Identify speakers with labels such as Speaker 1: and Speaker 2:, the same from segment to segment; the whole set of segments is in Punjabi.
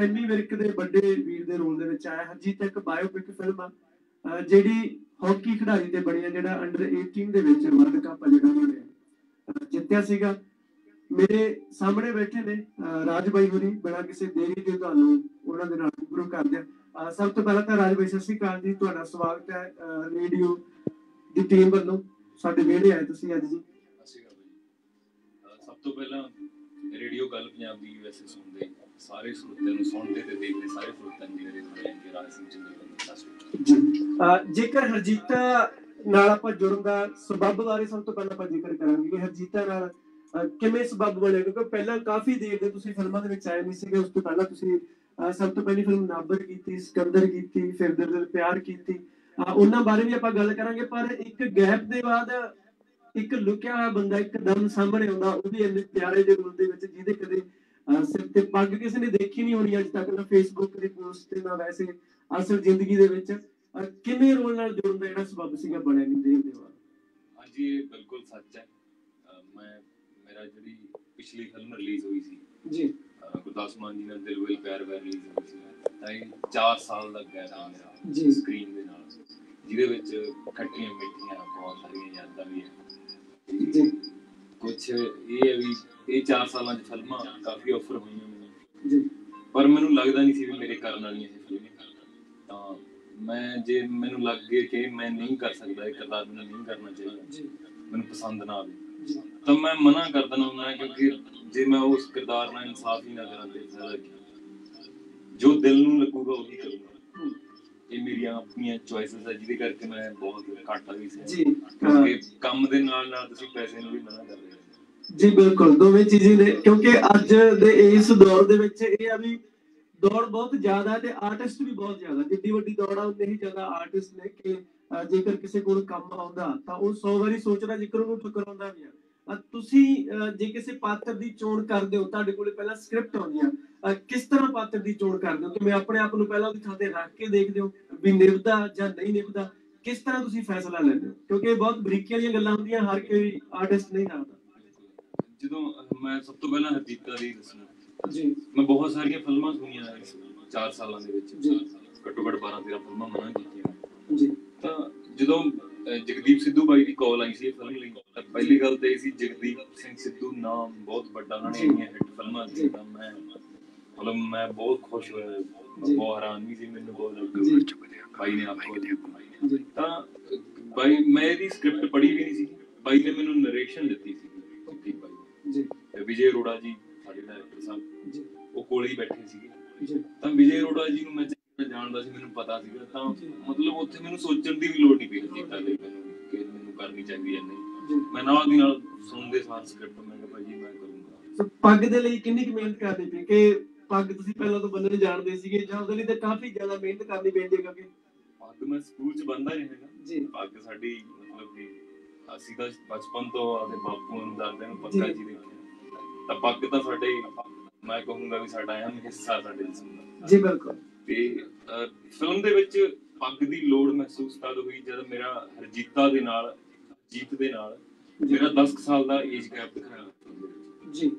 Speaker 1: ਐਮੀ ਵਿਰਕ ਦੇ ਵੱਡੇ ਵੀਰ ਦੇ ਰੋਲ ਦੇ ਵਿੱਚ ਆਇਆ, ਹਰਜੀਤ ਇੱਕ ਬਾਇਓਪਿਕ ਫਿਲਮ ਆ ਜਿਹੜੀ ਹਾਕੀ ਖਿਡਾਰੀ ਤੇ ਬਣੀ ਆ, ਜਿਹੜਾ ਅੰਡਰ 18 ਦੇ ਵਿੱਚ ਵਰਲਡ ਕੱਪ ਜਿਹੜਾ ਉਹਨਾਂ ਨੇ ਜਿੱਤਿਆ ਸੀਗਾ। ਮੇਰੇ ਸਾਹਮਣੇ ਬੈਠੇ ਨੇ ਰਾਜ ਬਾਈ ਹੋਰੀ, ਬਿਨਾਂ ਕਿਸੇ ਦੇਰੀ ਦੇ ਤੁਹਾਨੂੰ ਉਹਨਾਂ ਦੇ ਨਾਲ ਰੂਬਰੂ ਕਰਦੇ ਆ। ਸਭ ਤੋਂ ਪਹਿਲਾਂ ਤਾਂ ਰਾਜ ਬਾਈ ਸਤਿ ਸ਼੍ਰੀ ਅਕਾਲ ਜੀ, ਤੁਹਾਡਾ ਸਵਾਗਤ ਹੈ ਰੇਡੀਓ ਦੀ ਟੀਮ ਵੱਲੋਂ। ਸਾਡੇ ਵਿਹੜੇ ਆਏ ਤੁਸੀਂ ਅੱਜ ਜੀ।
Speaker 2: ਸਤਿ ਸ਼੍ਰੀ ਅਕਾਲ ਜੀ। ਸਭ ਤੋਂ ਪਹਿਲਾਂ ਰੇਡੀਓ ਗੱਲ ਪੰਜਾਬ ਦੀ ਯੂਐਸਏ ਸੁਣਦੇ। ਸਾਰੇ ਸਰੋਤਿਆਂ ਨੂੰ ਸੁਣਦੇ ਤੇ ਦੇਖਦੇ ਸਾਰੇ ਸਰੋਤਿਆਂ ਨੂੰ ਮੇਰੇ ਨਾਲ ਰਾਜ ਸਿੰਘ ਚੰਦਰ ਜੀ
Speaker 1: ਜੇਕਰ ਹਰਜੀਤਾ ਨਾਲ ਆਪਾਂ ਜੁੜਨ ਦਾ ਸਬੱਬ ਬਾਰੇ ਸਭ ਤੋਂ ਪਹਿਲਾਂ ਆਪਾਂ ਜ਼ਿਕਰ ਕਰਾਂਗੇ ਕਿ ਹਰਜੀਤਾ ਨਾਲ ਕਿਵੇਂ ਸਬੱਬ ਬਣਿਆ? ਕਿਉਂਕਿ ਪਹਿਲਾਂ ਕਾਫੀ ਦੇਰ ਦੇ ਤੁਸੀਂ ਫਿਲਮਾਂ ਦੇ ਵਿੱਚ ਆਏ ਨਹੀਂ ਸੀਗੇ, ਉਸ ਤੋਂ ਪਹਿਲਾਂ ਤੁਸੀਂ ਸਭ ਤੋਂ ਪਹਿਲੀ ਫਿਲਮ ਨਾਬਰ ਕੀਤੀ, ਸਿਕੰਦਰ ਕੀਤੀ, ਫਿਰ ਦਿਲ ਦਿਲ ਪਿਆਰ ਕੀਤੀ। ਉਹਨਾਂ ਬਾਰੇ ਵੀ ਆਪਾਂ ਗੱਲ ਕਰਾਂਗੇ, ਪਰ ਇੱਕ ਗੈਪ ਦੇ ਬਾਅਦ ਇੱਕ ਲੁਕਿਆ ਹੋਇਆ ਬੰਦਾ ਇੱਕਦਮ ਸਾਹਮਣੇ ਆਉਂਦਾ, ਉਹ ਵੀ ਇੰਨੇ ਪਿਆਰੇ ਜਿਹੇ ਰੋਲ ਦੇ ਵਿੱਚ, ਜਿਹਦੇ ਕਦੇ ਸਿਰ ਤੇ ਪੱਗ ਕਿਸੇ ਨੇ ਦੇਖੀ ਨਹੀਂ ਹੋਣੀ ਅੱਜ ਤੱਕ ਨਾ ਫੇਸਬੁੱਕ ਦੀ ਪੋਸਟ ਤੇ ਨਾ ਵੈਸੇ ਅਸਲ ਜ਼ਿੰਦਗੀ ਦੇ ਵਿੱਚ। ਕਿਵੇਂ ਰੋਲ ਨਾਲ ਜੁੜਨ ਦਾ ਜਿਹੜਾ ਸਬੱਬ ਸੀਗਾ ਬਣਿਆ ਨਹੀਂ ਦੇਰ ਦੇ ਬਾਅਦ
Speaker 2: ਹਾਂਜੀ ਇਹ ਬਿਲਕੁਲ ਸੱਚ ਹੈ। ਮੈਂ ਮੇਰਾ ਜਿਹੜੀ ਪਿਛਲੀ ਫਿਲਮ ਰਿਲੀਜ਼ ਹੋਈ ਸੀ
Speaker 1: ਜੀ।
Speaker 2: ਗੁਰਦਾਸ ਮਾਨ ਜੀ ਨਾਲ ਦਿਲ ਵਿਲ ਪਿਆਰ ਵੈਰ ਰਿਲੀਜ਼ ਹੋਈ ਸੀ। ਤਾਂ ਇਹ 4 ਸਾਲ ਦਾ ਗੈਪ ਮੇਰਾ
Speaker 1: ਜੀ।
Speaker 2: ਸਕਰੀਨ ਦੇ ਨਾਲ। ਜਿਹਦੇ ਵਿੱਚ ਖੱਟੀਆਂ ਮਿੱਠੀਆਂ ਬਹੁਤ ਸਾਰੀਆਂ ਯਾਦਾਂ ਵੀ ਹੈ।
Speaker 1: ਜੀ।
Speaker 2: ਕੁਝ ਇਹ ਹੈ ਵੀ ਇਹ 4 ਸਾਲਾਂ ਚ ਫਿਲਮਾਂ ਕਾਫੀ ਆਫਰ ਹੋਈਆਂ ਮੈਨੂੰ।
Speaker 1: ਜੀ।
Speaker 2: ਪਰ ਮੈਨੂੰ ਲੱਗਦਾ ਨਹੀਂ ਸੀ ਵੀ ਮੇਰੇ ਕਰਨ ਵਾਲੀਆਂ ਇਹ ਫਿਲਮਾਂ ਤਾਂ ਮੈਂ ਜੇ ਮੈਨੂੰ ਲੱਗ ਗਿਆ ਕਿ ਮੈਂ ਨਹੀਂ ਕਰ ਸਕਦਾ ਇਹ ਕਿਰਦਾਰ ਮੈਨੂੰ ਨਹੀਂ ਕਰਨਾ ਚਾਹੀਦਾ।
Speaker 1: ਜੀ।
Speaker 2: ਮੈਨੂੰ ਪਸੰਦ ਨਾ ਆਵੇ। ਤਾਂ ਮੈਂ ਮਨਾ ਕਰ ਦਿੰਦਾ ਹੁੰਦਾ ਕਿਉਂਕਿ ਜੇ ਮੈਂ ਉਸ ਕਿਰਦਾਰ ਨਾਲ ਇਨਸਾਫ ਹੀ ਨਾ ਕਰਾਂ ਤੇ ਫਾਇਦਾ ਕੀ? ਜੋ ਦਿਲ ਨੂੰ ਲੱਗੂਗਾ ਉਹੀ ਕਰੂੰਗਾ। ਇਹ ਮੇਰੀਆਂ ਆਪਣੀਆਂ ਚੁਆਇਸਸ ਹੈ ਜਿਹਦੇ ਕਰਕੇ ਮੈਂ ਬਹੁਤ ਘੱਟ ਗਈ ਸੀ
Speaker 1: ਜੀ
Speaker 2: ਕਿਉਂਕਿ ਕੰਮ ਦੇ ਨਾਲ ਨਾਲ ਤੁਸੀਂ ਪੈਸੇ ਨੂੰ ਵੀ ਮਨਾ ਕਰ ਰਹੇ ਹੋ।
Speaker 1: ਜੀ ਬਿਲਕੁਲ ਦੋਵੇਂ ਚੀਜ਼ਾਂ ਨੇ ਕਿਉਂਕਿ ਅੱਜ ਦੇ ਇਸ ਦੌਰ ਦੇ ਵਿੱਚ ਇਹ ਆ ਵੀ ਦੌੜ ਬਹੁਤ ਜ਼ਿਆਦਾ ਤੇ ਆਰਟਿਸਟ ਵੀ ਬਹੁਤ ਜ਼ਿਆਦਾ ਜਿੱਡੀ ਵੱਡੀ ਦੌੜ ਆ ਉਨੇ ਹੀ ਜ਼ਿਆਦਾ ਆਰਟਿਸਟ ਨੇ ਕਿ ਜੇਕਰ ਕਿਸੇ ਕੋਲ ਕੰਮ ਆਉਂਦਾ ਤਾਂ ਉਹ 100 ਵਾਰੀ ਸੋਚਦਾ ਜੇਕਰ ਉਹਨੂੰ ਠੁਕਰਾਉਂਦਾ ਵੀ ਆ। ਤੁਸੀਂ ਜੇ ਕਿਸੇ ਪਾਤਰ ਦੀ ਚੋਣ ਕਰਦੇ ਹੋ ਤੁਹਾਡੇ ਕੋਲੇ ਪਹਿਲਾਂ ਸਕ੍ਰਿਪਟ ਆਉਂਦੀ ਆ ਕਿਸ ਤਰ੍ਹਾਂ ਪਾਤਰ ਦੀ ਚੋਣ ਕਰਦੇ ਹੋ? ਕਿਵੇਂ ਆਪਣੇ ਆਪ ਨੂੰ ਪਹਿਲਾਂ ਉਹਦੀ ਥਾਂ ਤੇ ਰੱਖ ਕੇ ਦੇਖਦੇ ਹੋ ਵੀ ਨਿਭਦਾ ਜਾਂ ਨਹੀਂ ਨਿਭਦਾ? ਕਿਸ ਤਰ੍ਹਾਂ ਤੁਸੀਂ ਫੈਸਲਾ ਲੈਂਦੇ ਹੋ? ਕਿਉਂਕਿ ਇਹ ਬਹੁਤ ਬਰੀਕੀਆਂ ਦੀਆਂ ਗੱਲਾਂ ਹੁੰਦੀਆਂ ਹਰ ਕੋਈ ਆਰਟਿਸਟ ਨਹੀਂ ਕਰਦਾ
Speaker 2: ਜਦੋਂ ਮੈਂ ਸਭ ਤੋਂ ਪਹਿਲਾਂ ਹਰਦੀਪਤਾ ਦੀ ਦੱਸਣਾ।
Speaker 1: ਜੀ।
Speaker 2: ਮੈਂ ਬਹੁਤ ਸਾਰੀਆਂ ਫਿਲਮਾਂ ਸੁਣੀਆਂ 4 ਸਾਲਾਂ ਦੇ ਵਿੱਚ। ਘੱਟੋ ਘੱਟ 12 13 ਫਿਲਮਾਂ ਮਨਾ ਕੀਤੀਆਂ।
Speaker 1: ਜੀ।
Speaker 2: ਤਾਂ ਜਦੋਂ ਜਗਦੀਪ ਸਿੱਧੂ ਬਾਈ ਦੀ ਕਾਲ ਆਈ ਸੀ ਫਿਲਮ ਲਈ ਪਹਿਲੀ ਗੱਲ ਤਾਂ ਇਹ ਸੀ ਜਗਦੀਪ ਸਿੰਘ ਸਿੱਧੂ ਨਾਮ ਬਹੁਤ ਵੱਡਾ ਉਹਨਾਂ ਨੇ। ਇੰਨੀਆਂ ਹਿੱਟ ਫਿਲਮਾਂ। ਦਿੱਤੀਆਂ ਮੈਂ ਮਤਲਬ ਮੈਂ ਬਹੁਤ ਖੁਸ਼ ਹੋਇਆ। ਬਹੁਤ ਹੈਰਾਨ ਵੀ ਸੀ ਮੈਨੂੰ ਬਹੁਤ। ਲੱਗਾ ਬਾਈ ਨੇ ਆਪਕੋ ਤਾਂ ਬਾਈ ਮੈਂ ਇਹਦੀ ਸਕ੍ਰਿਪਟ ਪੜ੍ਹੀ ਵੀ ਨਹੀਂ ਸੀ ਬਾਈ ਨੇ ਮੈਨੂੰ ਨਰੇਸ਼ਨ ਦਿੱਤੀ ਸੀ ਜਗਦੀਪ ਬਾਈ।
Speaker 1: ਜੀ
Speaker 2: ਵਿਜੇ ਅਰੋੜਾ ਜੀ ਸਾਡੇ ਡਾਇਰੈਕਟਰ ਸਾਹਿਬ
Speaker 1: ਜੀ
Speaker 2: ਉਹ ਕੋਲੇ ਹੀ ਬੈਠੇ ਸੀਗੇ
Speaker 1: ਜੀ
Speaker 2: ਤਾਂ ਵਿਜੇ ਅਰੋੜਾ ਜੀ ਨੂੰ ਮੈਂ ਤਰ੍ਹਾਂ ਜਾਣਦਾ ਸੀ ਮੈਨੂੰ ਪਤਾ ਸੀਗਾ। ਤਾਂ। ਮਤਲਬ ਉੱਥੇ ਮੈਨੂੰ ਸੋਚਣ ਦੀ ਵੀ ਲੋੜ ਨਹੀਂ ਪਈ ਜੀਤਾ ਲਈ ਮੈਨੂੰ ਕਿ ਮੈਨੂੰ ਕਰਨੀ ਚਾਹੀਦੀ ਹੈ ਨਹੀਂ। ਮੈਂ ਨਾਲ ਦੀ ਨਾਲ ਸੁਣਦੇ ਸਾਰ ਸਕ੍ਰਿਪਟ ਮੈਂ ਕਿਹਾ ਭਾਈ ਜੀ ਮੈਂ ਕਰੂੰਗਾ।
Speaker 1: ਪੱਗ ਦੇ ਲਈ ਕਿੰਨੀ ਕੁ ਮਿਹਨਤ ਕਰਨੀ ਪਈ? ਕਿ ਪੱਗ ਤੁਸੀਂ ਪਹਿਲਾਂ ਤੋਂ ਬੰਨਣੇ ਜਾਣਦੇ ਸੀਗੇ ਜਾਂ ਉਹਦੇ ਲਈ ਤਾਂ ਕਾਫੀ ਜ਼ਿਆਦਾ ਮਿਹਨਤ ਕਰਨੀ ਪੈਂਦੀ ਹੈ ਕਿਉਂਕਿ
Speaker 2: ਪੱਗ ਮੈਂ ਸਕੂਲ 'ਚ ਬੰਦਾ ਰਿਹਾ ਹੈਗਾ।
Speaker 1: ਜੀ।
Speaker 2: ਪੱਗ ਸਾਡੀ ਮਤਲਬ ਕਿ ਅਸੀਂ ਤਾਂ ਬਚਪਨ ਤੋਂ ਆਪਦੇ ਬਾਪੂ ਨੂੰ ਦਾਦੇ ਨੂੰ ਪੱਕਾ
Speaker 1: ਜੀ।
Speaker 2: ਜੀ ਦੇਖਿਆ। ਤਾਂ ਪੱਗ ਤਾਂ ਸਾਡੇ ਮੈਂ ਕਹੂੰਗਾ ਵੀ ਸਾਡਾ ਅਹਿਮ ਹਿੱਸਾ ਸਾਡੇ ਜਿਸਮ ਦਾ
Speaker 1: ਜੀ ਬਿਲਕੁਲ।
Speaker 2: ਤੇ ਫਿਲਮ ਦੇ ਵਿੱਚ ਪੱਗ ਦੀ ਲੋੜ ਮਹਿਸੂਸ ਤਦ ਹੋਈ ਜਦ ਮੇਰਾ ਹਰਜੀਤਾ ਦੇ ਨਾਲ ਜੀਤ ਦੇ ਨਾਲ
Speaker 1: ਜੀ।
Speaker 2: ਮੇਰਾ 10 ਕੁ ਸਾਲ ਦਾ ਏਜ ਗੈਪ ਦਿਖਾਇਆ।
Speaker 1: ਜੀ।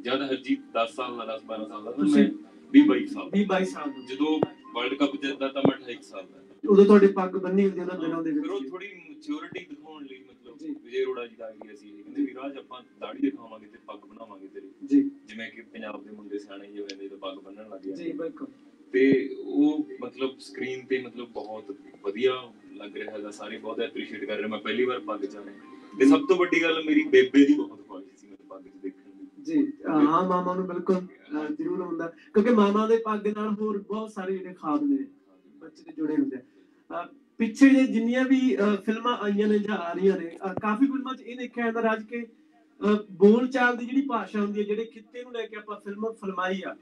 Speaker 2: ਜਦ ਹਰਜੀਤ 10 ਸਾਲ ਦਾ 10 12 ਸਾਲ ਦਾ ਤਾਂ ਮੈਂ 20 22 ਸਾਲ ਦਾ।
Speaker 1: 20 22 ਸਾਲ ਦੇ।
Speaker 2: ਜਦੋਂ ਵਰਲਡ ਕੱਪ ਜਿੱਤਦਾ ਤਾਂ ਮੈਂ 28 ਸਾਲ ਦਾ।
Speaker 1: ਉਦੋਂ ਤੁਹਾਡੇ ਪੱਗ ਬੰਨੀ ਹੁੰਦੀ ਉਹਨਾਂ ਦਿਨਾਂ ਦੇ
Speaker 2: ਫਿਰ ਉਹ
Speaker 1: ਵਿੱਚ
Speaker 2: ਥੋੜੀ ਮੈਚੁਰਿਟੀ ਦਿਖਾਉਣ ਲਈ ਮਤਲਬ
Speaker 1: ਜੀ।
Speaker 2: ਵਿਜੇ ਅਰੋੜਾ ਜੀ ਦਾ ਆਈਡੀਆ ਸੀ ਕਹਿੰਦੇ ਵੀ ਰਾਜ ਆਪਾਂ ਦਾੜੀ ਦਿਖਾਵਾਂਗੇ ਤੇ ਪੱਗ ਬਣਾਵਾਂਗੇ ਤੇਰੀ।
Speaker 1: ਜੀ।
Speaker 2: ਜਿਵੇਂ ਕਿ ਪੰਜਾਬ ਦੇ ਮੁੰਡੇ ਸਿਆਣੇ ਜਿਹੇ ਤਾਂ ਪੱਗ ਬੰਨਣ ਲੱਗ
Speaker 1: ਜੀ
Speaker 2: ਜਾਂਦੇ
Speaker 1: ਬਿਲਕੁਲ।
Speaker 2: ਤੇ ਉਹ ਮਤਲਬ ਸਕਰੀਨ ਤੇ ਮਤਲਬ ਬਹੁਤ ਵਧੀਆ ਲੱਗ ਰਿਹਾ ਹੈਗਾ ਸਾਰੇ ਬਹੁਤ ਐਪਰੀਸ਼ੀਏਟ ਕਰ ਰਹੇ। ਮੈਂ ਪਹਿਲੀ ਵਾਰ ਪੱਗ ਚ ਰਿਹਾ। ਤੇ ਸਭ ਤੋਂ ਵੱਡੀ ਗੱਲ ਮੇਰੀ ਬੇਬੇ ਦੀ ਬਹੁਤ ਖੁਆਇਸ਼ ਸੀ ਮੈਨੂੰ ਪੱਗ ਚ ਦੇਖਣ ਦੀ।
Speaker 1: ਜੀ ਹਾਂ ਮਾਮਾ ਨੂੰ ਬਿਲਕੁਲ ਜ਼ਰੂਰ ਹੁੰਦਾ। ਕਿਉਂਕਿ ਮਾਮਾ ਦੇ ਪੱਗ ਨਾਲ ਹੋਰ ਬਹੁਤ ਸਾਰੇ ਜਿਹੜੇ ਖਾਬ ਨੇ ਬੱਚੇ ਦੇ ਜੁੜੇ ਹੁੰਦੇ ਆ। ਪਿੱਛੇ ਜੇ ਜਿੰਨੀਆਂ ਵੀ ਫਿਲਮਾਂ ਆਈਆਂ ਨੇ ਜਾਂ ਆ ਰਹੀਆਂ ਨੇ ਕਾਫੀ ਫਿਲਮਾਂ 'ਚ ਇਹ ਦੇਖਿਆ ਜਾਂਦਾ ਰਾਜ ਕੇ ਅਹ, ਬੋਲ ਚਾਲ ਦੀ ਜਿਹੜੀ ਭਾਸ਼ਾ ਹੁੰਦੀ ਹੈ ਜਿਹੜੇ ਖਿੱਤੇ ਨੂੰ ਲੈ ਕੇ ਆਪਾਂ ਫਿਲਮ ਫਿਲਮਾਈ ਆ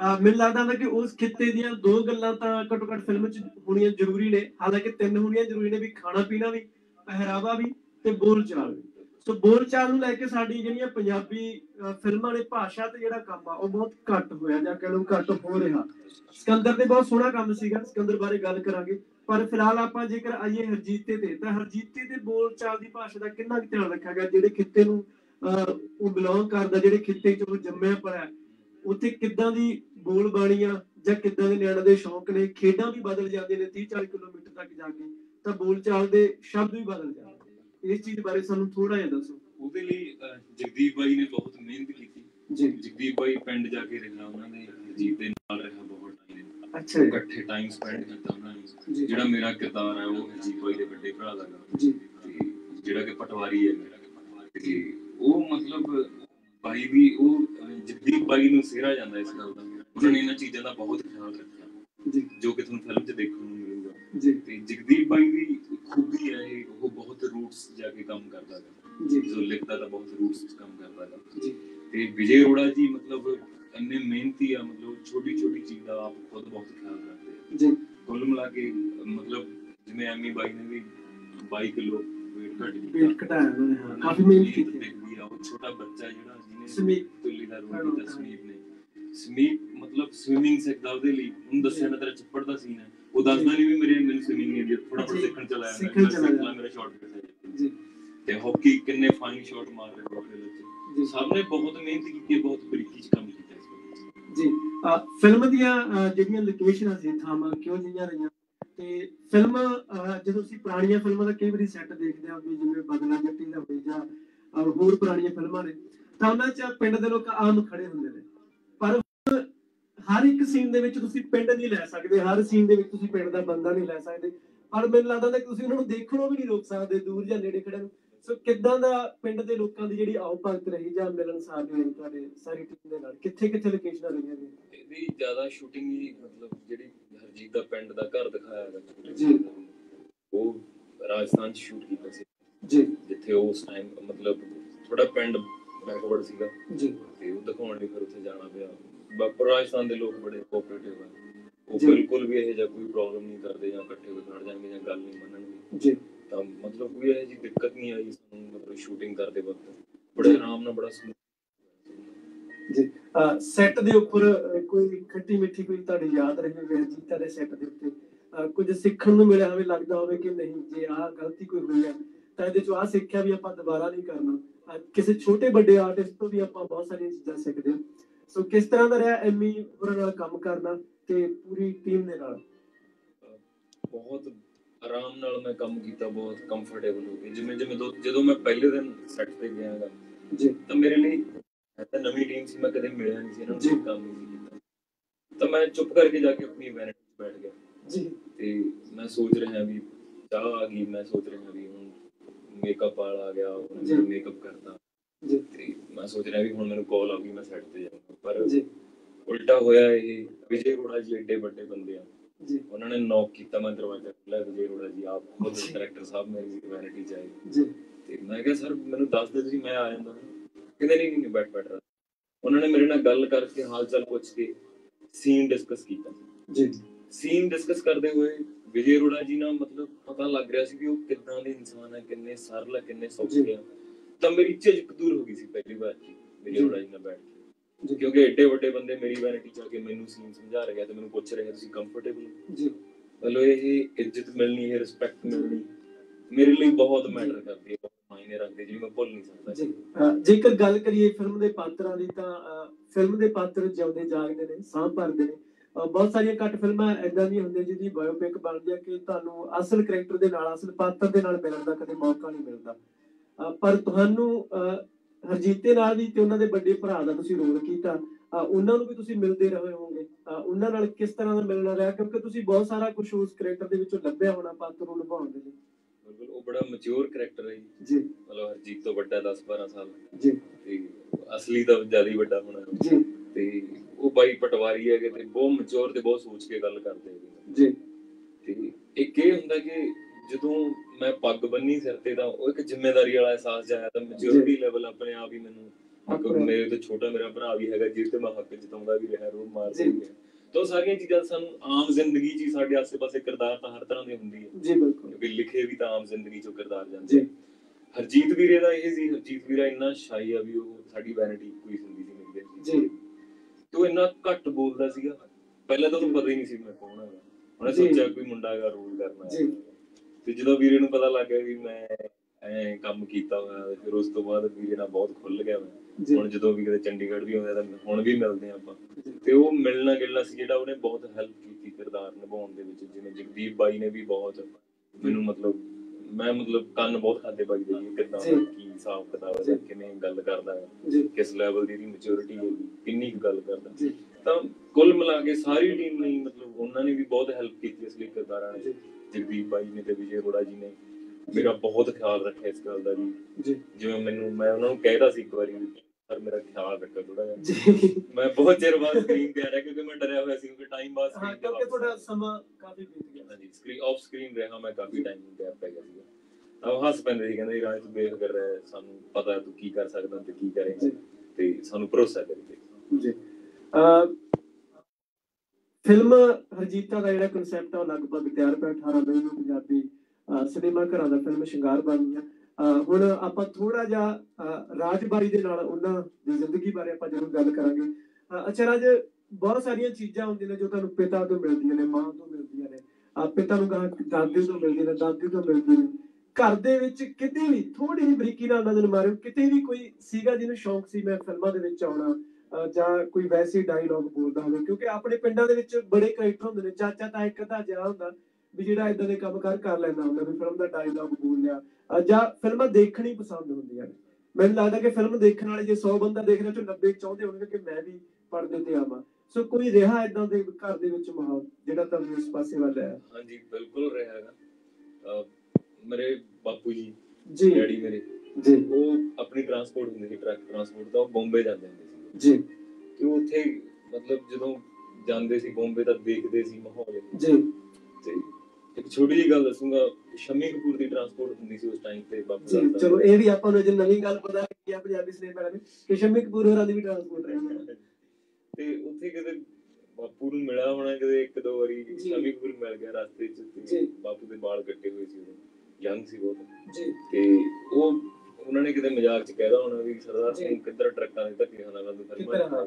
Speaker 1: ਮੈਨੂੰ ਲੱਗਦਾ ਹੁੰਦਾ ਕਿ ਉਸ ਖਿੱਤੇ ਦੀਆਂ ਦੋ ਗੱਲਾਂ ਤਾਂ ਘੱਟੋ ਘੱਟ ਫਿਲਮ 'ਚ ਹੋਣੀਆਂ ਜ਼ਰੂਰੀ ਨੇ। ਹਾਲਾਂਕਿ ਤਿੰਨ ਹੋਣੀਆਂ ਜ਼ਰੂਰੀ ਨੇ ਵੀ ਖਾਣਾ ਪੀਣਾ ਵੀ ਪਹਿਰਾਵਾ ਵੀ ਤੇ ਬੋਲ ਵੀ। ਸੋ ਬੋਲ ਨੂੰ ਲੈ ਕੇ ਸਾਡੀ ਜਿਹੜੀਆਂ ਪੰਜਾਬੀ ਫਿਲਮਾਂ ਨੇ ਭਾਸ਼ਾ ਤੇ ਜਿਹੜਾ ਕੰਮ ਆ ਉਹ ਬਹੁਤ ਘੱਟ ਹੋਇਆ ਜਾਂ ਕਹਿ ਲਓ ਘੱਟ ਹੋ ਰਿਹਾ। ਸਿਕੰਦਰ ਦੇ ਬਹੁਤ ਸੋਹਣਾ ਕੰਮ ਸੀਗਾ ਸਿਕੰਦਰ ਬਾਰੇ ਗੱਲ ਕਰਾਂਗੇ। ਪਰ ਫਿਲਹਾਲ ਆਪਾਂ ਜੇਕਰ ਆਈਏ ਹਰਜੀਤੇ ਤੇ ਤਾਂ ਹਰਜੀਤੇ ਦੇ ਬੋਲ ਚਾਲ ਦੀ ਭਾਸ਼ਾ ਦਾ ਕਿੰਨਾ ਕੁ ਧਿਆਨ ਰੱਖਿਆ ਗਿਆ? ਜਿਹੜੇ ਖਿੱਤੇ ਨੂੰ ਅਹ, ਉਹ ਬਿਲੋਂਗ ਕਰਦਾ ਜਿਹੜੇ ਖਿੱਤੇ 'ਚ ਉਹ ਜੰਮਿਆ ਪੜਿਆ ਉੱਥੇ ਕਿੱਦਾਂ ਦੀ ਬੋਲ ਬਾਣੀਆਂ ਜਾਂ ਕਿੱਦਾਂ ਦੇ ਨਿਆਣਿਆਂ ਦੇ ਸ਼ੌਂਕ ਨੇ ਖੇਡਾਂ ਵੀ ਬਦਲ ਜਾਂਦੇ ਨੇ 30 40 ਕਿਲੋਮੀਟਰ ਤੱਕ ਜਾ ਕੇ ਤਾਂ ਬੋਲ ਚਾਲ ਦੇ ਸ਼ਬਦ ਵੀ ਬਦਲ ਜਾਂਦੇ ਇਸ ਚੀਜ਼ ਬਾਰੇ ਸਾਨੂੰ ਥੋੜਾ ਜਿਹਾ ਦੱਸੋ।
Speaker 2: ਉਹਦੇ ਲਈ ਜਗਦੀਪ ਬਾਈ ਨੇ ਬਹੁਤ ਮਿਹਨਤ ਕੀਤੀ।
Speaker 1: ਜੀ।
Speaker 2: ਜਗਦੀਪ ਬਾਈ ਪਿੰਡ ਜਾ ਕੇ ਰਿਹਾ ਉਹਨਾਂ ਨੇ ਹਰਜੀਤ ਦੇ ਨਾਲ ਰਿਹਾ ਬਹੁਤ ਟਾਈਮ
Speaker 1: ਅੱਛਾ
Speaker 2: ਇਕੱਠੇ ਟਾਈਮ ਸਪੈਂਡ ਕੀਤਾ ਉਹਨਾਂ ਨੇ। ਜਿਹੜਾ ਮੇਰਾ ਕਿਰਦਾਰ ਹੈ ਉਹ ਹਰਜੀਤ ਬਾਈ ਦੇ ਵੱਡੇ ਭਰਾ ਦਾ।
Speaker 1: ਜੀ।
Speaker 2: ਜਿਹੜਾ ਕਿ ਪਟਵਾਰੀ ਹੈ ਤੇ ਉਹ ਮਤਲਬ ਬਾਈ ਦੀ ਉਹ ਜਗਦੀਪ ਬਾਈ ਨੂੰ ਸਿਹਰਾ ਜਾਂਦਾ ਇਸ ਗੱਲ ਦਾ। ਉਹਨਾਂ ਨੇ ਇਹਨਾਂ ਚੀਜ਼ਾਂ ਦਾ ਬਹੁਤ ਖਿਆਲ ਰੱਖਿਆ।
Speaker 1: ਜੀ।
Speaker 2: ਜੋ ਕਿ ਤੁਹਾਨੂੰ ਫਿਲਮ 'ਚ ਦੇਖਣ ਨੂੰ ਮਿਲੂਗਾ।
Speaker 1: ਜੀ।
Speaker 2: ਤੇ ਜਗਦੀਪ ਬਾਈ ਦੀ ਖੂਬੀ ਹੈ ਇਹ ਉਹ ਬਹੁਤ ਰੂਟਸ ਜਾ ਕੇ ਕੰਮ ਕਰਦਾ ਹੈ
Speaker 1: ਜੀ।
Speaker 2: ਜੋ ਲਿਖਦਾ ਤਾਂ ਬਹੁਤ ਰੂਟਸ ਕੰਮ ਕਰਦਾ ਹੈ
Speaker 1: ਜੀ।
Speaker 2: ਤੇ ਵਿਜੇ ਅਰੋੜਾ ਜੀ ਮਤਲਬ ਇੰਨੇ ਮਿਹਨਤੀ ਆ ਮਤਲਬ ਛੋਟੀ ਛੋਟੀ ਚੀਜ਼ ਦਾ ਆਪ ਖੁਦ ਬਹੁਤ ਖਿਆਲ ਰੱਖਦੇ ਆ।
Speaker 1: ਜੀ।
Speaker 2: ਕੁੱਲ ਮਿਲਾ ਕੇ ਮਤਲਬ ਜਿਵੇਂ ਐਮੀ ਬਾਈ ਨੇ ਵੀ 22 ਕਿਲੋ weight ਘਟ
Speaker 1: ਵੇਟ ਘਟਾਇਆ ਉਹਨਾਂ ਹਾਂ ਕਾਫੀ ਮਿਹਨਤ ਕੀਤੀ।
Speaker 2: ਦੇਖਦੀ ਆ ਉਹ ਛੋਟਾ ਬੱਚਾ ਜਿਹੜਾ ਜਿਹਨੇ
Speaker 1: ਸਮੀਪ।
Speaker 2: ਤੁੱਲੀ ਦਾ ਰੋਲ ਕੀਤਾ ਸਮੀਪ ਨੇ ਸਮੀਪ ਮਤਲਬ ਸਵਿਮਿੰਗ ਸਿੱਖਦਾ ਉਹਦੇ ਲਈ ਉਹਨੂੰ ਦੱਸਿਆ ਨਾ ਤੇਰਾ ਚੱਪੜ ਦਾ ਸੀਨ ਹੈ। ਉਹ ਦੱਸਦਾ ਨਹੀਂ ਵੀ ਮੇਰੇ ਮੈਨੂੰ ਸਵਿਮਿੰਗ ਨਹੀਂ ਆਉਂਦੀ ਥੋੜਾ ਥੋੜਾ। ਸਿੱਖਣ ਚਲਾ ਜਾਂਦਾ।
Speaker 1: ਸਿੱਖਣ ਚਲਾ।
Speaker 2: ਮੇਰਾ ਸ਼ਾਟ ਹੈ।
Speaker 1: ਜੀ।
Speaker 2: ਤੇ ਹਾਕੀ ਕਿੰਨੇ ਫਾਈਨ ਸ਼ਾਟ ਮਾਰ ਰਹੇ ਹਾਕੀ ਦੇ ਵਿੱਚ।
Speaker 1: ਜੀ।
Speaker 2: ਸਭ ਨੇ ਬਹੁਤ ਮਿਹਨਤ ਕੀਤੀ ਹੈ ਬਹੁਤ ਬਰੀਕੀ ਚ ਕੰਮ ਕੀਤਾ ਇਸ ਵਿੱਚ
Speaker 1: ਜੀ। ਫਿਲਮ ਦੀਆਂ ਜਿਹੜੀਆਂ ਲੋਕੇਸ਼ਨਾਂ ਸੀ ਥਾਵਾਂ ਕਿਉਂ ਜਿਹੀਆਂ ਰਹੀਆਂ? ਤੇ ਫਿਲਮ ਜਦੋਂ ਅਸੀਂ ਪੁਰਾਣੀਆਂ ਫਿਲਮਾਂ ਦਾ ਕਈ ਵਾਰੀ ਸੈੱਟ ਦੇਖਦੇ ਹਾਂ ਵੀ ਜਿਵੇਂ ਬਦਲਾ ਜੱਟੀ ਦਾ ਹੋਵੇ ਜਾਂ ਹੋਰ ਪੁਰਾਣੀਆਂ ਫਿਲਮਾਂ ਨੇ ਤਾਂ ਉਹਨਾਂ 'ਚ ਪਿੰਡ ਦੇ ਲੋਕ ਆਮ ਖੜੇ ਹੁੰਦੇ ਨੇ। ਹਰ ਇੱਕ ਸੀਨ ਦੇ ਵਿੱਚ ਤੁਸੀਂ ਪਿੰਡ ਨਹੀਂ ਲੈ ਸਕਦੇ ਹਰ ਸੀਨ ਦੇ ਵਿੱਚ ਤੁਸੀਂ ਪਿੰਡ ਦਾ ਬੰਦਾ ਨਹੀਂ ਲੈ ਸਕਦੇ। ਪਰ ਮੈਨੂੰ ਲੱਗਦਾ ਕਿ ਤੁਸੀਂ ਉਹਨਾਂ ਨੂੰ ਦੇਖਣੋਂ ਵੀ ਨਹੀਂ ਰੋਕ ਸਕਦੇ ਦੂਰ ਜਾਂ ਨੇੜੇ ਖੜੇ ਨੂੰ। ਸੋ ਕਿੱਦਾਂ ਦਾ ਪਿੰਡ ਦੇ ਲੋਕਾਂ ਦੀ ਜਿਹੜੀ ਭਗਤ ਰਹੀ ਜਾਂ ਮਿਲਣਸਾਰ ਰਹੀ ਤੁਹਾਡੇ ਸਾਰੀ ਟੀਮ ਦੇ ਨਾਲ ਕਿੱਥੇ ਕਿੱਥੇ ਲੋਕੇਸ਼ਨਾਂ ਰਹੀਆਂ ਨੇ?
Speaker 2: ਇਹਦੀ ਜ਼ਿਆਦਾ ਸ਼ੂਟਿੰਗ ਹੀ ਮਤਲਬ ਜਿਹੜੀ ਹਰਜੀਤ ਦਾ ਪਿੰਡ ਦਾ ਘਰ ਦਿਖਾਇਆ ਹੈਗਾ
Speaker 1: ਜੀ।
Speaker 2: ਉਹ ਰਾਜਸਥਾਨ ਚ ਸ਼ੂਟ ਕੀਤਾ ਸੀ।
Speaker 1: ਜੀ।
Speaker 2: ਜਿੱਥੇ ਉਸ ਟਾਈਮ ਮਤਲਬ ਥੋੜਾ ਪਿੰਡ ਬੈਕਵਰਡ ਸੀਗਾ।
Speaker 1: ਜੀ।
Speaker 2: ਤੇ ਉਹ ਦਿਖਾਉਣ ਲਈ ਫਿਰ ਉੱਥੇ ਜਾਣਾ ਪਿਆ। ਬਾਪਰ ਰਾਜਸਥਾਨ ਦੇ ਲੋਕ ਬੜੇ ਕੋਆਪਰੇਟਿਵ ਆ। ਉਹ
Speaker 1: ਜੀ।
Speaker 2: ਬਿਲਕੁਲ ਵੀ ਇਹ ਜਿਹਾ ਕੋਈ ਪ੍ਰੋਬਲਮ ਨਹੀਂ ਕਰਦੇ ਜਾਂ ਇਕੱਠੇ ਹੋ ਕੇ ਖੜ ਜਾਣਗੇ ਜਾਂ ਗੱਲ ਨਹੀਂ ਮੰਨਣਗੇ।
Speaker 1: ਜੀ।
Speaker 2: ਤਾਂ ਮਤਲਬ ਕੋਈ ਇਹ ਜੀ ਦਿੱਕਤ ਨਹੀਂ ਆਈ ਸਾਨੂੰ ਮਤਲਬ ਸ਼ੂਟਿੰਗ ਕਰਦੇ ਵਕਤ। ਬੜੇ
Speaker 1: ਜੀ।
Speaker 2: ਆਰਾਮ ਨਾਲ ਬੜਾ smooth
Speaker 1: ਜੀ। ਸੈੱਟ ਦੇ ਉੱਪਰ ਅਹ, ਕੋਈ ਖੱਟੀ ਮਿੱਠੀ ਕੋਈ ਤੁਹਾਡੀ ਯਾਦ ਰਹੀ ਹੋਵੇ ਜੀ ਤੁਹਾਡੇ ਸੈੱਟ ਦੇ ਉੱਤੇ? ਅਹ, ਕੁਝ ਸਿੱਖਣ ਨੂੰ ਮਿਲਿਆ ਹੋਵੇ ਲੱਗਦਾ ਹੋਵੇ ਕਿ ਨਹੀਂ ਜੇ ਆਹ ਗਲਤੀ ਕੋਈ ਹੋਈ ਹੈ ਤਾਂ ਇਹਦੇ ਚੋਂ ਆਹ ਸਿੱਖਿਆ ਵੀ ਆਪਾਂ ਦੁਬਾਰਾ ਨਹੀਂ ਕਰਨਾ। ਅਹ, ਕਿਸੇ ਛੋਟੇ ਵੱਡੇ ਆਰਟਿਸਟ ਤੋਂ ਵੀ ਆਪਾਂ ਬਹੁਤ ਸਾਰੀਆਂ ਚੀਜ਼ਾਂ ਸਿੱਖਦੇ ਹਾਂ। ਸੋ ਕਿਸ ਤਰ੍ਹਾਂ ਦਾ ਰਿਹਾ ਐਮੀ ਹੋਰਾਂ ਨਾਲ ਕੰਮ ਕਰਨਾ ਤੇ ਪੂਰੀ ਟੀਮ ਦੇ ਨਾਲ?
Speaker 2: ਬਹੁਤ ਆਰਾਮ ਨਾਲ ਮੈਂ ਕੰਮ ਕੀਤਾ ਬਹੁਤ ਕੰਫਰਟੇਬਲ ਹੋ ਗਿਆ ਜਿਵੇਂ ਜਿਵੇਂ ਜਦੋਂ ਮੈਂ ਪਹਿਲੇ ਦਿਨ ਸੈੱਟ ਤੇ ਗਿਆ ਗਾ
Speaker 1: ਜੀ।
Speaker 2: ਤਾਂ ਮੇਰੇ ਲਈ ਤਾਂ ਨਵੀਂ ਟੀਮ ਸੀ ਮੈਂ ਕਦੇ ਮਿਲਿਆ ਨਹੀਂ ਸੀ ਇਹਨਾਂ ਨੂੰ ਕੰਮ ਨਹੀਂ ਕੀਤਾ। ਤਾਂ ਮੈਂ ਚੁੱਪ ਕਰਕੇ ਜਾ ਕੇ ਆਪਣੀ ਵੈਨਿਟੀ 'ਚ ਬੈਠ ਗਿਆ।
Speaker 1: ਜੀ।
Speaker 2: ਤੇ ਮੈਂ ਸੋਚ ਰਿਹਾ ਵੀ ਚਾਹ ਆ ਗਈ ਮੈਂ ਸੋਚ ਰਿਹਾ ਵੀ ਹੁਣ ਮੇਕਅਪ ਵਾਲਾ ਆ ਗਿਆ। ਉਹਨੇ ਮੇਕਅਪ ਕਰਤਾ
Speaker 1: ਜੀ।
Speaker 2: ਮੈਂ ਸੋਚ ਰਿਹਾ ਵੀ ਹੁਣ ਮੈਨੂੰ ਕਾਲ ਆ ਗਈ ਮੈਂ ਸੈੱਟ ਤੇ ਜਾਵਾਂ ਪਰ
Speaker 1: ਜੀ।
Speaker 2: ਉਲਟਾ ਹੋਇਆ ਇਹ ਵਿਜੇ ਅਰੋੜਾ ਜੀ ਏਡੇ ਵੱਡੇ ਬੰਦੇ ਆ।
Speaker 1: ਜੀ।
Speaker 2: ਉਹਨਾਂ ਨੇ ਨੌਕ ਕੀਤਾ ਮੈਂ ਦਰਵਾਜ਼ਾ ਖੋਲ੍ਹਿਆ ਵਿਜੇ ਅਰੋੜਾ ਜੀ ਆਪ ਖੁਦ
Speaker 1: ਜੀ।
Speaker 2: ਡਾਇਰੈਕਟਰ ਸਾਹਿਬ ਮੇਰੀ ਵੈਨਿਟੀ ਚ ਆਏ।
Speaker 1: ਜੀ।
Speaker 2: ਤੇ ਮੈਂ ਕਿਹਾ ਸਰ ਮੈਨੂੰ ਦੱਸ ਦੇ ਤੁਸੀਂ ਮੈਂ ਆ ਜਾਂਦਾ ਕਹਿੰਦੇ ਨਹੀਂ ਨਹੀਂ ਬੈਠ ਬੈਠ ਰਹਾ ਉਹਨਾਂ ਨੇ ਮੇਰੇ ਨਾਲ ਗੱਲ ਕਰਕੇ ਹਾਲ ਚਾਲ ਪੁੱਛ ਕੇ ਸੀਨ ਡਿਸਕਸ ਕੀਤਾ।
Speaker 1: ਜੀ।
Speaker 2: ਸੀਨ ਡਿਸਕਸ ਕਰਦੇ ਹੋਏ ਵਿਜੇ ਅਰੋੜਾ ਜੀ ਨਾਲ ਮਤਲਬ ਪਤਾ ਲੱਗ ਰਿਹਾ ਸੀ ਕਿ ਉਹ ਕਿੱਦਾਂ ਦੇ ਇਨਸਾਨ ਹੈ ਕਿੰਨੇ ਸਰਲ ਹੈ ਕਿੰਨੇ ਸੌਖੇ। ਆ। ਤਾਂ ਮੇਰੀ ਝਿਜਕ ਦੂਰ ਹੋ ਗਈ ਸੀ ਪਹਿਲੀ ਵਾਰ ਜੀ
Speaker 1: ਜੀ।
Speaker 2: ਅਰੋੜਾ ਜੀ ਨਾਲ ਬੈਠ ਕੇ। ਕਿਉਂਕਿ ਏਡੇ ਵੱਡੇ ਬੰਦੇ ਮੇਰੀ ਵੈਨਿਟੀ ਚ ਕੇ ਮੈਨੂੰ ਸੀਨ ਸਮਝਾ ਰਹੇ ਆ ਤੇ ਮੈਨੂੰ ਪੁੱਛ ਰਹੇ ਤੁਸੀਂ ਕੰਫਰਟੇਬਲ ਹੋ?
Speaker 1: ਜੀ।
Speaker 2: ਮਤਲਬ ਇਹ ਇੱਜ਼ਤ ਮਿਲਣੀ ਇਹ ਰਿਸਪੈਕਟ ਮਿਲਣੀ ਮੇਰੇ ਲਈ ਬਹੁਤ ਮੈਟਰ ਕਰਦੀ ਹੈ ਮਾਇਨੇ ਰੱਖਦੀ ਹੈ, ਜਿਹੜੀ ਮੈਂ ਭੁੱਲ ਨਹੀਂ ਸਕਦਾ।
Speaker 1: ਜੀ। ਜੇਕਰ ਗੱਲ ਕਰੀਏ ਫਿਲਮ ਦੇ ਪਾਤਰਾਂ ਦੀ ਤਾਂ ਫਿਲਮ ਦੇ ਪਾਤਰ ਜਿਉਂਦੇ ਜਾਗਦੇ ਨੇ ਸਾਹ ਭਰਦੇ ਨੇ। ਬਹੁਤ ਸਾਰੀਆਂ ਘੱਟ ਫਿਲਮਾਂ ਐਦਾਂ ਦੀਆਂ ਹੁੰਦੀਆਂ ਜਿਹਦੀ ਬਾਇਓਪਿਕ ਬਣਦੀ ਆ ਕਿ ਤੁਹਾਨੂੰ ਅਸਲ ਕਰੈਕਟਰ ਦੇ ਨਾਲ ਅਸਲ ਪਾਤਰ ਦੇ ਨਾਲ ਮਿਲਣ ਦਾ ਕਦੇ ਮੌਕਾ ਨਹੀਂ ਮਿਲਦਾ। ਪਰ ਤੁਹਾਨੂੰ ਹਰਜੀਤ ਨਾਲ ਵੀ ਤੇ ਉਹਨਾਂ ਦੇ ਵੱਡੇ ਭਰਾ ਦਾ ਤੁਸੀਂ ਰੋਲ ਕੀਤਾ। ਉਹਨਾਂ ਨੂੰ ਵੀ ਤੁਸੀਂ ਮਿਲਦੇ ਰਹੇ ਹੋਵੋਗੇ। ਉਹਨਾਂ ਨਾਲ ਕਿਸ ਤਰ੍ਹਾਂ ਦਾ ਮਿਲਣਾ ਰਿਹਾ? ਕਿਉਂਕਿ ਤੁਸੀਂ ਬਹੁਤ ਸਾਰਾ ਕੁਝ ਉਸ ਕਰੈਕਟਰ ਦੇ ਵਿੱਚੋਂ ਲੱਭਿਆ ਹੋਣਾ ਪਾਤਰ ਨੂੰ ਨਿਭਾਉਣ ਦੇ ਲਈ।
Speaker 2: ਬਿਲਕੁਲ ਉਹ ਬੜਾ ਮੈਚੁਰ ਕੈਰੈਕਟਰ ਹੈ ਜੀ। ਮਤਲਬ ਹਰਜੀਤ ਤੋਂ ਵੱਡਾ 10 12 ਸਾਲ।
Speaker 1: ਜੀ।
Speaker 2: ਤੇ ਅਸਲੀ ਤਾਂ ਜ਼ਿਆਦਾ ਹੀ ਵੱਡਾ ਹੋਣਾ।
Speaker 1: ਜੀ।
Speaker 2: ਤੇ ਉਹ ਬਾਈ ਪਟਵਾਰੀ ਹੈਗੇ ਤੇ ਬਹੁਤ ਮੈਚੁਰ ਤੇ ਬਹੁਤ ਸੋਚ ਕੇ ਗੱਲ ਕਰਦੇ ਹੈਗੇ।
Speaker 1: ਜੀ।
Speaker 2: ਤੇ ਇੱਕ ਇਹ ਹੁੰਦਾ ਕਿ ਜਦੋਂ ਮੈਂ ਪੱਗ ਬੰਨੀ ਸਿਰ ਤੇ ਤਾਂ ਉਹ ਇੱਕ ਜ਼ਿੰਮੇਵਾਰੀ ਵਾਲਾ ਅਹਿਸਾਸ ਜਾਇਆ ਤਾਂ ਮੈਚੁਰਿਟੀ ਲੈਵਲ ਆਪਣੇ ਆਪ ਹੀ ਮੈਨੂੰ ਮੇਰੇ ਤੋਂ ਛੋਟਾ ਮੇਰਾ ਭਰਾ ਵੀ ਹੈਗਾ ਜਿਸ ਤੇ ਮੈਂ ਹੱਕ ਜਿਤਾਉਂਦਾ ਵੀ ਰਿਹਾ ਰੋਲ ਵੀ ਰਿਹਾ। ਤਾਂ ਸਾਰੀਆਂ ਚੀਜ਼ਾਂ ਸਾਨੂੰ ਆਮ ਜ਼ਿੰਦਗੀ 'ਚ ਹੀ ਸਾਡੇ ਆਸ-ਪਾਸੇ ਕਿਰਦਾਰ ਤਾਂ ਹਰ ਤਰ੍ਹਾਂ ਦੇ ਹੁੰਦੀ ਹੈ।
Speaker 1: ਜੀ ਬਿਲਕੁਲ।
Speaker 2: ਕਿਉਂਕਿ ਲਿਖੇ ਵੀ ਤਾਂ ਆਮ ਜ਼ਿੰਦਗੀ 'ਚੋਂ ਕਿਰਦਾਰ ਜਾਂਦੇ
Speaker 1: ਜੀ।
Speaker 2: ਹਰਜੀਤ ਵੀਰੇ ਦਾ ਇਹ ਸੀ ਹਰਜੀਤ ਵੀਰਾ ਇੰਨਾ ਸ਼ਾਈ ਆ ਵੀ ਉਹ ਸਾਡੀ ਵੈਨਿਟੀ ਕੋਈ ਹੁੰਦੀ ਸੀ ਮੇਰੀ।
Speaker 1: ਜੀ।
Speaker 2: ਤੇ ਇੰਨਾ ਘੱਟ ਬੋਲਦਾ ਸੀਗਾ। ਪਹਿਲਾਂ ਤਾਂ ਉਹਨੂੰ ਪਤਾ ਹੀ ਨਹੀਂ ਸੀ ਮੈਂ ਕੌਣ ਹੈਗਾ। ਉਹਨੇ। ਸੋਚਿਆ ਕੋਈ ਮੁੰਡਾ ਹੈਗਾ ਰੋਲ ਕਰਨਾ ਹੈ
Speaker 1: ਜੀ।
Speaker 2: ਤੇ ਜਦੋਂ ਵੀਰੇ ਨੂੰ ਪਤਾ ਲੱਗ ਗਿਆ ਵੀ ਮੈਂ ਐ ਕੰਮ ਕੀਤਾ ਹੋਇਆ ਤੇ ਫਿਰ ਉਸ ਤੋਂ ਬਾਅਦ ਵੀਰੇ ਨਾਲ ਬਹੁਤ ਖੁੱਲ ਗਿਆ ਮੈਂ। ਹੁਣ ਜਦੋਂ ਵੀ ਕਿਤੇ ਚੰਡੀਗੜ੍ਹ ਵੀ ਆਉਂਦਾ ਤਾਂ ਹੁਣ ਵੀ ਮਿਲਦੇ ਆ ਆਪਾਂ। ਤੇ ਉਹ ਮਿਲਣਾ ਗਿਲਣਾ ਸੀ ਜਿਹੜਾ ਉਹਨੇ ਬਹੁਤ ਹੈਲਪ ਕੀਤੀ ਕਿਰਦਾਰ ਨਿਭਾਉਣ ਦੇ ਵਿੱਚ ਜਿਵੇਂ ਜਗਦੀਪ ਬਾਈ ਨੇ ਵੀ ਬਹੁਤ ਮੈਨੂੰ ਮਤਲਬ ਮੈਂ ਮਤਲਬ ਕੰਨ ਬਹੁਤ ਖਾਦੇ ਬਾਈ ਦੇ ਜੀ ਕਿੱਦਾਂ। ਕੀ ਹਿਸਾਬ ਕਿਤਾਬ ਹੈ। ਕਿਵੇਂ ਗੱਲ ਕਰਦਾ ਹੈ ਕਿਸ ਲੈਵਲ ਦੀ ਇਹਦੀ ਮੈਚੁਰਿਟੀ ਹੈ ਕਿੰਨੀ ਗੱਲ ਕਰਦਾ। ਤਾਂ ਕੁੱਲ ਮਿਲਾ ਕੇ ਸਾਰੀ ਟੀਮ ਨੇ ਮਤਲਬ ਉਹਨਾਂ ਨੇ ਵੀ ਬਹੁਤ ਹੈਲਪ ਕੀਤੀ ਇਸ ਲਈ ਕਿਰਦਾਰਾਂ ਨੇ। ਜਗਦੀਪ ਬਾਈ ਨੇ ਤੇ ਵਿਜੇ ਅਰੋੜਾ ਜੀ ਨੇ। ਮੇਰਾ ਬਹੁਤ ਖਿਆਲ ਰੱਖਿਆ ਇਸ ਗੱਲ ਦਾ
Speaker 1: ਜੀ।
Speaker 2: ਜਿਵੇਂ ਮੈਨੂੰ ਮੈਂ ਉਹਨਾਂ ਨੂੰ ਕਹਿਦਾ ਸੀ ਇੱਕ ਵਾਰੀ ਸਰ ਮੇਰਾ ਖਿਆਲ ਰੱਖੋ ਥੋੜਾ ਜਿਹਾ।
Speaker 1: ਜੀ।
Speaker 2: ਮੈਂ ਬਹੁਤ ਚਿਰ ਬਾਅਦ ਸਕਰੀਨ ਤੇ ਆ ਰਿਹਾ ਕਿਉਂਕਿ ਮੈਂ ਡਰਿਆ ਹੋਇਆ ਸੀ ਕਿਉਂਕਿ ਟਾਈਮ ਬਾਅਦ screen ਤੇ
Speaker 1: ਕਿਉਂਕਿ ਤੁਹਾਡਾ ਸਮਾਂ ਕਾਫੀ ਬੀਤ ਗਿਆ।
Speaker 2: ਹਾਂਜੀ ਸਕਰੀਨ ਆਫ ਸਕਰੀਨ ਰਿਹਾ ਮੈਂ ਕਾਫੀ ਟਾਈਮ ਗੈਪ ਪੈ ਗਿਆ ਸੀਗਾ। ਤਾਂ ਹੱਸ ਪੈਂਦੇ ਸੀ ਕਹਿੰਦੇ ਰਾਜ ਤੂੰ ਬੇਫਿਕਰ ਕਰ ਰਿਹਾ ਸਾਨੂੰ ਪਤਾ ਹੈ ਤੂੰ ਕੀ ਕਰ ਸਕਦਾ ਤੇ ਕੀ ਕਰੇਗਾ
Speaker 1: ਜੀ।
Speaker 2: ਤੇ ਸਾਨੂੰ ਭਰੋਸਾ ਕਰੀ ਤੇ
Speaker 1: ਜੀ ਫਿਲਮ ਹਰਜੀਤਾ ਦਾ ਜਿਹੜਾ ਕਨਸੈਪਟ ਆ, ਉਹ ਲਗਭਗ ਤਿਆਰ ਪਿਆ 18 ਮਈ ਨੂੰ ਪੰਜਾਬੀ ਸਿਨੇਮਾ ਘਰਾਂ ਦਾ ਫਿਲਮ ਸ਼ਿੰਗਾਰ ਬਣ ਗਿਆ। ਹੁਣ ਆਪਾਂ ਥੋੜਾ ਜਿਹਾ ਅਹ ਦੇ ਨਾਲ ਉਹਨਾਂ ਦੀ ਜ਼ਿੰਦਗੀ ਬਾਰੇ ਆਪਾਂ ਜ਼ਰੂਰ ਗੱਲ ਕਰਾਂਗੇ। ਅੱਛਾ ਰਾਜ, ਬਹੁਤ ਸਾਰੀਆਂ ਚੀਜ਼ਾਂ ਹੁੰਦੀਆਂ ਨੇ ਜੋ ਤੁਹਾਨੂੰ ਪਿਤਾ ਤੋਂ ਮਿਲਦੀਆਂ ਨੇ, ਮਾਂ ਤੋਂ ਮਿਲਦੀਆਂ ਨੇ। ਪਿਤਾ ਨੂੰ ਗਾਂ, ਦਾਦੀ ਤੋਂ ਮਿਲਦੀਆਂ ਨੇ, ਦਾਦੀ ਤੋਂ ਮਿਲਦੀਆਂ ਨੇ। ਘਰ ਦੇ ਵਿੱਚ ਕਿਤੇ ਵੀ ਥੋੜੀ ਜਿਹੀ ਬਰੀਕੀ ਨਾਲ ਨਜ਼ਰ ਮਾਰਿਓ, ਕਿਤੇ ਵੀ ਕੋਈ ਸੀਗਾ ਜਿਹਨੂੰ ਸ਼ੌਂਕ ਸੀ, ਮੈਂ ਫਿਲਮਾਂ ਦੇ ਵਿੱਚ ਆਉਣਾ ਜਾਂ ਕੋਈ ਵੈਸੀ ਡਾਇਲੌਗ ਬੋਲਦਾ ਹੋਵੇ ਕਿਉਂਕਿ ਆਪਣੇ ਪਿੰਡਾਂ ਦੇ ਵਿੱਚ ਬੜੇ ਕੈਰੈਕਟਰ ਹੁੰਦੇ ਨੇ ਚਾਚਾ ਤਾਂ ਇੱਕ ਅੱਧਾ ਜਿਹਾ ਹੁੰਦਾ ਵੀ ਜਿਹੜਾ ਇਦਾਂ ਦੇ ਕੰਮ ਕਰ ਕਰ ਲੈਂਦਾ ਹੁੰਦਾ ਵੀ ਫਿਲਮ ਦਾ ਡਾਇਲੌਗ ਬੋਲ ਲਿਆ ਜਾਂ ਫਿਲਮਾਂ ਦੇਖਣੀ ਪਸੰਦ ਹੁੰਦੀਆਂ ਨੇ। ਮੈਨੂੰ ਲੱਗਦਾ ਕਿ ਫਿਲਮ ਦੇਖਣ ਵਾਲੇ ਜੇ 100 ਬੰਦਾ ਦੇਖ ਰਿਹਾ ਚੋਂ 90 ਚਾਹੁੰਦੇ ਹੋਣਗੇ ਕਿ ਮੈਂ ਵੀ ਪਰਦੇ ਤੇ ਆਵਾਂ। ਸੋ ਕੋਈ ਰਿਹਾ ਇਦਾਂ ਦੇ ਘਰ ਦੇ ਵਿੱਚ ਮਾਹੌਲ ਜਿਹੜਾ ਤੁਹਾਨੂੰ ਇਸ ਪਾਸੇ ਵੱਲ ਹੈ
Speaker 2: ਹਾਂਜੀ ਬਿਲਕੁਲ ਰਿਹਾ ਹੈਗਾ। ਮੇਰੇ ਬਾਪੂ ਜੀ
Speaker 1: ਜੀ।
Speaker 2: ਡੈਡੀ ਮੇਰੇ
Speaker 1: ਜੀ।
Speaker 2: ਉਹ ਆਪਣੀ ਟਰਾਂਸਪੋਰਟ ਹੁੰਦੀ ਸੀ ਟਰੱਕ ਟਰਾਂਸਪੋਰਟ ਦਾ ਉਹ ਬੰਬੇ ਜਾਂਦੇ ਹੁੰਦੇ
Speaker 1: ਜੀ।
Speaker 2: ਉਹ ਉੱਥੇ ਮਤਲਬ ਜਦੋਂ ਜਾਂਦੇ ਸੀ ਬੰਬੇ ਤਾਂ ਦੇਖਦੇ ਸੀ ਮਾਹੌਲ।
Speaker 1: ਜੀ।
Speaker 2: ਤੇ ਇੱਕ ਛੋਟੀ ਜਿਹੀ ਗੱਲ ਦੱਸੂਗਾ ਸ਼ਮੀ ਕਪੂਰ ਦੀ ਟਰਾਂਸਪੋਰਟ ਹੁੰਦੀ ਸੀ ਉਸ ਟਾਈਮ ਤੇ ਬਾਪੂ
Speaker 1: ਜੀ ਚਲੋ ਇਹ ਵੀ ਆਪਾਂ ਨੂੰ ਜੇ ਨਵੀਂ ਗੱਲ ਪਤਾ ਲੱਗੀ ਆ ਪੰਜਾਬੀ ਸਿਨੇਮਾ ਦੇ ਕਿ ਸ਼ਮੀ ਕਪੂਰ ਹੋਰਾਂ ਦੀ ਵੀ ਟਰਾਂਸਪੋਰਟ ਰਹੀ ਹੈ
Speaker 2: ਤੇ ਉੱਥੇ ਕਿਤੇ ਬਾਪੂ ਨੂੰ ਮਿਲਿਆ ਹੋਣਾ ਕਿਤੇ ਇੱਕ ਦੋ ਵਾਰੀ। ਸ਼ਮੀ ਕਪੂਰ ਮਿਲ ਗਿਆ ਰਸਤੇ 'ਚ। ਬਾਪੂ ਦੇ ਵਾਲ ਕੱਟੇ ਹੋਏ ਸੀ ਉਦੋਂ ਯੰਗ ਸੀ ਬਹੁਤ।
Speaker 1: ਜੀ।
Speaker 2: ਤੇ ਉਹ ਉਹਨਾਂ ਨੇ ਕਿਤੇ ਮਜ਼ਾਕ 'ਚ ਕਹਿਦਾ ਹੋਣਾ ਵੀ ਸਰਦਾਰ। ਸਿੰਘ ਕਿੱਧਰ ਟਰੱਕਾਂ ਦੇ ਧੱਕੇ ਖਾਣਾ ਬੰਦ ਫਿਲਮਾਂ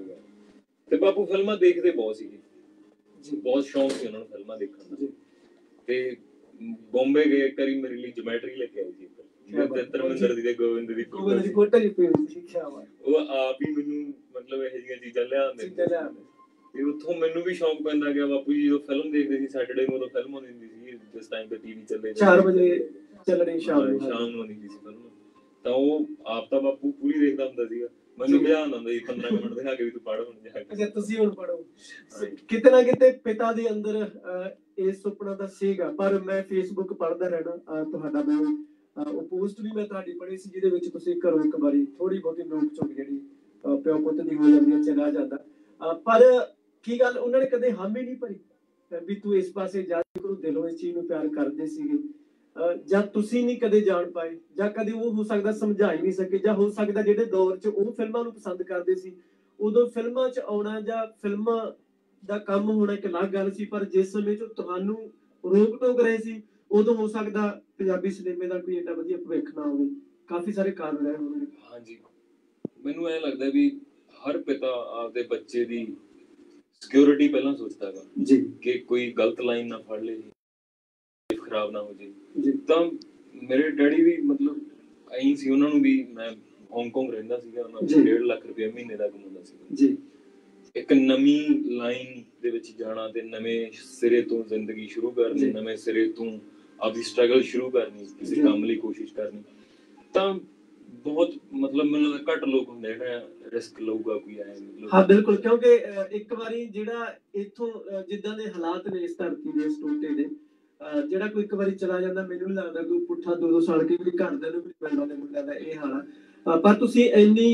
Speaker 2: ਤੇ ਬਾਪੂ ਫਿਲਮਾਂ ਦੇਖਦੇ ਬਹੁਤ ਸੀ
Speaker 1: ਜੀ।
Speaker 2: ਬਹੁਤ ਸ਼ੌਂਕ ਸੀ ਉਹਨਾਂ ਨੂੰ ਫਿਲਮਾਂ ਦੇਖਣ ਦਾ। ਤੇ ਬੰਬੇ ਗਏ ਇੱਕ ਵਾਰੀ ਮੇਰੇ ਲਈ ਜਿਓਮੈਟਰੀ ਲੈ ਕੇ ਆਈ ਸੀ। ਧਰਮਿੰਦਰ ਦੀ ਤੇ ਗੋਬਿੰਦ ਦੀ
Speaker 1: ਕੋਵਿਡ ਦੀ। ਕੋਟਾ ਜੀ ਦੀ ਸਿੱਖਿਆ ਵਾ
Speaker 2: ਉਹ ਆਪ ਹੀ ਮੈਨੂੰ ਮਤਲਬ ਇਹੋ ਜਿਹੀਆਂ ਚੀਜ਼ਾਂ ਲਿਆਉਂਦੇ
Speaker 1: ਚੀਜ਼ਾਂ ਲਿਆ
Speaker 2: ਤੇ ਉੱਥੋਂ ਮੈਨੂੰ ਵੀ ਸ਼ੌਂਕ ਪੈਂਦਾ ਗਿਆ ਬਾਪੂ ਜੀ ਜਦੋਂ ਫਿਲਮ ਦੇਖਦੇ ਸੀ ਸੈਟਰਡੇ ਨੂੰ ਉਦੋਂ ਫਿਲਮ ਆਉਂਦੀ ਹੁੰਦੀ ਸੀ ਜਿਸ ਟਾਈਮ ਤੇ ਟੀਵੀ ਚੱਲੇ
Speaker 1: ਚਾਰ ਵਜੇ ਚੱਲਣੀ ਸ਼ਾਮ
Speaker 2: ਹਾਂ,
Speaker 1: ਨੂੰ
Speaker 2: ਸ਼ਾਮ ਨੂੰ ਆਉਂਦੀ ਸੀ ਫਿਲਮ ਤਾਂ ਉਹ ਆਪ ਤਾਂ ਬਾਪੂ ਪੂਰੀ ਦੇਖਦਾ ਹੁੰਦਾ ਸੀਗਾ। ਮੈਨੂੰ। ਬਿਆਨ ਹੁੰਦਾ ਸੀ 15 ਕੁ ਮਿੰਟ ਦਿਖਾ ਕੇ ਵੀ ਤੂੰ ਪੜ੍ਹ ਹੁਣ ਜਾ ਕੇ।
Speaker 1: ਅੱਛਾ ਤੁਸੀਂ ਹੁਣ ਪੜੋ। ਕਿਤੇ ਨਾ ਕਿਤੇ ਪਿਤਾ ਦੇ ਅੰਦਰ ਇਹ ਸੁਪਨਾ ਤਾਂ ਸੀਗਾ ਪਰ ਮੈਂ ਫੇਸਬੁੱਕ ਪੜ੍ਹਦਾ ਰਹਿਣਾ ਤੁਹਾਡਾ ਮੈਂ ਉਹ ਪੋਸਟ ਵੀ ਮੈਂ ਤੁਹਾਡੀ ਪੜ੍ਹੀ ਸੀ ਜਿਹਦੇ ਵਿੱਚ ਤੁਸੀਂ ਘਰੋਂ ਇੱਕ ਵਾਰੀ ਥੋੜੀ ਬਹੁਤੀ ਨੋਕ ਝੋਕ ਜਿਹੜੀ ਪਿਓ ਪੁੱਤ ਦੀ ਹੋ ਜਾਂਦੀ ਹੈ ਚਲਾ ਜਾਂਦਾ। ਪਰ ਕੀ ਗੱਲ ਉਹਨਾਂ ਨੇ ਕਦੇ ਹਾਮੀ ਨਹੀਂ ਭਰੀ? ਵੀ ਤੂੰ ਇਸ ਪਾਸੇ ਜਾ ਕਰੋ ਦਿਲੋਂ ਇਸ ਚੀਜ਼ ਨੂੰ ਪਿਆਰ ਕਰਦੇ ਸੀਗੇ। ਜਾਂ ਤੁਸੀਂ ਨਹੀਂ ਕਦੇ ਜਾਣ ਪਾਏ ਜਾਂ ਕਦੇ ਉਹ ਹੋ ਸਕਦਾ ਸਮਝਾ ਹੀ ਨਹੀਂ ਸਕੇ ਜਾਂ ਹੋ ਸਕਦਾ ਜਿਹੜੇ ਦੌਰ 'ਚ ਉਹ ਫਿਲਮਾਂ ਨੂੰ ਪਸੰਦ ਕਰਦੇ ਸੀ ਉਦੋਂ ਫਿਲਮਾਂ 'ਚ ਆਉਣਾ ਜਾਂ ਫਿਲਮਾਂ ਦਾ ਕੰਮ ਹੋਣਾ ਇੱਕ ਅਲੱਗ ਗੱਲ ਸੀ ਪਰ ਜਿਸ ਸਮੇਂ 'ਚ ਤੁਹਾਨੂੰ ਰੋਕ ਟੋਕ ਰਹੇ ਸੀ ਉਦੋਂ ਹੋ ਸਕਦਾ ਪੰਜਾਬੀ ਸਿਨੇਮੇ ਦਾ ਕੋਈ ਏਡਾ ਵਧੀਆ ਭਵਿੱਖ ਨਾ ਹੋਵੇ। ਕਾਫੀ ਸਾਰੇ ਕਾਰਨ ਰਹੇ ਹੋਣਗੇ।
Speaker 2: ਹਾਂਜੀ। ਮੈਨੂੰ ਐ ਲੱਗਦਾ ਵੀ ਹਰ ਪਿਤਾ ਆਪਦੇ ਬੱਚੇ ਦੀ ਸਿਕਿਉਰਿਟੀ ਪਹਿਲਾਂ ਸੋਚਦਾ ਹੈਗਾ
Speaker 1: ਜੀ।
Speaker 2: ਕਿ ਕੋਈ ਗਲਤ ਲਾਈਨ ਨਾ ਫੜ ਲੇ। ਖਰਾਬ ਨਾ ਹੋ ਜੇ
Speaker 1: ਜੀ
Speaker 2: ਤਾਂ ਮੇਰੇ ਡੈਡੀ ਵੀ ਮਤਲਬ ਐਂ ਸੀ ਉਹਨਾਂ ਨੂੰ ਵੀ ਮੈਂ ਹਾਂਗਕਾਂਗ ਰਹਿੰਦਾ ਸੀਗਾ ਉਹਨਾਂ। ਨੂੰ 1.5 ਲੱਖ ਰੁਪਏ ਮਹੀਨੇ ਦਾ ਕਮਾਉਂਦਾ ਸੀ
Speaker 1: ਜੀ
Speaker 2: ਇੱਕ ਨਵੀਂ ਲਾਈਨ ਦੇ ਵਿੱਚ ਜਾਣਾ ਤੇ ਨਵੇਂ ਸਿਰੇ ਤੋਂ ਜ਼ਿੰਦਗੀ ਸ਼ੁਰੂ ਕਰਨੀ। ਨਵੇਂ ਸਿਰੇ ਤੋਂ ਆਪਦੀ ਸਟਰਗਲ ਸ਼ੁਰੂ ਕਰਨੀ ਕਿਸੇ। ਕੰਮ ਲਈ ਕੋਸ਼ਿਸ਼ ਕਰਨੀ ਤਾਂ ਬਹੁਤ ਮਤਲਬ ਮੈਨੂੰ ਘੱਟ ਲੋਕ ਹੁੰਦੇ ਜਿਹੜਾ ਰਿਸਕ ਲਊਗਾ ਕੋਈ ਐ ਮਤਲਬ
Speaker 1: ਹਾਂ ਬਿਲਕੁਲ ਕਿਉਂਕਿ ਇੱਕ ਵਾਰੀ ਜਿਹੜਾ ਇੱਥੋਂ ਜਿੱਦਾਂ ਦੇ ਹਾਲਾਤ ਨੇ ਇਸ ਧਰਤੀ ਦੇ ਇਸ ਟੋਟੇ ਦੇ ਜਿਹੜਾ ਕੋਈ ਇੱਕ ਵਾਰੀ ਚਲਾ ਜਾਂਦਾ ਮੈਨੂੰ ਨਹੀਂ ਲੱਗਦਾ ਕੋਈ ਪੁੱਠਾ ਦੋ ਦੋ ਸਾਲ ਕੇ ਵੀ ਘਰਦਿਆਂ ਨੂੰ ਵੀ ਮਿਲਣਾ ਦੇ ਮੁੰਡਿਆਂ ਦਾ ਇਹ ਹਾਲ ਆ। ਪਰ ਤੁਸੀਂ ਇੰਨੀ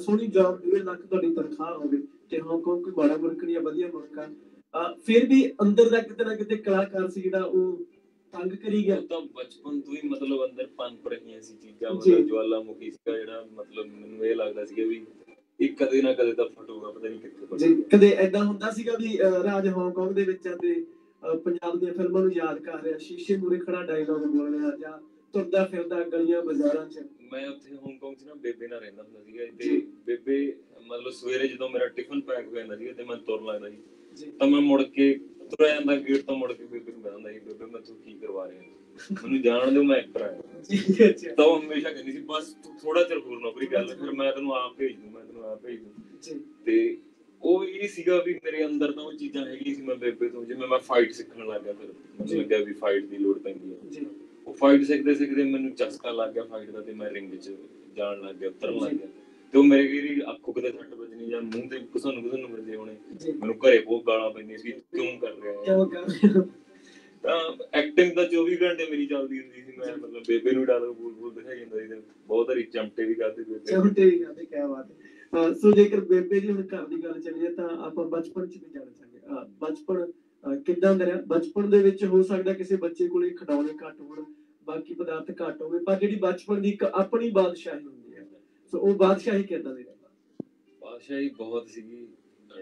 Speaker 1: ਸੋਹਣੀ ਜੌਬ ਡੇਢ ਲੱਖ ਤੁਹਾਡੀ ਤਨਖਾਹ ਹੋਵੇ ਤੇ ਹਾਂਗਕਾਂਗ ਕੋਈ ਮਾੜਾ ਮੁਲਕ ਨਹੀਂ ਆ ਵਧੀਆ ਮੁਲਕ ਆ। ਫਿਰ ਵੀ ਅੰਦਰ ਦਾ ਕਿਤੇ ਨਾ ਕਿਤੇ ਕਲਾਕਾਰ ਸੀ ਜਿਹੜਾ ਉਹ ਤੰਗ ਕਰੀ ਗਿਆ।
Speaker 2: ਤਾਂ ਬਚਪਨ ਤੋਂ ਹੀ ਮਤਲਬ ਅੰਦਰ ਪੰਪ ਰਹੀਆਂ ਸੀ ਚੀਜ਼ਾਂ। ਮਤਲਬ ਜਵਾਲਾਮੁਖੀ ਸੀਗਾ ਜਿਹੜਾ ਮਤਲਬ ਮੈਨੂੰ ਇਹ ਲੱਗਦਾ ਸੀਗਾ ਵੀ ਇਹ ਕਦੇ ਨਾ ਕਦੇ ਤਾਂ ਫਟੂਗਾ ਪਤਾ ਨਹੀਂ ਕਿੱਥੇ
Speaker 1: ਜੀ
Speaker 2: ਫਟੂਗਾ
Speaker 1: ਕਦੇ ਐਦਾਂ ਹੁੰਦਾ ਸੀਗਾ ਵੀ ਰਾਜ ਹਾਂਗਕਾਂਗ ਦੇ ਵਿੱਚ ਆ ਤੇ ਪੰਜਾਬ ਦੀਆਂ ਫਿਲਮਾਂ ਨੂੰ ਯਾਦ ਕਰ ਰਿਹਾ ਸ਼ੀਸ਼ੇ ਮੂਰੇ ਖੜਾ ਡਾਇਲੌਗ ਬੋਲ ਰਿਹਾ ਜਾਂ ਤੁਰਦਾ ਫਿਰਦਾ ਗਲੀਆਂ ਬਾਜ਼ਾਰਾਂ 'ਚ।
Speaker 2: ਮੈਂ ਉੱਥੇ ਹਾਂਗਕਾਂਗ 'ਚ ਨਾ ਬੇਬੇ ਨਾਲ ਰਹਿੰਦਾ ਹੁੰਦਾ ਸੀਗਾ। ਤੇ ਬੇਬੇ ਮਤਲਬ ਸਵੇਰੇ ਜਦੋਂ ਮੇਰਾ ਟਿਫਨ ਪੈਕ ਹੋ ਜਾਂਦਾ ਸੀਗਾ ਤੇ ਮੈਂ ਤੁਰਨ ਲੱਗਦਾ ਸੀ। ਤਾਂ ਮੈਂ ਮੁੜ ਕੇ ਤੁਰਿਆ ਜਾਂਦਾ ਗੇਟ ਤੋਂ ਮੁੜ ਕੇ ਬੇਬੇ ਨੂੰ ਕਹਿੰਦਾ ਸੀ ਬੇਬੇ ਮੈਂ ਤੂੰ ਕੀ ਕਰਵਾ ਰਿਹਾ ਮੈਨੂੰ ਜਾਣ ਦਿਓ ਮੈਂ ਐਕਟਰ ਆ
Speaker 1: ਜੀ ਅੱਛਾ।
Speaker 2: ਤਾਂ ਹਮੇਸ਼ਾ ਕਹਿੰਦੀ ਸੀ ਬਸ ਥੋੜਾ ਚਿਰ ਹੋਰ ਨੌਕਰੀ ਕਰ ਲੈ ਫਿਰ ਮੈਂ ਤੈਨੂੰ ਆਪ ਭੇਜ ਦੂੰ ਮੈਂ ਤੈਨੂੰ ਆਪ ਭੇਜ ਦੂੰ।
Speaker 1: ਜੀ।
Speaker 2: ਤੇ ਉਹ ਇਹ ਸੀਗਾ ਵੀ ਮੇਰੇ ਅੰਦਰ ਤਾਂ ਉਹ ਚੀਜ਼ਾਂ ਹੈਗੀਆਂ ਸੀ ਮੈਂ ਬੇਬੇ ਤੋਂ ਜਿਵੇਂ ਮੈਂ ਫਾਈਟ ਸਿੱਖਣ ਲੱਗ ਗਿਆ ਫਿਰ। ਮੈਨੂੰ ਲੱਗਿਆ ਵੀ ਫਾਈਟ ਦੀ ਲੋੜ ਪੈਂਦੀ ਹੈ।
Speaker 1: ਜੀ।
Speaker 2: ਉਹ ਫਾਈਟ ਸਿੱਖਦੇ ਸਿੱਖਦੇ ਮੈਨੂੰ ਚਸਕਾ ਲੱਗ ਗਿਆ ਫਾਈਟ ਦਾ ਤੇ ਮੈਂ ਰਿੰਗ 'ਚ ਜਾਣ ਲੱਗ ਗਿਆ ਉਤਰਨ ਲੱਗ ਗਿਆ। ਤੇ ਉਹ ਮੇਰੇ ਜਿਹੜੀ ਅੱਖੋਂ ਕਿਤੇ ਸੱਟ ਵੱਜਣੀ ਜਾਂ ਮੂੰਹ ਤੇ ਕੁਸਨ ਨੂੰ ਕੁਸਨ ਵੱਜੇ ਹੋਣੇ ਮੈਨੂੰ ਘਰੇ ਬਹੁਤ ਗਾਲਾਂ ਪੈਂਦੀਆਂ ਸੀ ਕਿਉਂ ਕਰ ਰਿਹਾ ਹੈ
Speaker 1: ਕਿਉਂ ਕਰ ਰਹੇ?
Speaker 2: ਤਾਂ ਐਕਟਿੰਗ ਤਾਂ 24 ਘੰਟੇ ਮੇਰੀ ਚੱਲਦੀ ਹੁੰਦੀ ਸੀ ਮੈਂ ਮਤਲਬ ਬੇਬੇ ਨੂੰ ਡਾਲਰ ਬੋਲ ਬੋਲ ਦਿਖਾਈ ਜਾਂਦਾ ਸੀ ਬਹੁਤ ਸਾਰੀ ਚਮਟੇ ਵੀ ਕਰਦੇ ਬੇਬੇ
Speaker 1: ਚਮਟੇ ਹੀ ਕਰਦੇ ਕੀ ਬਾਤ ਹੈ। ਸੋ ਜੇਕਰ ਬੇਬੇ ਦੀ ਹੁਣ ਘਰ ਦੀ ਗੱਲ ਚੱਲੀਏ ਤਾਂ ਆਪਾਂ ਬਚਪਨ ਚ ਵੀ ਜਾਣਾ ਚਾਹਾਂਗੇ। ਬਚਪਨ ਕਿੱਦਾਂ ਦਾ ਰਿਹਾ? ਬਚਪਨ ਦੇ ਵਿੱਚ ਹੋ ਸਕਦਾ ਕਿਸੇ ਬੱਚੇ ਕੋਲੇ ਖਿਡੌਣੇ ਘੱਟ ਹੋਣ, ਬਾਕੀ ਪਦਾਰਥ ਘੱਟ ਹੋਵੇ, ਪਰ ਜਿਹੜੀ ਬਚਪਨ ਦੀ ਇੱਕ ਆਪਣੀ ਬਾਦਸ਼ਾਹੀ ਹੁੰਦੀ ਹੈ। ਸੋ ਉਹ ਬਾਦਸ਼ਾਹੀ ਕਿੱਦਾਂ ਦੀ
Speaker 2: ਬਾਦਸ਼ਾਹੀ ਬਹੁਤ ਸੀਗੀ।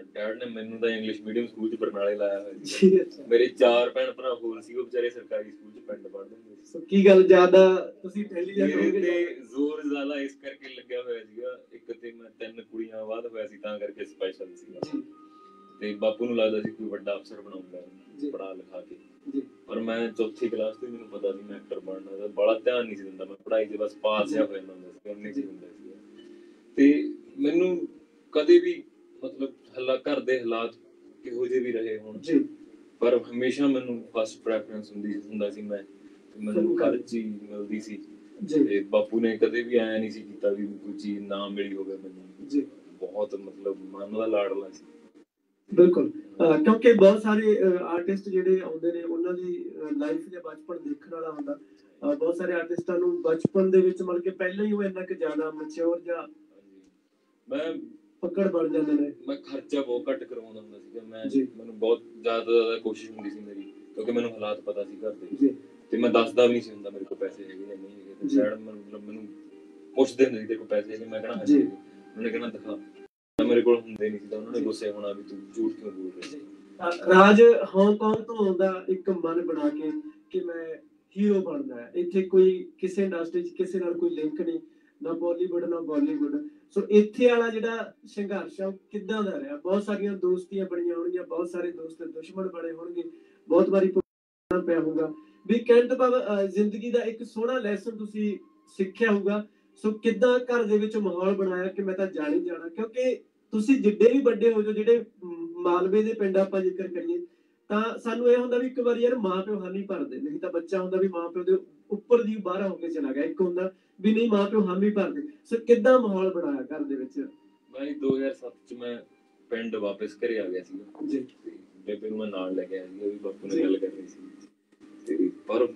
Speaker 2: ਡੈਡ ਨੇ ਮੈਨੂੰ ਤਾਂ ਇੰਗਲਿਸ਼ ਮੀਡੀਅਮ ਸਕੂਲ ਚ ਬਰਨਾਲੇ ਲਾਇਆ ਹੋਇਆ ਸੀ। ਮੇਰੇ ਚਾਰ ਭੈਣ ਭਰਾ ਹੋਰ ਸੀ ਉਹ ਵਿਚਾਰੇ ਸਰਕਾਰੀ ਸਕੂਲ ਚ ਪਿੰਡ ਪੜ੍ਹਦੇ ਹੁੰਦੇ ਸੀ।
Speaker 1: ਸੋ ਕੀ ਗੱਲ ਜ਼ਿਆਦਾ ਤੁਸੀਂ ਇੰਟੈਲੀਜੈਂਟ
Speaker 2: ਮੇਰੇ
Speaker 1: ਹੋਗੇ
Speaker 2: ਤੇ ਜ਼ੋਰ ਜ਼ਿਆਦਾ ਇਸ ਕਰਕੇ ਲੱਗਿਆ ਹੋਇਆ ਸੀਗਾ। ਇੱਕ ਤੇ ਮੈਂ ਤਿੰਨ ਕੁੜੀਆਂ ਬਾਅਦ ਹੋਇਆ ਸੀ ਤਾਂ ਕਰਕੇ ਸਪੈਸ਼ਲ ਸੀਗਾ ਤੇ ਬਾਪੂ ਨੂੰ ਲੱਗਦਾ ਸੀ ਕੋਈ ਵੱਡਾ ਅਫਸਰ
Speaker 1: ਜੀ।
Speaker 2: ਬਣਾਉਂਗਾ ਪੜਾ ਲਿਖਾ ਕੇ।
Speaker 1: ਜੀ।
Speaker 2: ਪਰ ਮੈਂ ਚੌਥੀ ਕਲਾਸ ਤੋਂ ਹੀ ਮੈਨੂੰ ਪਤਾ ਸੀ ਮੈਂ ਐਕਟਰ ਬਣਨਾ ਦਾ ਬੜਾ ਧਿਆਨ ਨਹੀਂ ਸੀ ਦਿੰਦਾ ਮੈਂ ਪੜ੍ਹਾਈ 'ਚ ਬਸ ਪਾਸ ਹੋ ਜਾਂਦਾ ਹੁੰਦਾ ਸੀ ਉਹਨੇ ਕੀ ਹੁੰਦਾ ਸੀ ਤੇ ਮੈਨੂੰ ਕਦੇ ਵੀ ਮਤਲਬ ਹੱਲਾ ਘਰ ਦੇ ਹਾਲਾਤ ਕਿਹੋ ਜਿਹੇ ਵੀ ਰਹੇ ਹੋਣ।
Speaker 1: ਜੀ।
Speaker 2: ਪਰ ਹਮੇਸ਼ਾ ਮੈਨੂੰ ਫਸਟ ਪ੍ਰੈਫਰੈਂਸ ਹੁੰਦੀ ਹੁੰਦਾ ਸੀ ਮੈਂ ਤੇ ਮੈਨੂੰ ਹਰ ਚੀਜ਼ ਮਿਲਦੀ ਸੀ।
Speaker 1: ਜੀ।
Speaker 2: ਤੇ ਬਾਪੂ ਨੇ ਕਦੇ ਵੀ ਐਂ ਨਹੀਂ ਸੀ ਕੀਤਾ ਵੀ ਕੋਈ ਚੀਜ਼ ਨਾ ਮਿਲੀ ਹੋਵੇ ਮੈਨੂੰ।
Speaker 1: ਜੀ।
Speaker 2: ਬਹੁਤ ਮਤਲਬ ਮਨ ਦਾ ਲਾਡਲਾ ਸੀ।
Speaker 1: ਬਿਲਕੁਲ। ਕਿਉਂਕਿ ਬਹੁਤ ਸਾਰੇ ਆਰਟਿਸਟ ਜਿਹੜੇ ਆਉਂਦੇ ਨੇ ਉਹਨਾਂ ਦੀ ਲਾਈਫ ਜਾਂ ਬਚਪਨ ਦੇਖਣ ਵਾਲਾ ਹੁੰਦਾ। ਬਹੁਤ ਸਾਰੇ ਆਰਟਿਸਟਾਂ ਨੂੰ ਬਚਪਨ ਦੇ ਵਿੱਚ ਮਤਲਬ ਕਿ ਪਹਿਲਾਂ ਹੀ ਉਹ ਇੰਨਾ ਕਿ ਜ਼ਿਆਦਾ ਮੈਚੁਰ ਜਾਂ।
Speaker 2: ਮੈਂ
Speaker 1: ਪਕੜ ਬਣ ਜਾਂਦੇ ਨੇ।
Speaker 2: ਮੈਂ ਖਰਚਾ ਬਹੁਤ ਘੱਟ ਕਰਵਾਉਂਦਾ ਹੁੰਦਾ ਸੀਗਾ। ਮੈਂ। ਮੈਨੂੰ ਬਹੁਤ ਜ਼ਿਆਦਾ ਜ਼ਿਆਦਾ ਕੋਸ਼ਿਸ਼ ਹੁੰਦੀ ਸੀ ਮੇਰੀ ਕਿਉਂਕਿ ਮੈਨੂੰ ਹਾਲਾਤ ਪਤਾ ਸੀ ਘਰ ਦੇ। ਤੇ ਮੈਂ ਦੱਸਦਾ ਵੀ ਨਹੀਂ ਸੀ ਹੁੰਦਾ ਮੇਰੇ ਕੋਲ ਪੈਸੇ ਹੈਗੇ ਜਾਂ ਨਹੀਂ ਹੈਗੇ। ਤੇ। ਡੈਡ ਮਤਲਬ ਮੈਨੂੰ ਪੁੱਛਦੇ ਹੁੰਦੇ ਸੀ ਤੇਰੇ ਕੋਲ ਪੈਸੇ ਹੈਗੇ? ਮੈਂ ਕਹਣਾ। ਹਾਂਜੀ। ਉਹਨੇ ਕਹਿਣਾ ਦਿਖਾ ਤਾਂ ਮੇਰੇ ਕੋਲ ਹੁੰਦੇ ਨਹੀਂ ਸੀ ਤਾਂ ਉਹਨਾਂ ਨੇ। ਗੁੱਸੇ ਹੋਣਾ ਵੀ ਤੂੰ ਝੂਠ ਕਿਉਂ ਬੋਲ ਰਿਹਾ
Speaker 1: ਰਾਜ ਹਾਂਗਕਾਂਗ ਤੋਂ ਆਉਂਦਾ ਇੱਕ ਮਨ ਬਣਾ ਕੇ ਕਿ ਮੈਂ ਹੀਰੋ ਬਣਨਾ ਹੈ ਇੱਥੇ ਕੋਈ ਕਿਸੇ ਇੰਡਸਟਰੀ 'ਚ ਕਿਸੇ ਨਾਲ ਕੋਈ ਲਿੰਕ ਨਹੀਂ। ਨਾ ਬਾਲੀਵੁੱਡ ਨਾ ਬਾਲੀਵੁੱਡ ਸੋ ਇੱਥੇ ਵਾਲਾ ਜਿਹੜਾ ਸੰਘਰਸ਼ ਆ, ਉਹ ਕਿੱਦਾਂ ਦਾ ਰਿਹਾ? ਬਹੁਤ ਸਾਰੀਆਂ ਦੋਸਤੀਆਂ ਬਣੀਆਂ ਹੋਣਗੀਆਂ, ਬਹੁਤ ਸਾਰੇ ਦੋਸਤ ਦੁਸ਼ਮਣ ਬਣੇ ਹੋਣਗੇ, ਬਹੁਤ ਵਾਰੀ ਭੁਗਤਣਾ ਪਿਆ ਹੋਊਗਾ। ਵੀ ਕਹਿਣ ਤੋਂ ਜ਼ਿੰਦਗੀ ਦਾ ਇੱਕ ਸੋਹਣਾ ਲੈਸਨ ਤੁਸੀਂ ਸਿੱਖਿਆ ਹੋਊਗਾ। ਸੋ ਕਿੱਦਾਂ ਘਰ ਦੇ ਵਿੱਚ ਮਾਹੌਲ ਬਣਾਇਆ ਕਿ ਮੈਂ ਤਾਂ ਜਾਣ ਹੀ ਜਾਣਾ? ਕਿਉਂਕਿ ਤੁਸੀਂ ਜਿੱਡੇ ਵੀ ਵੱਡੇ ਹੋ ਜਾਓ, ਜਿਹੜੇ ਮਾਲਵੇ ਦੇ ਪਿੰਡ ਆਪਾਂ ਜ਼ਿਕਰ ਕਰੀਏ, ਤਾਂ ਸਾਨੂੰ ਇਹ ਹੁੰਦਾ ਵੀ ਇੱਕ ਵਾਰੀ ਯਾਰ ਮਾਂ ਪਿਓ ਹਾਨੀ ਭਰਦੇ ਨਹੀਂ ਤਾਂ ਬੱਚਾ ਹੁੰਦਾ ਵੀ ਮਾਂ ਪਿਓ ਦੇ ਉੱਪਰ ਦੀ ਬਾਹਰ ਹੋ ਕੇ ਚਲਾ ਗਿਆ। ਇੱਕ ਹੁੰਦਾ ਵੀ ਨਹੀਂ ਮਾਂ ਪਿਓ ਹਾਮੀ ਭਰਦੇ। ਸੋ ਕਿੱਦਾਂ ਮਾਹੌਲ ਬਣਾਇਆ ਘਰ ਦੇ ਵਿੱਚ?
Speaker 2: ਮੈਂ 2007 ਚ ਮੈਂ ਪਿੰਡ ਵਾਪਸ ਘਰੇ ਆ ਗਿਆ ਸੀਗਾ।
Speaker 1: ਜੀ।
Speaker 2: ਬੇਬੇ ਨੂੰ ਮੈਂ ਨਾਲ ਲੈ ਕੇ ਆਇਆ ਸੀ ਉਹ ਵੀ ਬਾਪੂ। ਨਾਲ ਗੱਲ ਕਰ ਰਹੀ ਸੀ। ਤੇ ਪਰ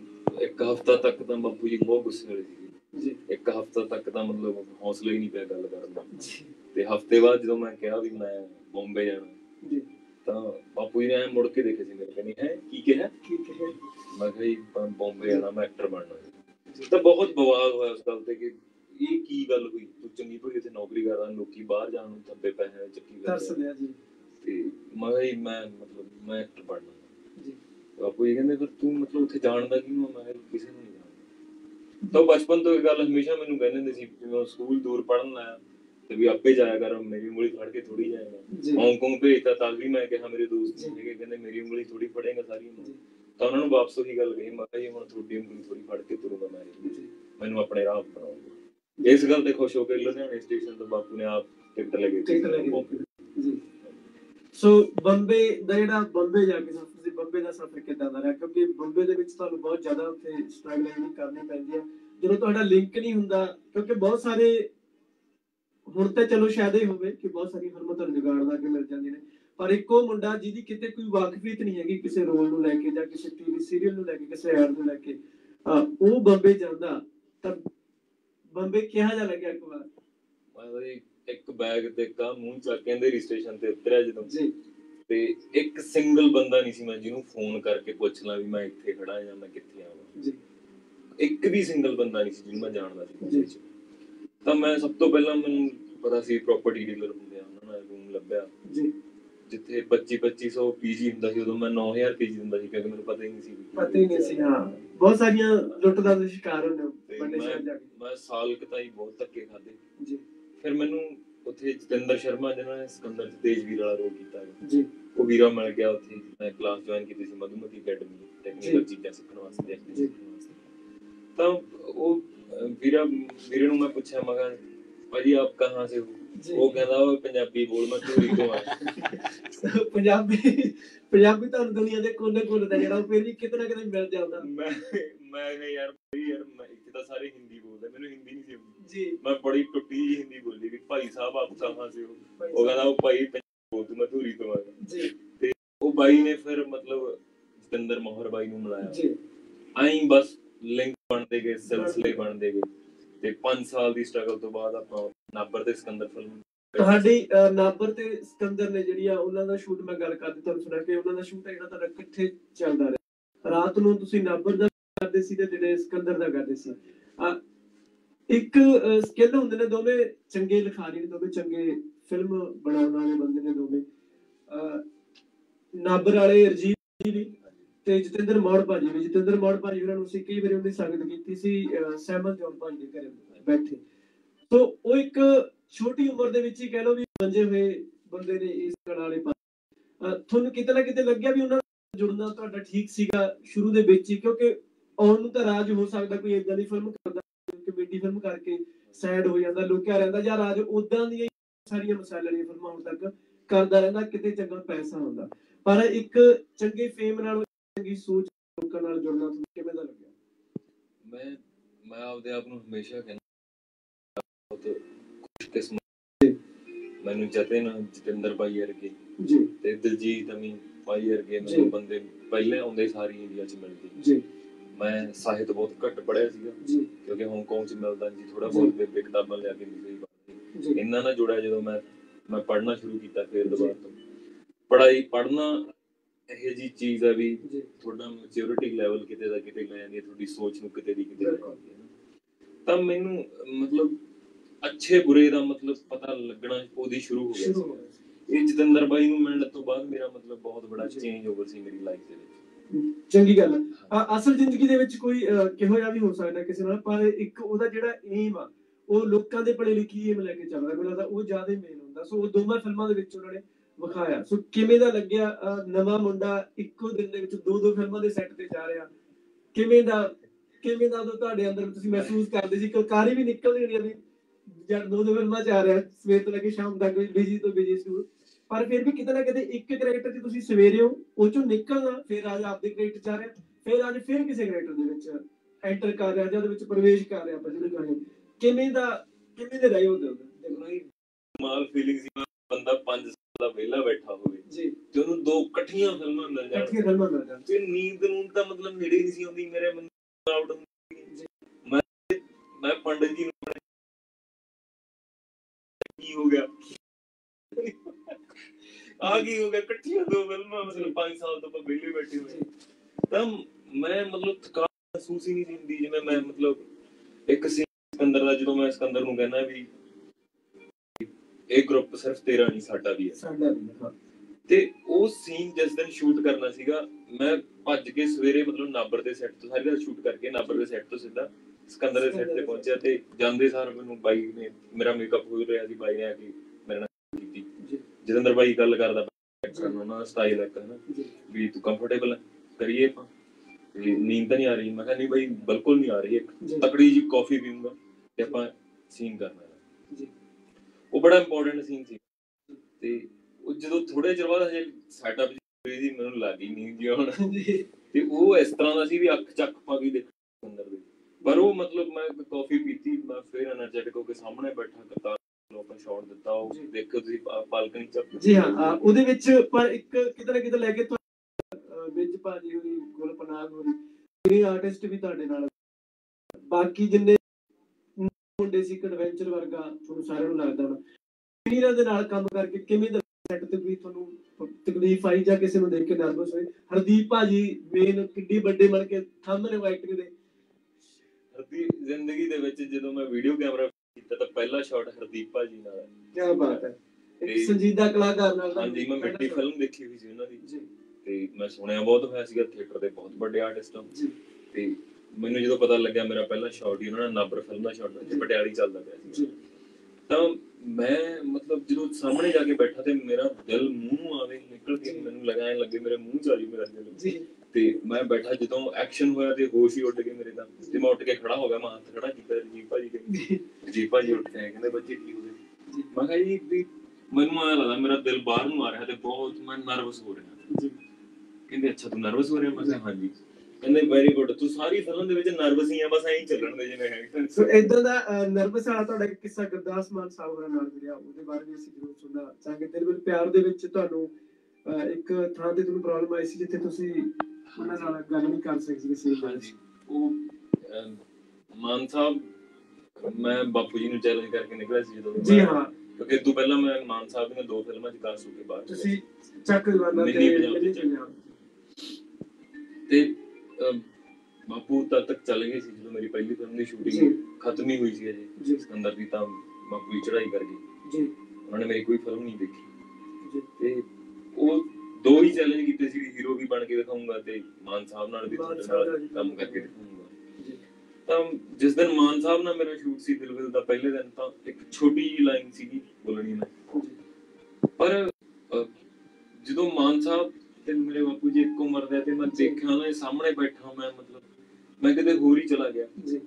Speaker 2: ਇੱਕ ਹਫਤਾ ਤੱਕ ਤਾਂ ਬਾਪੂ ਜੀ ਬਹੁਤ ਗੁੱਸੇ ਵਾਲੇ ਸੀ
Speaker 1: ਜੀ।
Speaker 2: ਇੱਕ ਹਫਤਾ ਤੱਕ ਤਾਂ ਮਤਲਬ ਹੌਸਲਾ ਹੀ ਨਹੀਂ ਪਿਆ ਗੱਲ ਕਰਨ ਦਾ। ਤੇ ਹਫ਼ਤੇ ਬਾਅਦ ਜਦੋਂ ਮੈਂ ਕਿਹਾ ਵੀ ਮੈਂ ਬੰਬੇ ਜਾਣਾ।
Speaker 1: ਜੀ।
Speaker 2: ਤਾਂ ਬਾਪੂ ਜੀ ਨੇ ਮੁੜ ਕੇ ਦੇਖੇ ਸੀ ਮੇਰੇ ਕਹਿੰਦੇ ਹੈ? ਕੀ ਕਿਹਾ?
Speaker 1: ਠੀਕ ਹੈ
Speaker 2: ਮੈਂ ਕਿਹਾ ਜੀ ਬੰਬੇ ਜਾਣਾ ਮੈਂ ਐਕਟਰ ਬਣਨਾ ਤਾਂ ਬਹੁਤ ਬਵਾਲ ਹੋਇਆ ਉਸ ਗੱਲ ਤੇ ਕਿ ਇਹ ਕੀ ਗੱਲ ਹੋਈ? ਤੂੰ ਚੰਗੀ ਭਲੀ ਇੱਥੇ ਨੌਕਰੀ ਕਰਦਾ ਲੋਕੀ ਬਾਹਰ ਜਾਣ ਨੂੰ ਥੱਬੇ ਪੈਸੇ ਚੱਕੀ ਫਿਰਦੇ ਆ।
Speaker 1: ਤਰਸਦੇ ਆ ਜੀ।
Speaker 2: ਤੇ ਮੈਂ ਕਿਹਾ ਮੈਂ ਮਤਲਬ ਮੈਂ ਐਕਟਰ ਬਣਨਾ
Speaker 1: ਜੀ।
Speaker 2: ਬਾਪੂ ਜੀ ਕਹਿੰਦੇ ਫਿਰ ਤੂੰ ਮਤਲਬ ਉੱਥੇ ਜਾਣਦਾ ਕਿਉਂ? ਮੈਂ ਕਿਹਾ ਕਿਸੇ ਨੂੰ ਨਹੀਂ ਜਾਣਦਾ। ਤਾਂ ਉਹ ਬਚਪਨ ਤੋਂ ਇਹ ਗੱਲ ਹਮੇਸ਼ਾ ਮੈਨੂੰ ਕਹਿੰਦੇ ਹੁੰਦੇ ਸੀ ਜਿਵੇਂ ਸਕੂਲ ਦੂਰ ਪੜਨ ਲਾਇਆ ਤੇ ਵੀ ਆਪੇ ਜਾਇਆ ਕਰ ਮੇਰੀ ਉਂਗਲੀ ਫੜ ਕੇ ਥੋੜੀ ਜਾਏਗਾ ਹਾਂਗਕਾਂਗ ਭੇਜਤਾ ਤਾਂ ਵੀ ਮੈਂ ਕਿਹਾ ਮੇਰੇ ਦੋਸਤ
Speaker 1: ਜੀ।
Speaker 2: ਸੀਗੇ ਕਹਿੰਦੇ ਮੇਰੀ ਉਂਗਲੀ ਥੋੜੀ ਫੜੇਗਾ ਸਾਰੀ
Speaker 1: ਜੀ।
Speaker 2: ਤਾਂ ਉਹਨਾਂ ਨੂੰ ਵਾਪਸ ਉਹੀ ਗੱਲ ਕਹੀ ਮੈਂ ਕਿਹਾ ਜੀ ਹੁਣ ਤੁਹਾਡੀ ਉਂਗਲੀ ਥੋੜੀ ਫੜ ਕੇ ਤੁਰੂੰਗਾ ਮੈਂ। ਮੈਨੂੰ ਆਪਣੇ ਰਾਹ ਬਣਾਉਂਗਾ ਇਸ ਗੱਲ ਤੇ ਖੁਸ਼ ਹੋ ਕੇ ਲੁਧਿਆਣੇ ਸਟੇਸ਼ਨ ਤੋਂ ਬਾਪੂ ਨੇ ਆਪ ਟਿਕਟ ਲੈ ਕੇ
Speaker 1: ਟਿਕਟ ਲੈ ਕੇ ਜੀ। ਸੋ ਬੰਬੇ ਦਾ ਜਿਹੜਾ ਬੰਬੇ ਜਾ ਕੇ ਸਫ਼ਰ ਸੀ ਬੰਬੇ ਦਾ ਸਫ਼ਰ ਕਿੱਦਾਂ ਦਾ ਰਿਹਾ? ਕਿਉਂਕਿ ਬੰਬੇ ਦੇ ਵਿੱਚ ਤੁਹਾਨੂੰ ਬਹੁਤ ਜ਼ਿਆਦਾ ਉੱਥੇ ਸਟਰਗਲਿੰਗ ਕਰਨੀ ਪੈਂਦੀ ਹੈ। ਜਦੋਂ ਤੁਹਾਡਾ ਲਿੰਕ ਨਹੀਂ ਹੁੰਦਾ ਕਿਉਂਕਿ ਬਹੁਤ ਸਾਰੇ ਹੁਣ ਤਾਂ ਚਲੋ ਸ਼ਾਇਦ ਇਹ ਹੋਵੇ ਕਿ ਬਹੁਤ ਸਾਰੀ ਫਿਲਮਾਂ ਤੁਹਾਨੂੰ ਜੁਗਾੜ ਲਾ ਕੇ ਮਿਲ ਜਾਂਦੀਆਂ ਨੇ ਪਰ ਇੱਕੋ ਮੁੰਡਾ ਜਿਹਦੀ ਕਿਤੇ ਕੋਈ ਵਾਕਫੀਅਤ ਨਹੀਂ ਹੈਗੀ ਕਿਸੇ ਰੋਲ ਨੂੰ ਲੈ ਕੇ ਜਾਂ ਕਿਸੇ ਟੀਵੀ ਸੀਰੀਅਲ ਨੂੰ ਲੈ ਕੇ ਕਿਸੇ ਐਡ ਨੂੰ ਲੈ ਕੇ। ਉਹ ਬੰਬੇ ਜਾਂਦਾ ਤਾਂ ਬੰਬੇ ਕਿਹਾ ਜਾ ਲੱਗਿਆ ਇੱਕ ਵਾਰ?
Speaker 2: ਮੈਂ ਕਿਹਾ ਜੀ ਇੱਕ ਬੈਗ ਤੇ ਕਾ ਮੂੰਹ ਚੱਕ ਕੇ ਅੰਧੇਰੀ ਸਟੇਸ਼ਨ ਤੇ ਉਤਰਿਆ ਜਦੋਂ।
Speaker 1: ਜੀ।
Speaker 2: ਤੇ ਇੱਕ ਸਿੰਗਲ ਬੰਦਾ ਨਹੀਂ ਸੀ ਮੈਂ ਜਿਹਨੂੰ ਫੋਨ ਕਰਕੇ ਪੁੱਛ ਲਾਂ ਵੀ ਮੈਂ ਇੱਥੇ ਖੜਾ ਜਾਂ ਮੈਂ ਕਿੱਥੇ ਆਵਾਂ।
Speaker 1: ਜੀ।
Speaker 2: ਇੱਕ ਵੀ ਸਿੰਗਲ ਬੰਦਾ ਨਹੀਂ ਸੀ ਜਿਹਨੂੰ ਮੈਂ ਜਾਣਦਾ ਸੀ
Speaker 1: ਜੀ।
Speaker 2: ਤਾਂ ਮੈਂ ਸਭ ਤੋਂ ਪਹਿਲਾਂ ਮੈਨੂੰ ਪਤਾ ਸੀ ਪ੍ਰਾਪਰਟੀ ਡੀਲਰ ਹੁੰਦੇ ਆ ਉਹਨਾਂ ਨਾਲ ਰੂਮ ਲੱਭਿਆ।
Speaker 1: ਜੀ।
Speaker 2: ਜਿੱਥੇ 25 2500 ਪੀਜੀ ਹੁੰਦਾ ਸੀ ਉਦੋਂ ਮੈਂ 9000 ਪੀਜੀ ਦਿੰਦਾ ਸੀ ਕਿਉਂਕਿ ਮੈਨੂੰ ਪਤਾ ਹੀ ਨਹੀਂ ਸੀ
Speaker 1: ਪਤਾ ਹੀ ਨਹੀਂ ਸੀ ਹਾਂ। ਬਹੁਤ ਸਾਰੀਆਂ ਲੁੱਟ ਦਾ ਸ਼ਿਕਾਰ ਹੁੰਦੇ ਵੱਡੇ ਸ਼ਹਿਰ ਜਾ ਕੇ।
Speaker 2: ਮੈਂ ਸਾਲ ਕੁ ਤਾਈਂ ਬਹੁਤ ਧੱਕੇ ਖਾਦੇ
Speaker 1: ਜੀ।
Speaker 2: ਫਿਰ ਮੈਨੂੰ ਉੱਥੇ ਜਤਿੰਦਰ ਸ਼ਰਮਾ ਜਿਹਨਾਂ ਨੇ ਸਿਕੰਦਰ ਤੇਜਵੀਰ ਵਾਲਾ ਰੋਲ ਕੀਤਾ
Speaker 1: ਜੀ।
Speaker 2: ਉਹ ਵੀਰਾ ਮਿਲ ਗਿਆ ਉੱਥੇ ਮੈਂ ਕਲਾਸ ਜੁਆਇਨ ਕੀਤੀ ਸੀ ਮਧੂਮਤੀ ਅਕੈਡਮੀ ਟੈਕਨੀਕਲ। ਚੀਜ਼ਾਂ ਸਿੱਖਣ ਵਾਸਤੇ
Speaker 1: ਜੀ।
Speaker 2: ਤਾਂ ਉਹ ਵੀਰਾ ਵੀਰੇ ਨੂੰ ਮੈਂ ਪੁੱਛਿਆ ਮੈਂ ਕਿਹਾ ਭਾਜੀ ਆਪ ਕਹਾਂ ਸੇ ਹੋ?
Speaker 1: ਜੀ।
Speaker 2: ਉਹ ਕਹਿੰਦਾ ਉਹ ਪੰਜਾਬੀ ਬੋਲ ਮੈਂ ਧੂਰੀ ਤੋਂ ਆ
Speaker 1: ਪੰਜਾਬੀ ਪੰਜਾਬੀ ਤੁਹਾਨੂੰ ਦੁਨੀਆ ਦੇ ਕੋਨੇ ਕੋਨੇ ਦਾ ਜਿਹੜਾ ਫਿਰ ਵੀ ਕਿਤੇ ਨਾ ਕਿਤੇ ਮਿਲ ਜਾਂਦਾ।
Speaker 2: ਮੈਂ ਮੈਂ ਕਿਹਾ ਯਾਰ ਭਾਈ ਯਾਰ ਮੈਂ ਇੱਥੇ ਤਾਂ ਸਾਰੇ ਹਿੰਦੀ ਬੋਲਦੇ ਮੈਨੂੰ ਹਿੰਦੀ ਨਹੀਂ ਸੀ
Speaker 1: ਜੀ।
Speaker 2: ਮੈਂ ਬੜੀ ਟੁੱਟੀ ਜਿਹੀ ਹਿੰਦੀ ਬੋਲੀ ਵੀ ਭਾਈ ਸਾਹਿਬ ਆਪ ਕਹਾਂ ਸੇ ਹੋ? ਉਹ ਕਹਿੰਦਾ ਉਹ ਭਾਈ ਪੰਜਾਬੀ ਬੋਲ ਤੂੰ ਮੈਂ ਧੂਰੀ ਤੋਂ ਆ
Speaker 1: ਜੀ।
Speaker 2: ਉਹ ਬਾਈ ਨੇ ਫਿਰ ਮਤਲਬ ਜਤਿੰਦਰ ਮੋਹਰ ਬਾਈ ਨੂੰ ਮਿਲਾਇਆ।
Speaker 1: ਜੀ।
Speaker 2: ਆਈ ਬਸ ਲਿੰਕ ਬਣਦੇ ਗਏ ਸਿਲਸਿਲੇ ਬਣਦੇ ਗਏ। ਤੇ 5 ਸਾਲ ਦੀ ਸਟਰਗਲ ਤੋਂ ਬਾਅਦ ਆਪਾਂ ਨਾਬਰ ਤੇ ਸਿਕੰਦਰ ਫਿਲਮ
Speaker 1: ਤੁਹਾਡੀ ਨਾਬਰ ਤੇ ਸਿਕੰਦਰ ਨੇ ਜਿਹੜੀ ਆ ਉਹਨਾਂ ਦਾ ਸ਼ੂਟ ਮੈਂ ਗੱਲ ਕਰਦੀ ਤੁਹਾਨੂੰ ਸੁਣਾ ਕਿ ਉਹਨਾਂ ਦਾ ਸ਼ੂਟ ਜਿਹੜਾ ਤੁਹਾਡਾ ਕਿੱਥੇ ਚੱਲਦਾ ਰਿਹਾ? ਰਾਤ ਨੂੰ ਤੁਸੀਂ ਨਾਬਰ ਦਾ ਕਰਦੇ ਸੀ ਤੇ ਜਿਹੜੇ ਸਿਕੰਦਰ ਦਾ ਕਰਦੇ ਸੀ। ਇੱਕ ਸਕਿੱਲ ਹੁੰਦੇ ਨੇ ਦੋਵੇਂ ਚੰਗੇ ਲਿਖਾਰੀ ਨੇ ਦੋਵੇਂ ਚੰਗੇ ਫਿਲਮ ਬਣਾਉਣ ਵਾਲੇ ਬੰਦੇ ਨੇ ਦੋਵੇਂ। ਅਹ, ਨਾਬਰ ਵਾਲੇ ਰਜੀਤ ਜੀ ਵੀ ਤੇ ਜਤਿੰਦਰ ਮੌੜ ਭਾਜੀ ਵੀ ਜਤਿੰਦਰ ਮੌੜ ਭਾਜੀ ਉਹਨਾਂ ਨੂੰ ਅਸੀਂ ਕਈ ਵਾਰੀ ਉਹਦੀ ਸੰਗਤ ਕੀਤੀ ਸੀ ਅਹ, ਜੋਨ ਭਾਜੀ ਦੇ ਘਰੇ ਬੈਠੇ। ਸੋ ਉਹ ਇੱਕ ਛੋਟੀ ਉਮਰ ਦੇ ਵਿੱਚ ਹੀ ਕਹਿ ਲਓ ਵੀ ਮੰਜੇ ਹੋਏ ਬੰਦੇ ਨੇ ਇਸ ਕਲਾ ਵਾਲੇ ਪਾਸੇ ਤੁਹਾਨੂੰ ਕਿਤੇ ਨਾ ਕਿਤੇ ਲੱਗਿਆ ਵੀ ਉਹਨਾਂ ਨਾਲ ਜੁੜਨਾ ਤੁਹਾਡਾ ਠੀਕ ਸੀਗਾ ਸ਼ੁਰੂ ਦੇ ਵਿੱਚ ਹੀ ਕਿਉਂਕਿ ਆਉਣ ਨੂੰ ਤਾਂ ਰਾਜ ਹੋ ਸਕਦਾ ਕੋਈ ਇਦਾਂ ਦੀ ਫਿਲਮ ਕਰਦਾ ਕਮੇਡੀ ਫਿਲਮ ਕਰਕੇ ਸੈਡ ਹੋ ਜਾਂਦਾ ਲੁਕਿਆ ਰਹਿੰਦਾ ਜਾਂ ਰਾਜ ਉਦਾਂ ਦੀਆਂ ਸਾਰੀਆਂ ਮਸਾਲੇ ਵਾਲੀਆਂ ਫਿਲਮਾਂ ਹੁਣ ਤੱਕ ਕਰਦਾ ਰਹਿੰਦਾ ਕਿਤੇ ਚੰਗਾ ਪੈਸਾ ਹੁੰਦਾ। ਪਰ ਇੱਕ ਚੰਗੇ ਫੇਮ ਨਾਲ ਚੰਗੀ ਸੋਚ ਲੋਕਾਂ ਨਾਲ ਜੁੜਨਾ ਤੁਹਾਨੂੰ ਕਿਵੇਂ ਦਾ ਲੱਗਿਆ?
Speaker 2: ਮੈਂ ਮੈਂ ਆਪਦੇ ਆਪ ਨੂੰ ਹਮੇਸ਼ਾ ਕਹਿੰਦਾ ਬਹੁਤ ਖੁਸ਼ਕਿਸਮਤ ਮੈਨੂੰ ਜਤਨ ਜਤਿੰਦਰ ਭਾਈ ਵਰਗੇ
Speaker 1: ਜੀ।
Speaker 2: ਤੇ ਦਿਲਜੀਤ ਅਮੀ ਭਾਈ ਵਰਗੇ। ਮੈਨੂੰ ਬੰਦੇ ਪਹਿਲੇ ਆਉਂਦੇ ਸਾਰੀ ਇੰਡੀਆ 'ਚ ਮਿਲ ਗਏ
Speaker 1: ਜੀ।
Speaker 2: ਮੈਂ ਸਾਹਿਤ ਬਹੁਤ ਘੱਟ ਪੜਿਆ ਸੀਗਾ
Speaker 1: ਜੀ।
Speaker 2: ਕਿਉਂਕਿ ਹਾਂਗਕਾਂਗ 'ਚ ਮਿਲਦਾ ਜੀ ਥੋੜਾ। ਬਹੁਤ ਬੇਬੇ ਕਿਤਾਬਾਂ ਲਿਆ ਕੇ ਮਿਲਦੀ ਸੀ ਇਹਨਾਂ ਨਾਲ ਜੁੜਿਆ ਜਦੋਂ ਮੈਂ ਮੈਂ ਪੜ੍ਹਨਾ ਸ਼ੁਰੂ ਕੀਤਾ ਫਿਰ ਦੁਬਾਰਾ ਤੋਂ। ਪੜ੍ਹਾਈ ਪੜ੍ਹਨਾ ਇਹ ਜੀ ਚੀਜ਼ ਆ ਵੀ ਤੁਹਾਡਾ ਮੈਚਿਓਰਿਟੀ ਲੈਵਲ ਕਿਤੇ ਦਾ ਕਿਤੇ ਲੈ ਜਾਂਦੀ ਹੈ ਤੁਹਾਡੀ ਸੋਚ ਨੂੰ ਕਿਤੇ ਦੀ ਕਿਤੇ ਲੈ
Speaker 1: ਬਿਲਕੁਲ।
Speaker 2: ਜਾਂਦੀ ਹੈ। ਤਾਂ ਮੈਨੂੰ ਮਤਲਬ ਅੱਛੇ ਬੁਰੇ ਦਾ ਮਤਲਬ ਪਤਾ ਲੱਗਣਾ ਉਹਦੀ ਸ਼ੁਰੂ ਹੋ ਗਿਆ
Speaker 1: ਹੋ ਗਿਆ
Speaker 2: ਇਹ ਜਤਿੰਦਰ ਬਾਈ ਨੂੰ ਮਿਲਣ ਤੋਂ ਬਾਅਦ ਮੇਰਾ ਮਤਲਬ ਬਹੁਤ ਬੜਾ। ਚੇਂਜ ਓਵਰ ਸੀ ਮੇਰੀ ਲਾਈਫ ਦੇ ਵਿੱਚ
Speaker 1: ਚੰਗੀ ਗੱਲ ਹੈ ਅਸਲ ਜ਼ਿੰਦਗੀ ਦੇ ਵਿੱਚ ਕੋਈ ਕਿਹੋ ਜਿਹਾ ਵੀ ਹੋ ਸਕਦਾ ਕਿਸੇ ਨਾਲ ਪਰ ਇੱਕ ਉਹਦਾ ਜਿਹੜਾ ਏਮ ਆ ਉਹ ਲੋਕਾਂ ਦੇ ਭਲੇ ਲਈ ਕੀ ਏਮ ਲੈ ਕੇ ਚੱਲਦਾ ਮੈਨੂੰ ਲੱਗਦਾ ਉਹ ਜ਼ਿਆਦਾ ਮੇਨ ਹੁੰਦਾ ਸੋ ਉਹ ਦੋਵਾਂ ਫਿਲਮਾਂ ਦੇ ਵਿੱਚ ਉਹਨਾਂ ਨੇ ਵਿਖਾਇਆ। ਸੋ ਕਿਵੇਂ ਦਾ ਲੱਗਿਆ ਅ, ਨਵਾਂ ਮੁੰਡਾ? ਇੱਕੋ ਦਿਨ ਦੇ ਵਿੱਚ ਦੋ ਦੋ ਫਿਲਮਾਂ ਦੇ ਸੈੱਟ ਤੇ ਜਾ ਰਿਹਾ। ਕਿਵੇਂ ਦਾ ਕਿਵੇਂ ਦਾ ਉਦੋਂ ਤੁਹਾਡੇ ਅੰਦਰ ਤੁਸੀਂ ਮਹਿਸੂਸ ਕਰਦੇ ਸੀ? ਕਲਕਾਰੀ ਵੀ ਨਿਕਲਦੀ ਹੋਣੀ ਆ ਵੀ ਜਦ ਦੋ ਦੋ ਫਿਲਮਾਂ ਚ ਆ ਰਿਹਾ ਸਵੇਰ ਤੋਂ ਲੈ ਕੇ ਸ਼ਾਮ ਤੱਕ ਬਿਜ਼ੀ ਤੋਂ ਬਿਜ਼ੀ ਸ਼ੂਟ ਪਰ ਫਿਰ ਵੀ ਕਿਤੇ ਨਾ ਕਿਤੇ ਇੱਕ ਕਰੈਕਟਰ 'ਚ ਤੁਸੀਂ ਸਵੇਰੇ ਹੋ ਉਹ ਚੋਂ ਨਿਕਲਣਾ ਫਿਰ ਅੱਜ ਆਪਦੇ ਕਰੈਕਟਰ 'ਚ ਆ ਰਿਹਾ ਫਿਰ ਅੱਜ ਫਿਰ ਕਿਸੇ ਕਰੈਕਟਰ ਦੇ ਵਿੱਚ ਐਂਟਰ ਕਰ ਰਿਹਾ ਜਾਂ ਉਹਦੇ ਵਿੱਚ ਪ੍ਰਵੇਸ਼ ਕਰ ਰਿਹਾ ਆਪਾਂ ਜਿਹਨੂੰ ਕਹਿੰਦੇ ਕਿਵੇਂ ਦਾ ਕਿਵੇਂ ਦੇ ਰਹੇ ਹੋ ਉਹਦੇ ਦੇਖੋ
Speaker 2: ਬੜੀ ਕਮਾਲ ਫੀਲਿੰਗ ਸੀ ਬੰਦਾ 5 ਸਾਲ ਦਾ ਵਿਹਲਾ ਬੈਠਾ ਹੋਵੇ
Speaker 1: ਜੀ।
Speaker 2: ਤੇ ਉਹਨੂੰ ਦੋ ਇਕੱਠੀਆਂ ਫਿਲਮਾਂ ਮਿਲ ਜਾਣ।
Speaker 1: ਇਕੱਠੀਆਂ ਫਿਲਮਾਂ ਮਿਲ ਜਾਣ।
Speaker 2: ਤੇ ਨੀਂਦ ਨੂੰ ਤਾਂ ਮਤਲਬ ਨੇੜੇ ਨਹੀਂ ਸੀ ਆਉਂਦੀ ਮੇਰੇ ਮਨ ਆਊਟ ਹੁੰਦੀ ਮੈਂ ਮੈਂ ਪੰਡਤ ਜੀ ਨੂੰ ਕੀ ਹੋ ਗਿਆ? ਆ ਕੀ ਹੋ ਗਿਆ? ਇਕੱਠੀਆਂ ਦੋ ਫਿਲਮਾਂ ਮਤਲਬ 5 ਸਾਲ ਤੋਂ ਆਪਾਂ ਵਿਹਲੇ ਬੈਠੇ ਹੋਏ। ਤਾਂ ਮੈਂ ਮਤਲਬ ਥਕਾਨ ਮਹਿਸੂਸ ਹੀ ਨਹੀਂ ਹੁੰਦੀ ਜਿਵੇਂ ਮੈਂ ਮਤਲਬ ਇੱਕ ਸੀ ਸਿਕੰਦਰ ਦਾ ਜਦੋਂ ਮੈਂ ਸਿਕੰਦਰ ਨੂੰ ਕਹਿੰਦਾ ਵੀ ਇਹ ਗਰੁੱਪ ਸਿਰਫ ਤੇਰਾ ਨਹੀਂ ਸਾਡਾ ਵੀ ਹੈ।
Speaker 1: ਸਾਡਾ ਵੀ ਹਾਂ
Speaker 2: ਤੇ ਉਹ ਸੀਨ ਜਿਸ ਦਿਨ ਸ਼ੂਟ ਕਰਨਾ ਸੀਗਾ ਮੈਂ ਭੱਜ ਕੇ ਸਵੇਰੇ ਮਤਲਬ ਨਾਬਰ ਦੇ ਸੈੱਟ ਤੋਂ ਸਾਰੀ ਰਾਤ ਸ਼ੂਟ ਕਰਕੇ ਨਾਬਰ ਦੇ ਸੈੱਟ ਤੋਂ ਸਿੱਧਾ ਸਿਕੰਦਰ ਦੇ ਸੈੱਟ ਤੇ ਪਹੁੰਚਿਆ ਤੇ ਜਾਂਦੇ ਸਾਰ ਮੈਨੂੰ ਬਾਈ ਨੇ ਮੇਰਾ ਮੇਕਅਪ ਹੋ ਰਿਹਾ ਸੀ ਬਾਈ ਨੇ ਆ ਕੇ ਮੇਰੇ ਨਾਲ ਕੀਤੀ।
Speaker 1: ਜੀ।
Speaker 2: ਜਤਿੰਦਰ ਬਾਈ ਗੱਲ ਕਰਦਾ ਕਰਨ ਉਹਨਾਂ ਦਾ ਸਟਾਈਲ ਹੈ ਨਾ ਵੀ ਤੂੰ ਕੰਫਰਟੇਬਲ ਹੈ ਕਰੀਏ ਆਪਾਂ। ਤੇ ਨੀਂਦ ਤਾਂ ਨਹੀਂ ਆ ਰਹੀ ਮੈਂ ਕਿਹਾ ਨਹੀਂ ਬਾਈ ਬਿਲਕੁਲ ਨਹੀਂ ਆ ਰਹੀ ਤਕੜੀ ਜੀ ਕਾਫੀ ਪੀਊਂਗਾ ਤੇ ਆਪਾਂ ਸੀਨ ਕਰਨਾ ਹੈ।
Speaker 1: ਜੀ।
Speaker 2: ਉਹ ਬੜਾ ਇੰਪੋਰਟੈਂਟ ਸੀਨ ਸੀ। ਤੇ ਉਹ ਜਦੋਂ ਥੋੜੇ ਚਿਰ ਬਾਅਦ ਹਜੇ ਸਾਡਾ ਦੀ ਮੈਨੂੰ ਲੱਗੀ ਨਹੀਂ ਜੀ ਹੁਣ। ਤੇ ਉਹ ਇਸ ਤਰ੍ਹਾਂ ਦਾ ਸੀ ਵੀ ਅੱਖ ਚੱਕ ਪਾ ਕੇ ਦੇਖ ਅੰਦਰ ਦੇ। ਪਰ ਉਹ ਮਤਲਬ ਮੈਂ ਕਾਫੀ ਪੀਤੀ, ਮੈਂ ਫਿਰ એનર્ਜੈਟਿਕ ਹੋ ਕੇ ਸਾਹਮਣੇ ਬੈਠਾ ਕਰਤਾ ਲੋਕਾਂ ਸ਼ਾਟ ਦਿੱਤਾ, ਉਹ ਦੇਖੋ ਤੁਸੀਂ ਬਾਲਕਨੀ ਚ
Speaker 1: ਜੀ ਹਾਂ ਉਹਦੇ ਵਿੱਚ ਪਰ ਇੱਕ ਕਿਤੇ ਨਾ ਕਿਤੇ ਲੈ ਕੇ ਵਿੱਚ ਭਾਜੀ ਹੋਰੀ ਗੁਲਪਨਾਗ ਹੋਰੀ ਇਹ ਆਰਟਿਸਟ ਵੀ ਤੁਹਾਡੇ ਨਾਲ। ਬਾਕੀ ਜਿੰਨੇ ਸੀ ਐਡਵੈਂਚਰ ਵਰਗਾ ਤੁਹਾਨੂੰ ਸਾਰਿਆਂ ਨੂੰ ਲੱਗਦਾ ਹੋਣਾ। ਇਹਨਾਂ ਦੇ ਨਾਲ ਕੰਮ ਕਰਕੇ ਕਿਵੇਂ ਦਾ ਸੈੱਟ ਤੇ ਵੀ ਤੁਹਾਨੂੰ ਤਕਲੀਫ ਆਈ ਜਾਂ ਕਿਸੇ ਨੂੰ ਦੇਖ ਕੇ ਨਰਵਸ ਹੋਏ? ਹਰਦੀਪ ਭਾਜੀ ਮੇਨ ਕਿੱਡੀ ਵੱਡੇ ਬਣ ਕੇ ਸਾਹਮਣੇ ਐਕਟਿੰਗ ਦੇ
Speaker 2: ਹਰਦੀ ਜ਼ਿੰਦਗੀ ਦੇ ਵਿੱਚ ਜਦੋਂ ਮੈਂ ਵੀਡੀਓ ਕੈਮਰਾ ਕੀਤਾ ਤਾਂ ਪਹਿਲਾ ਸ਼ਾਟ ਹਰਦੀਪ ਭਾਜੀ ਨਾਲ ਹੈ।
Speaker 1: ਕੀ ਬਾਤ ਹੈ। ਇੱਕ ਸੰਜੀਦਾ ਕਲਾਕਾਰ ਨਾਲ
Speaker 2: ਹਾਂਜੀ ਮੈਂ ਮਿੱਟੀ ਫਿਲਮ ਦੇਖੀ ਹੋਈ ਸੀ ਉਹਨਾਂ ਦੀ।
Speaker 1: ਜੀ।
Speaker 2: ਤੇ ਮੈਂ ਸੁਣਿਆ ਬਹੁਤ ਹੋਇਆ ਸੀਗਾ ਥੀਏਟਰ ਦੇ ਬਹੁਤ ਵੱਡੇ ਆਰਟਿਸਟ ਤੇ ਮੈਨੂੰ ਜਦੋਂ ਪਤਾ ਲੱਗਿਆ ਮੇਰਾ ਪਹਿਲਾ ਸ਼ਾਟ ਹੀ ਉਹਨਾਂ ਨੇ ਨਾਬਰ ਫਿਲਮ ਦਾ ਸ਼ਾਟ ਤੇ ਪਟਿਆਲੀ ਚੱਲਦਾ ਪਿਆ ਸੀ।
Speaker 1: ਜੀ।
Speaker 2: ਤਾਂ ਮੈਂ ਮਤਲਬ ਜਦੋਂ ਸਾਹਮਣੇ ਜਾ ਕੇ ਬੈਠਾ ਤੇ ਮੇਰਾ ਦਿਲ ਮੂੰਹ ਨੂੰ ਆਵੇ ਨਿਕਲ ਕੇ ਮੈਨੂੰ ਲਗਾ ਐ ਲੱਗੇ ਮੇਰੇ ਮੂੰਹ ਚ ਆ ਜੀ ਮੇਰਾ ਦਿਲ।
Speaker 1: ਜੀ।
Speaker 2: ਤੇ ਮੈਂ ਬੈਠਾ ਜਦੋਂ ਐਕਸ਼ਨ ਹੋਇਆ ਤੇ ਹੋਸ਼ ਹੀ ਉੱਡ ਗਏ ਮੇਰੇ ਤਾਂ। ਤੇ ਮੈਂ ਉੱਠ ਕੇ ਖੜਾ ਹੋ ਗਿਆ ਮੈਂ ਹੱਥ ਖੜਾ ਕੀਤਾ ਰਜੀਵ ਭਾਜੀ ਦੇ। ਰਜੀਵ ਭਾਜੀ ਉੱਠੇ ਆਏ, ਕਹਿੰਦੇ ਬੱਚੇ ਕੀ ਹੋ
Speaker 1: ਜੀ।
Speaker 2: ਮੈਂ ਕਿਹਾ ਜੀ ਵੀ ਮੈਨੂੰ ਐਂ ਲੱਗਦਾ ਮੇਰਾ ਦਿਲ ਬਾਹਰ ਨੂੰ ਆ ਰਿਹਾ ਤੇ ਬਹੁਤ ਮੈਂ ਨਰਵਸ ਹੋ ਰਿਹਾ।
Speaker 1: ਜੀ।
Speaker 2: ਕਹਿੰਦੇ ਅੱਛਾ ਤੂੰ ਨਰਵਸ ਹੋ ਰਿਹਾ? ਮੈਂ ਕਿਹਾ ਹਾਂਜੀ। ਕਹਿੰਦੇ ਵੈਰੀ ਗੁੱਡ ਤੂੰ ਸਾਰੀ ਫਿਲਮ ਦੇ ਵਿੱਚ ਨਰਵਸ ਹੀ ਆ ਬਸ ਐਂ ਚੱਲਣ ਦੇ ਜਿਵੇਂ ਹੈ।
Speaker 1: ਸੋ ਇਦਾਂ ਦਾ ਨਰਵਸ ਵਾਲਾ ਤੁਹਾਡਾ ਕਿੱਸਾ ਗੁਰਦਾਸ ਮਾਨ ਸਾਹਿਬ ਹੋਰਾਂ ਨਾਲ ਮਿਲਿਆ। ਉਹਦੇ ਬਾਰੇ ਵੀ ਅਸੀਂ ਜ਼ਰੂਰ ਸੁਣਨਾ ਚਾਹਾਂਗੇ। ਤੇਰੇ ਬਿਲ ਪਿਆਰ ਦੇ ਵਿੱਚ ਤੁਹਾਨੂੰ ਇੱਕ ਥਾਂ ਤੇ ਤੁਹਾਨੂੰ ਪ੍ਰੋਬਲਮ ਆਈ ਸੀ ਜਿੱਥੇ ਤੁਸੀਂ ਉਹਨਾਂ ਨਾਲ ਗੱਲ ਨਹੀਂ ਕਰ ਸਕਦੇ ਸੀ
Speaker 2: ਉਹ ਮਾਨ ਸਾਹਿਬ ਮੈਂ ਬਾਪੂ ਜੀ ਨੂੰ ਚੈਲੰਜ ਕਰਕੇ ਨਿਕਲਿਆ ਸੀ ਜਦੋਂ
Speaker 1: ਜੀ ਹਾਂ।
Speaker 2: ਕਿਉਂਕਿ ਤੋਂ ਪਹਿਲਾਂ ਮੈਂ ਮਾਨ ਸਾਹਿਬ ਦੀਆਂ ਦੋ ਫਿਲਮਾਂ ਚ ਕਾਸਟ ਹੋ ਕੇ ਬਾਹਰ ਚਲਾ
Speaker 1: ਤੁਸੀਂ ਚੱਕ ਦੀਵਾਨਾ ਤੇ।
Speaker 2: ਤੇ ਬਾਪੂ ਤਦ ਤੱਕ ਚੱਲ ਗਏ ਸੀ ਜਦੋਂ ਮੇਰੀ ਪਹਿਲੀ ਫਿਲਮ ਦੀ
Speaker 1: ਜੀ।
Speaker 2: ਸ਼ੂਟਿੰਗ ਖਤਮ ਹੀ ਹੋਈ ਸੀ ਅਜੇ।
Speaker 1: ਜੀ।
Speaker 2: ਸਿਕੰਦਰ ਦੀ ਤਾਂ ਬਾਪੂ ਦੀ ਚੜ੍ਹਾਈ ਕਰ ਗਈ
Speaker 1: ਜੀ।
Speaker 2: ਉਹਨਾਂ ਨੇ ਮੇਰੀ ਕੋਈ ਫਿਲਮ ਨਹੀਂ ਦੇਖੀ।
Speaker 1: ਜੀ।
Speaker 2: ਤੇ ਉਹ ਦੋ ਹੀ ਚੈਲੰਜ ਕੀਤੇ ਸੀ ਹੀਰੋ ਵੀ ਬਣ ਕੇ ਦਿਖਾਉਂਗਾ ਤੇ ਮਾਨ ਸਾਹਿਬ ਨਾਲ ਵੀ ਤੁਹਾਡੇ
Speaker 1: ਨਾਲ
Speaker 2: ਕੰਮ ਕਰਕੇ ਦਿਖਾਉਂਗਾ
Speaker 1: ਜੀ।
Speaker 2: ਤਾਂ ਜਿਸ ਦਿਨ ਮਾਨ ਸਾਹਿਬ ਨਾਲ ਮੇਰਾ ਸ਼ੂਟ ਸੀ ਦਿਲਵਿਲ ਦਾ ਪਹਿਲੇ ਦਿਨ ਤਾਂ ਇੱਕ ਛੋਟੀ ਜਿਹੀ ਲਾਈਨ ਸੀਗੀ ਬੋਲਣੀ ਮੈਂ।
Speaker 1: ਜੀ।
Speaker 2: ਪਰ ਜਦੋਂ ਮਾਨ ਸਾਹਿਬ ਤੇ ਮੇਰੇ ਬਾਪੂ ਜੀ ਇੱਕ ਉਮਰ ਦੇ ਤੇ ਮੈਂ ਦੇਖਿਆ ਉਹਨਾਂ ਦੇ ਸਾਹਮਣੇ ਬੈਠਾ ਮੈਂ ਮਤਲਬ ਮੈਂ ਕਿਤੇ ਹੋਰ ਹੀ ਚਲਾ ਗਿਆ।
Speaker 1: ਜੀ।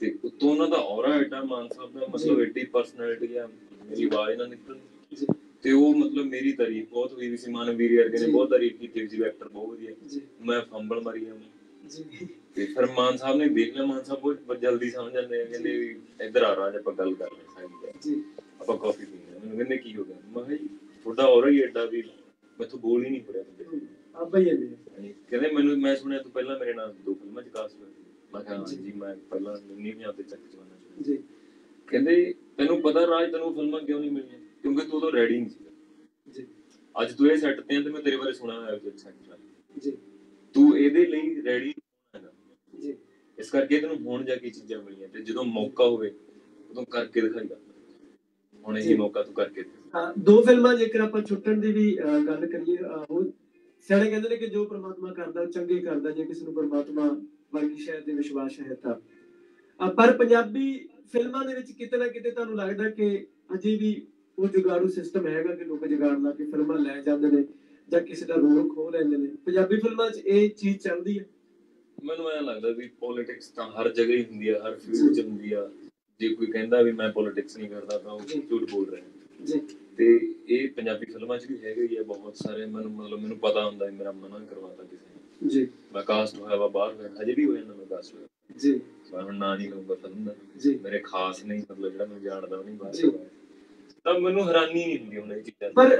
Speaker 2: ਤੇ ਉਤੋਂ ਉਹਨਾਂ ਦਾ ਔਰਾ ਐਡਾ ਮਾਨ ਸਾਹਿਬ ਦਾ ਮਤਲਬ
Speaker 1: ਜੀ।
Speaker 2: ਐਡੀ ਪਰਸਨੈਲਿਟੀ ਆ ਮੇਰੀ ਆਵਾਜ਼ ਨਾਲ ਨਿਕਲ
Speaker 1: ਜੀ।
Speaker 2: ਤੇ ਉਹ ਮਤਲਬ ਮੇਰੀ ਤਾਰੀਫ ਬਹੁਤ ਹੋਈ ਵੀ ਸੀ ਮਾਨਵੀਰ ਵਰਗੇ ਨੇ
Speaker 1: ਜੀ।
Speaker 2: ਬਹੁਤ ਤਾਰੀਫ ਕੀਤੀ ਸੀ ਐਕਟਰ ਬਹੁਤ ਵਧੀਆ।
Speaker 1: ਜੀ।
Speaker 2: ਮੈਂ ਫੰਬਲ ਮਾਰੀ ਆ।
Speaker 1: ਜੀ।
Speaker 2: ਤੇ ਫਿਰ ਮਾਨ ਸਾਹਿਬ ਨੇ ਦੇਖ ਲਿਆ ਮਾਨ ਸਾਹਿਬ ਬਹੁਤ ਜਲਦੀ ਸਮਝ ਜਾਂਦੇ ਆ ਕਹਿੰਦੇ ਵੀ ਇੱਧਰ ਆ ਰਾਜ ਆਪਾਂ ਗੱਲ ਕਰ ਰਹੇ ਸਾਈਡ ਤੇ
Speaker 1: ਜੀ।
Speaker 2: ਆਪਾਂ ਕਾਫੀ ਪੀਣੀ ਆ ਮੈਨੂੰ ਕਹਿੰਦੇ ਕੀ ਹੋ ਗਿਆ? ਮੈਂ ਕਿਹਾ ਜੀ ਤੁਹਾਡਾ ਔਰਾ ਹੀ ਐਡਾ ਵੀ ਮੈਥੋਂ ਬੋਲ ਹੀ ਨਹੀਂ ਹੋ ਰਿਹਾ
Speaker 1: ਇਹਨੇ
Speaker 2: ਹਾਂਜੀ, ਕਹਿੰਦੇ ਮੈਨੂੰ ਮੈਂ ਸੁਣਿਆ ਤੂੰ ਪਹਿਲਾਂ ਮੇਰੇ ਨਾਲ ਦੋ ਫਿਲਮਾਂ ਚ ਕਾਸਟ ਹੋਇਆ। ਮੈਂ ਕਿਹਾ
Speaker 1: ਜੀ।
Speaker 2: ਹਾਂਜੀ ਮੈਂ ਪਹਿਲਾਂ ਨਹੀਂ ਪੰਜਾਬ ਤੇ ਚੱਕ ਚਵਾਨਾ ਸੀ।
Speaker 1: ਜੀ।
Speaker 2: ਕਹਿੰਦੇ ਤੈਨੂੰ ਪਤਾ ਰਾਜ ਤੈਨੂੰ ਫਿਲਮਾਂ ਕਿਉਂ ਨਹੀਂ ਮਿਲੀਆਂ? ਕਿਉਂਕਿ ਤੂੰ ਉਦੋਂ ਰੈਡੀ ਨਹੀਂ ਸੀ
Speaker 1: ਜੀ।
Speaker 2: ਅੱਜ ਤੂੰ ਇਹ ਸੈੱਟ ਤੇ ਆ ਤੇ ਮੈਂ ਤੇਰੇ ਬਾਰੇ ਸੁਣਿਆ ਹੋਇਆ ਵੀ ਸੈੱਟ
Speaker 1: ਜੀ।
Speaker 2: ਤੂੰ ਇਹਦੇ ਲਈ ਰੈਡੀ ਹੈਗਾ।
Speaker 1: ਜੀ।
Speaker 2: ਇਸ ਕਰਕੇ ਤੈਨੂੰ ਹੁਣ ਜਾ ਕੇ ਚੀਜ਼ਾਂ ਮਿਲੀਆਂ ਤੇ ਜਦੋਂ ਮੌਕਾ ਹੋਵੇ ਉਦੋਂ ਕਰਕੇ ਦਿਖਾਈਦਾ ਹੁਣ। ਇਹ ਮੌਕਾ ਤੂੰ ਕਰਕੇ।
Speaker 1: ਅਹ ਦੋ ਫਿਲਮਾਂ ਜੇਕਰ ਆਪਾਂ ਛੁੱਟਣ ਦੀ ਵੀ ਗੱਲ ਕਰੀਏ ਉਹ ਸਿਆਣੇ ਕਹਿੰਦੇ ਨੇ ਕਿ ਜੋ ਪ੍ਰਮਾਤਮਾ ਕਰਦਾ ਉਹ ਚੰਗੇ ਕਰਦਾ ਜੇ ਕਿਸੇ ਨੂੰ ਪ੍ਰਮਾਤਮਾ ਵਰਗੀ ਸ਼ਾਇਦ ਤੇ ਵਿਸ਼ਵਾਸ ਹੈ ਤਾਂ ਪਰ ਪੰਜਾਬੀ ਫਿਲਮਾਂ ਦੇ ਵਿੱਚ ਕਿਤੇ ਨਾ ਕਿਤੇ ਤੁਹਾਨੂੰ ਲੱਗਦਾ ਕਿ ਅਜੇ ਵੀ ਉਹ ਜੁਗਾੜੂ ਸਿਸਟਮ ਹੈਗਾ ਕਿ ਲੋਕ ਜੁਗਾੜ ਲਾ ਕੇ ਫਿਲਮਾਂ ਲੈ ਜਾਂਦੇ ਨੇ ਜਾਂ ਕਿਸੇ ਦਾ ਰੋਲ ਖੋਹ ਲੈਂਦੇ ਨੇ ਪੰਜਾਬੀ ਫਿਲਮਾਂ 'ਚ ਇਹ ਚੀਜ਼ ਚੱਲਦੀ ਹੈ
Speaker 2: ਮੈਨੂੰ ਐਂ ਲੱਗਦਾ ਵੀ ਪੋਲਿਟਿਕਸ ਤਾਂ ਹਰ ਜਗ੍ਹਾ ਹੀ ਹੁੰਦੀ ਆ ਹਰ ਫੀਲਡ 'ਚ ਹੁੰਦੀ ਆ ਜੇ ਕੋਈ ਕਹਿੰਦਾ ਵੀ ਮੈਂ ਪੋਲਿਟਿਕਸ ਨਹੀਂ ਕਰਦਾ ਤਾਂ ਉਹ। ਝੂਠ ਬੋਲ ਰਿਹਾ
Speaker 1: ਜੀ।
Speaker 2: ਤੇ ਇਹ ਪੰਜਾਬੀ ਫਿਲਮਾਂ 'ਚ ਵੀ ਹੈਗਾ ਹੀ ਆ ਬਹੁਤ ਸਾਰੇ। ਮੈਨੂੰ ਮਤਲਬ ਮੈਨੂੰ ਪਤਾ ਹੁੰਦਾ ਵੀ ਮੇਰਾ ਮਨਾ ਕਰਵਾਤਾ ਕਿਸੇ ਨੇ।
Speaker 1: ਜੀ।
Speaker 2: ਮੈਂ ਕਾਸਟ ਹੋਇਆ ਵਾ ਬਾਹਰ ਹੋਇਆ ਹਜੇ ਵੀ ਹੋਇਆ ਨਾ ਮੈਂ ਕਾਸਟ ਹੋਇਆ।
Speaker 1: ਜੀ।
Speaker 2: ਮੈਂ ਹੁਣ ਨਾਂ ਨਹੀਂ ਲਊਂਗਾ ਫਿਲਮ ਦਾ।
Speaker 1: ਜੀ।
Speaker 2: ਮੇਰੇ ਖਾਸ ਨਹੀਂ ਮਤਲਬ ਜਿਹੜਾ ਮੈਨੂੰ ਜਾਣਦਾ ਉਹ ਨਹੀਂ ਬਾਹਰ ਤਾਂ ਮੈਨੂੰ ਹੈਰਾਨੀ ਨਹੀਂ ਹੁੰਦੀ ਹੁਣ ਇਹ ਚੀਜ਼ਾਂ।
Speaker 1: ਪਰ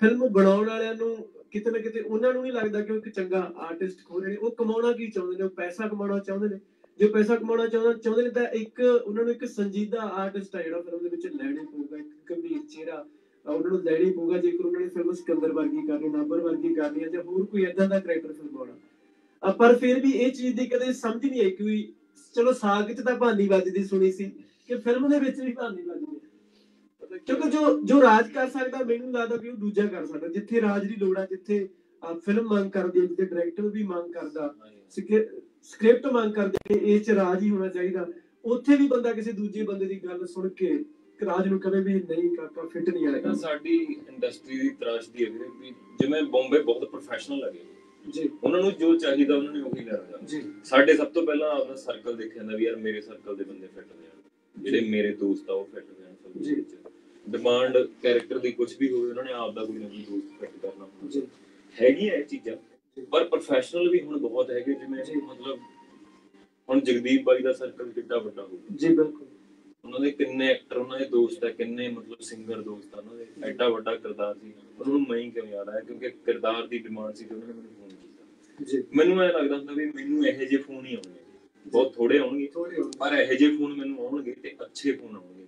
Speaker 1: ਫਿਲਮ ਬਣਾਉਣ ਵਾਲਿਆਂ ਨੂੰ ਕਿਤੇ ਨਾ ਕਿਤੇ ਉਹਨਾਂ ਨੂੰ ਨਹੀਂ ਲੱਗਦਾ ਕਿ ਉਹ ਇੱਕ ਚੰਗਾ ਆਰਟਿਸਟ ਖੋ ਰਹੇ ਨੇ। ਉਹ ਕਮਾਉਣਾ ਕੀ ਚਾਹੁੰਦੇ ਨੇ? ਉਹ ਪੈਸਾ ਕਮਾਉਣਾ ਚਾਹੁੰਦੇ ਨੇ? ਜੇ ਪੈਸਾ ਕਮਾਉਣਾ ਚਾਹੁੰਦਾ ਚਾਹੁੰਦੇ ਨੇ ਤਾਂ ਇੱਕ ਉਹਨਾਂ ਨੂੰ ਇੱਕ ਸੰਜੀਦਾ ਆਰਟਿਸਟ ਆ ਜਿਹੜਾ ਫਿਲਮ ਦੇ ਵਿੱਚ ਲੈਣੇ ਪਊਗਾ ਇੱਕ ਗੰਭੀਰ ਚਿਹਰਾ ਉਹਨਾਂ ਨੂੰ ਲੈਣੀ ਪਊਗਾ ਜੇਕਰ ਉਹਨਾਂ ਨੇ ਫਿਲਮ ਸਿਕੰਦਰ ਵਰਗੀ ਕਰਨੀ ਨਾਬਰ ਵਰਗੀ ਕਰਨੀ ਹੈ ਜਾਂ ਹੋਰ ਕੋਈ ਇਦਾਂ ਦਾ ਕਰੈਕਟਰ ਫਿਲਮਾਉਣਾ ਪਰ ਫਿਰ ਵੀ ਇਹ ਚੀਜ਼ ਦੀ ਕਦੇ ਸਮਝ ਨਹੀਂ ਆਈ ਕਿ ਚਲੋ ਸਾਗ 'ਚ ਤਾਂ ਭਾਨੀ ਵੱਜਦੀ ਸੁਣੀ ਸੀ ਕਿ ਫਿਲਮ ਦੇ ਵਿੱਚ ਵੀ ਭਾਨੀ ਵੱਜਦੀ ਹੈ ਕਿਉਂਕਿ ਜੋ ਜੋ ਰਾਜ ਕਰ ਸਕਦਾ ਮੈਨੂੰ ਲੱਗਦਾ ਵੀ ਉਹ ਦੂਜਾ ਕਰ ਸਕਦਾ। ਜਿੱਥੇ ਰਾਜ ਦੀ ਲੋੜ ਆ ਜਿੱਥੇ ਫਿਲਮ ਮੰਗ ਕਰਦੀ ਹੈ ਜਿੱਥੇ ਡਾਇਰੈਕਟਰ ਵੀ ਮੰਗ ਕਰਦਾ ਸਕ੍ਰਿਪਟ ਮੰਗ ਕਰਦੇ ਕਿ ਇਹ ਚ ਰਾਜ ਹੀ ਹੋਣਾ ਚਾਹੀਦਾ। ਉੱਥੇ ਵੀ ਬੰਦਾ ਕਿਸੇ ਦੂਜੇ ਬੰਦੇ ਦੀ ਗੱਲ ਸੁਣ ਕੇ ਰਾਜ ਨੂੰ ਕਦੇ ਵੀ ਨਹੀਂ ਕਾਕਾ ਫਿੱਟ ਨਹੀਂ ਆਏਗਾ
Speaker 2: ਸਾਡੀ ਇੰਡਸਟਰੀ ਦੀ ਤਰਾਸ਼ਦੀ ਹੈ ਵੀਰੇ ਵੀ ਜਿਵੇਂ ਬੰਬੇ ਬਹੁਤ ਪ੍ਰੋਫੈਸ਼ਨਲ ਲੱਗੇ
Speaker 1: ਜੀ।
Speaker 2: ਉਹਨਾਂ ਨੂੰ ਜੋ ਚਾਹੀਦਾ ਉਹਨਾਂ ਨੇ ਉਹੀ ਲੈਣਾ।
Speaker 1: ਜੀ।
Speaker 2: ਸਾਡੇ ਸਭ ਤੋਂ ਪਹਿਲਾਂ ਆਪਣਾ ਸਰਕਲ ਦੇਖਿਆ ਜਾਂਦਾ ਵੀ ਯਾਰ ਮੇਰੇ ਸਰਕਲ ਦੇ ਬੰਦੇ ਫਿੱਟ ਨੇ। ਜਿਹੜੇ ਮੇਰੇ ਦੋਸਤ ਆ ਉਹ ਫਿੱਟ ਨੇ
Speaker 1: ਜੀ।
Speaker 2: ਡਿਮਾਂਡ ਕੈਰੈਕਟਰ ਦੀ ਕੁਝ ਵੀ ਹੋਵੇ ਉਹਨਾਂ ਨੇ ਆਪ ਦਾ ਕੋਈ ਨਾ ਕੋਈ ਦੋਸਤ ਫਿੱਟ ਕਰਨਾ।
Speaker 1: ਜੀ।
Speaker 2: ਹੈਗੀਆਂ ਇਹ ਚੀਜ਼ਾਂ। ਪਰ ਪ੍ਰੋਫੈਸ਼ਨਲ ਵੀ ਹੁਣ ਬਹੁਤ ਹੈਗੇ ਜਿਵੇਂ
Speaker 1: ਜੀ।
Speaker 2: ਮਤਲਬ ਹੁਣ ਜਗਦੀਪ ਬਾਈ ਦਾ ਸਰਕਲ ਕਿੱਡਾ ਵੱਡਾ ਹੋ ਗਿਆ।
Speaker 1: ਜੀ ਬਿਲਕੁਲ।
Speaker 2: ਉਹਨਾਂ ਦੇ ਕਿੰਨੇ ਐਕਟਰ ਉਹਨਾਂ ਦੇ ਦੋਸਤ ਹੈ ਕਿੰਨੇ ਮਤਲਬ ਸਿੰਗਰ ਦੋਸਤ ਆ ਉਹਨਾਂ ਦੇ ਐਡਾ ਵੱਡਾ ਕਿਰਦਾਰ ਸੀ। ਉਹਨਾਂ ਨੂੰ ਮੈਂ ਹੀ ਕਿਉਂ ਯਾਦ ਆਇਆ ਕਿਉਂਕਿ ਕਿਰਦਾਰ ਦੀ ਡਿਮਾਂਡ ਸੀ ਤੇ ਉਹਨਾਂ ਨੇ ਮੈਨੂੰ ਫੋਨ ਕੀਤਾ।
Speaker 1: ਜੀ।
Speaker 2: ਮੈਨੂੰ ਐ ਲੱਗਦਾ ਹੁੰਦਾ ਵੀ ਮੈਨੂੰ ਇਹੋ ਜਿਹੇ ਫੋਨ ਹੀ ਆਉਣਗੇ। ਬਹੁਤ ਥੋੜੇ ਆਉਣਗੇ ਪਰ ਇਹੋ ਜਿਹੇ ਫੋਨ ਮੈਨੂੰ ਆਉਣਗੇ ਤੇ ਅੱਛੇ ਫੋਨ ਆਉਣਗੇ।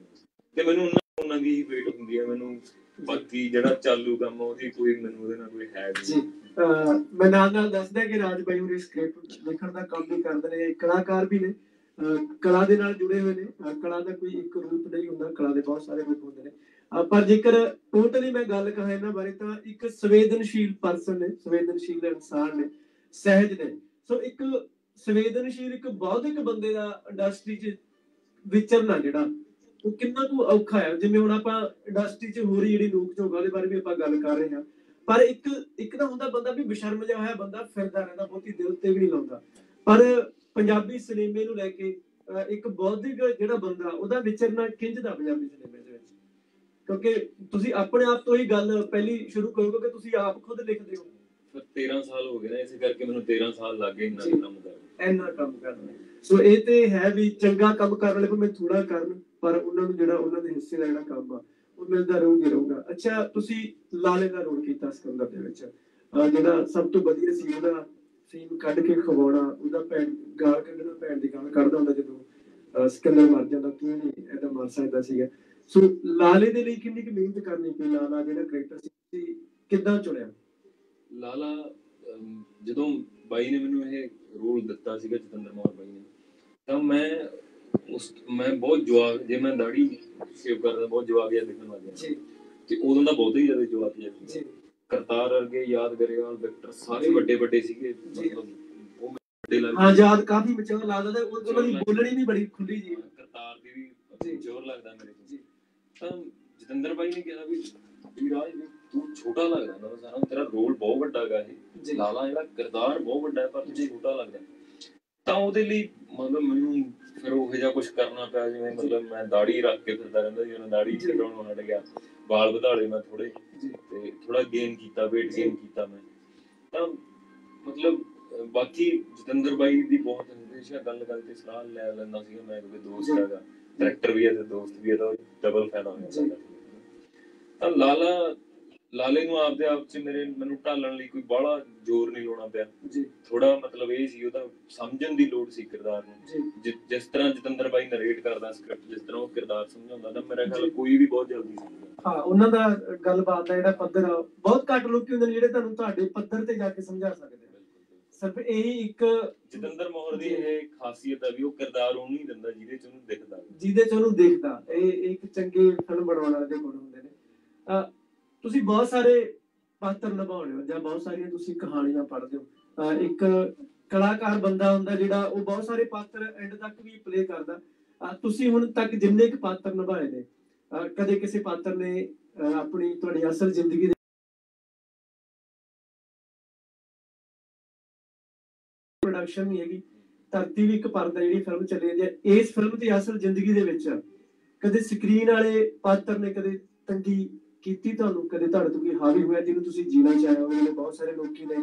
Speaker 2: ਤੇ ਮੈਨੂੰ ਉਹਨਾਂ ਦੀ ਹੀ ਵੇਟ ਹੁੰਦੀ ਹੈ ਮੈਨੂੰ ਬਾਕੀ ਜਿਹੜਾ ਚਾਲੂ ਕੰਮ ਆ, ਉਹਦੀ ਕੋਈ ਮੈਨੂੰ ਉਹਦੇ ਨਾਲ ਕੋਈ ਹੈ
Speaker 1: ਜੀ
Speaker 2: ਨਹੀਂ
Speaker 1: ਮੈਂ ਨਾਲ ਨਾਲ ਦੱਸਦਾ ਕਿ ਰਾਜ ਬਾਈ ਹੋਰੀ ਸਕ੍ਰਿਪਟ ਲਿਖਣ ਦਾ ਕੰਮ ਵੀ ਕਰਦੇ ਨੇ ਕਲਾਕਾਰ ਵੀ ਨੇ। ਅਹ, ਕਲਾ ਦੇ ਨਾਲ ਜੁੜੇ ਹੋਏ ਨੇ। ਅਹ, ਕਲਾ ਦਾ ਕੋਈ ਇੱਕ ਰੂਪ ਨਹੀਂ ਹੁੰਦਾ, ਕਲਾ ਦੇ ਬਹੁਤ ਸਾਰੇ ਰੂਪ ਹੁੰਦੇ ਨੇ। ਅਹ, ਪਰ ਜੇਕਰ ਟੋਟਲੀ ਮੈਂ ਗੱਲ ਕਹਾਂ ਇਹਨਾਂ ਬਾਰੇ, ਤਾਂ ਇੱਕ ਸੰਵੇਦਨਸ਼ੀਲ ਪਰਸਨ ਨੇ, ਸੰਵੇਦਨਸ਼ੀਲ ਇਨਸਾਨ ਨੇ, ਸਹਿਜ ਨੇ। ਸੋ ਇੱਕ ਸੰਵੇਦਨਸ਼ੀਲ, ਇੱਕ ਬੌਧਿਕ ਬੰਦੇ ਦਾ ਇੰਡਸਟਰੀ 'ਚ ਵਿਚਰਨਾ ਜਿਹੜਾ ਉਹ ਕਿੰਨਾ ਕੁ ਔਖਾ ਹੈ? ਜਿਵੇਂ ਹੁਣ ਆਪਾਂ ਇੰਡਸਟਰੀ 'ਚ ਹੋ ਰਹੀ ਜਿਹੜੀ ਲੋਕ ਝੋਗਾ ਦੇ ਬਾਰੇ ਵੀ ਆਪਾਂ ਗੱਲ ਕਰ ਰਹੇ ਹਾਂ। ਪਰ ਇੱਕ ਇੱਕ ਤਾਂ ਹੁੰਦਾ ਬੰਦਾ ਵੀ ਬਸ਼ਰਮ ਜਿਹਾ ਹੋਇਆ ਬੰਦਾ ਫਿਰਦਾ ਰਹਿੰਦਾ ਬਹੁਤੀ ਦਿਲ ਤੇ ਵੀ ਨਹੀਂ ਲਾਉਂਦਾ। ਪਰ ਪੰਜਾਬੀ ਸਿਨੇਮੇ ਨੂੰ ਲੈ ਕੇ ਇੱਕ ਬੌਧਿਕ ਜਿਹੜਾ ਬੰਦਾ ਉਹਦਾ ਵਿਚਰਨਾ ਖਿੰਝਦਾ ਪੰਜਾਬੀ ਸਿਨੇਮੇ ਦੇ ਵਿੱਚ। ਕਿਉਂਕਿ ਤੁਸੀਂ ਆਪਣੇ ਆਪ ਤੋਂ ਹੀ ਗੱਲ ਪਹਿਲੀ ਸ਼ੁਰੂ ਕਰੋਗੇ ਕਿ ਤੁਸੀਂ ਆਪ ਖੁਦ ਲਿਖਦੇ ਹੋ।
Speaker 2: ਫਿਰ 13 ਸਾਲ ਹੋ ਗਏ ਨੇ ਇਸੇ ਕਰਕੇ ਮੈਨੂੰ 13 ਸਾਲ ਲੱਗ ਗਏ ਇੰਨਾ। ਕੰਮ ਕਰਨ
Speaker 1: ਇੰਨਾ ਕੰਮ ਕਰਨਾ ਸੋ ਇਹ ਤੇ ਹੈ ਵੀ ਚੰਗਾ ਕੰਮ ਕਰਨ ਵਾਲੇ ਭਾਵੇਂ ਥੋੜਾ ਕਰਨ। ਪਰ ਉਹਨਾਂ ਨੂੰ ਜਿਹੜਾ ਉਹਨਾਂ ਦੇ ਹਿੱਸੇ ਦਾ ਜਿਹੜਾ ਕੰਮ ਆ, ਉਹ ਮਿਲਦਾ ਰਹੂਗਾ ਰਹੂਗਾ। ਅੱਛਾ, ਤੁਸੀਂ ਲਾਲੇ ਦਾ ਰੋਲ ਕੀਤਾ ਸਿਕੰਦਰ ਦੇ ਵਿੱਚ। ਜਿਹੜਾ ਸਭ ਤੋਂ ਵਧੀਆ ਸੀ ਉਹਦਾ ਸੀਨ ਕੱਢ ਕੇ ਖਵਾਉਣਾ, ਉਹਦਾ ਭੈਣ ਗਾਲ ਕੱਢਣਾ ਭੈਣ ਦੀ ਗਾਲ ਕੱਢਦਾ ਹੁੰਦਾ ਜਦੋਂ ਸਿਕੰਦਰ ਮਰ ਜਾਂਦਾ, ਤੂੰ ਨਹੀਂ ਇਹਦਾ ਮਰ ਸਕਦਾ ਸੀਗਾ। ਸੋ ਲਾਲੇ ਦੇ ਲਈ ਕਿੰਨੀ ਕੁ ਮਿਹਨਤ ਕਰਨੀ ਪਈ? ਲਾਲਾ ਜਿਹੜਾ ਕਰੈਕਟਰ ਸੀ ਕਿੱਦਾਂ ਚੁਣਿਆ?
Speaker 2: ਲਾਲਾ ਜਦੋਂ ਬਾਈ ਨੇ ਮੈਨੂੰ ਇਹ ਰੋਲ ਦਿੱਤਾ ਸੀਗਾ, ਜਤਿੰਦਰ ਮੋਹਨ ਬਾਈ ਨੇ, ਤਾਂ ਮੈਂ ਉਸ ਮੈਂ ਬਹੁਤ ਜਵਾਬ ਜੇ ਮੈਂ ਦਾੜੀ ਸ਼ੇਵ ਕਰਦਾ ਬਹੁਤ ਜਵਾਬ ਜਿਹਾ ਦਿਖਣ ਲੱਗ ਗਿਆ
Speaker 1: ਜੀ
Speaker 2: ਤੇ ਉਦੋਂ ਦਾ ਬਹੁਤ ਹੀ ਜ਼ਿਆਦਾ ਜਵਾਬ ਸੀ
Speaker 1: ਜੀ।
Speaker 2: ਕਰਤਾਰ ਵਰਗੇ ਯਾਦ ਗਰੇਵਾਲ ਵਿਕਟਰ ਸਾਰੇ ਵੱਡੇ ਵੱਡੇ ਸੀਗੇ।
Speaker 1: ਜੀ।
Speaker 2: ਮਤਲਬ ਉਹ ਵੱਡੇ ਲੱਗ
Speaker 1: ਹਾਂ ਯਾਦ ਕਾਫੀ ਮਚਾ ਲੱਗਦਾ ਤੇ ਉਹਨਾਂ ਦੀ ਬੋਲਣੀ ਵੀ ਬੜੀ ਖੁੱਲੀ ਜੀ।
Speaker 2: ਕਰਤਾਰ ਦੀ
Speaker 1: ਜੀ।
Speaker 2: ਵੀ ਜ਼ੋਰ ਲੱਗਦਾ ਮੇਰੇ ਤੋਂ
Speaker 1: ਜੀ।
Speaker 2: ਤਾਂ ਜਤਿੰਦਰ ਬਾਈ ਨੇ ਕਿਹਾ ਵੀ ਤੂੰ ਛੋਟਾ ਲੱਗਦਾ ਨਾ ਸਾਰਾ ਤੇਰਾ ਰੋਲ ਬਹੁਤ ਵੱਡਾ ਹੈਗਾ ਇਹ।
Speaker 1: ਜੀ।
Speaker 2: ਲਾਲਾ ਜਿਹੜਾ ਕਿਰਦਾਰ ਬਹੁਤ ਵੱਡਾ ਹੈ ਪਰ ਤੂੰ ਛੋਟਾ ਲੱਗਦਾ। ਤਾਂ ਉਹਦੇ ਲਈ ਮਤਲਬ ਮੈਨੂੰ ਫਿਰ ਉਹ ਜਿਹਾ ਕੁਝ ਕਰਨਾ ਪਿਆ ਜਿਵੇਂ ਮਤਲਬ ਮੈਂ ਦਾੜੀ ਰੱਖ ਕੇ ਫਿਰਦਾ ਰਹਿੰਦਾ ਜਦੋਂ ਦਾੜੀ। ਕਟਾਉਣ ਹਟ ਗਿਆ ਵਾਲ ਵਧਾ ਲਏ ਮੈਂ ਥੋੜੇ ਤੇ ਥੋੜਾ ਗੇਨ ਕੀਤਾ weight ਗੇਨ ਕੀਤਾ ਮੈਂ ਤਾਂ ਮਤਲਬ ਬਾਕੀ ਜਤਿੰਦਰ ਬਾਈ ਦੀ ਬਹੁਤ ਹਮੇਸ਼ਾ ਗੱਲ ਗੱਲ ਤੇ ਸਲਾਹ ਲੈ ਲੈਂਦਾ ਸੀਗਾ ਮੈਂ ਕਿਉਂਕਿ ਦੋਸਤ। ਹੈਗਾ ਡਾਇਰੈਕਟਰ ਵੀ ਹੈ ਤੇ ਦੋਸਤ ਵੀ ਹੈ ਤਾਂ ਡਬਲ ਫਾਇਦਾ ਹੋ। ਜਾਂਦਾ ਤਾਂ ਲਾਲਾ ਲਾਲੇ ਨੂੰ ਆਪਦੇ ਆਪ ਚ ਮੇਰੇ ਮੈਨੂੰ ਢਾਲਣ ਲਈ ਕੋਈ ਬਾਹਲਾ ਜ਼ੋਰ ਨਹੀਂ ਲਾਉਣਾ ਪਿਆ।
Speaker 1: ਜੀ।
Speaker 2: ਥੋੜਾ ਮਤਲਬ ਇਹ ਸੀ ਉਹਦਾ ਸਮਝਣ ਦੀ ਲੋੜ ਸੀ ਕਿਰਦਾਰ ਨੂੰ। ਜਿਸ ਤਰ੍ਹਾਂ ਜਤਿੰਦਰ ਬਾਈ ਨਰੇਟ ਕਰਦਾ ਸਕ੍ਰਿਪਟ ਜਿਸ ਤਰ੍ਹਾਂ ਉਹ ਕਿਰਦਾਰ ਸਮਝਾਉਂਦਾ ਤਾਂ ਮੇਰਾ ਖਿਆਲ। ਕੋਈ ਵੀ ਬਹੁਤ ਜਲਦੀ ਸਮਝਦਾ
Speaker 1: ਹਾਂ ਉਹਨਾਂ ਦਾ ਗੱਲਬਾਤ ਦਾ ਜਿਹੜਾ ਪੱਧਰ ਆ, ਬਹੁਤ ਘੱਟ ਲੋਕੀ ਹੁੰਦੇ ਨੇ ਜਿਹੜੇ ਤੁਹਾਨੂੰ ਤੁਹਾਡੇ ਪੱਧਰ ਤੇ ਜਾ ਕੇ ਸਮਝਾ ਸਕਦੇ ਸਿਰਫ ਇਹੀ ਇੱਕ
Speaker 2: ਜਤਿੰਦਰ ਮੋਹਰ ਦੀ। ਇਹ ਖਾਸੀਅਤ ਹੈ ਵੀ ਉਹ ਕਿਰਦਾਰ ਉਹਨੂੰ ਹੀ ਦਿੰਦਾ ਜਿਹਦੇ ਚ ਉਹਨੂੰ ਦਿਖਦਾ।
Speaker 1: ਜਿਹਦੇ ਚ ਉਹਨੂੰ ਦੇਖਦਾ। ਇਹ ਇੱਕ ਚੰਗੇ ਫਿਲਮ ਬਣਾਉਣ ਵਾਲੇ ਦੇ ਗੁਣ ਹੁੰਦੇ ਨੇ। ਤੁਸੀਂ ਬਹੁਤ ਸਾਰੇ ਪਾਤਰ ਨਿਭਾਉਂਦੇ ਹੋ ਜਾਂ ਬਹੁਤ ਸਾਰੀਆਂ ਤੁਸੀਂ ਕਹਾਣੀਆਂ ਪੜ੍ਹਦੇ ਹੋ। ਇੱਕ ਕਲਾਕਾਰ ਬੰਦਾ ਹੁੰਦਾ ਜਿਹੜਾ ਉਹ ਬਹੁਤ ਸਾਰੇ ਪਾਤਰ ਐਂਡ ਤੱਕ ਵੀ ਪਲੇ ਕਰਦਾ। ਤੁਸੀਂ ਹੁਣ ਤੱਕ ਜਿੰਨੇ ਕੁ ਪਾਤਰ ਨਿਭਾਏ ਨੇ ਕਦੇ ਕਿਸੇ ਪਾਤਰ ਨੇ ਆਪਣੀ ਤੁਹਾਡੀ ਅਸਲ ਜ਼ਿੰਦਗੀ ਪ੍ਰੋਡਕਸ਼ਨ ਨਹੀਂ ਹੈਗੀ, ਧਰਤੀ ਵੀ ਇੱਕ ਪਰਦਾ ਜਿਹੜੀ ਫਿਲਮ ਚੱਲੀ ਜਾਂਦੀ ਹੈ। ਇਸ ਫਿਲਮ ਦੀ ਅਸਲ ਜ਼ਿੰਦਗੀ ਦੇ ਵਿੱਚ ਕਦੇ ਸਕਰੀਨ ਵਾਲੇ ਪਾਤਰ ਨੇ ਕਦੇ ਤੰਗੀ ਕੀਤੀ ਤੁਹਾਨੂੰ? ਕਦੇ ਤੁਹਾਡੇ ਤੋਂ ਕੋਈ ਹਾਵੀ ਹੋਇਆ ਜਿਹਨੂੰ ਤੁਸੀਂ ਜੀਣਾ ਚਾਹਿਆ ਹੋਵੇ? ਜਿਵੇਂ ਬਹੁਤ ਸਾਰੇ ਲੋਕੀ ਨੇ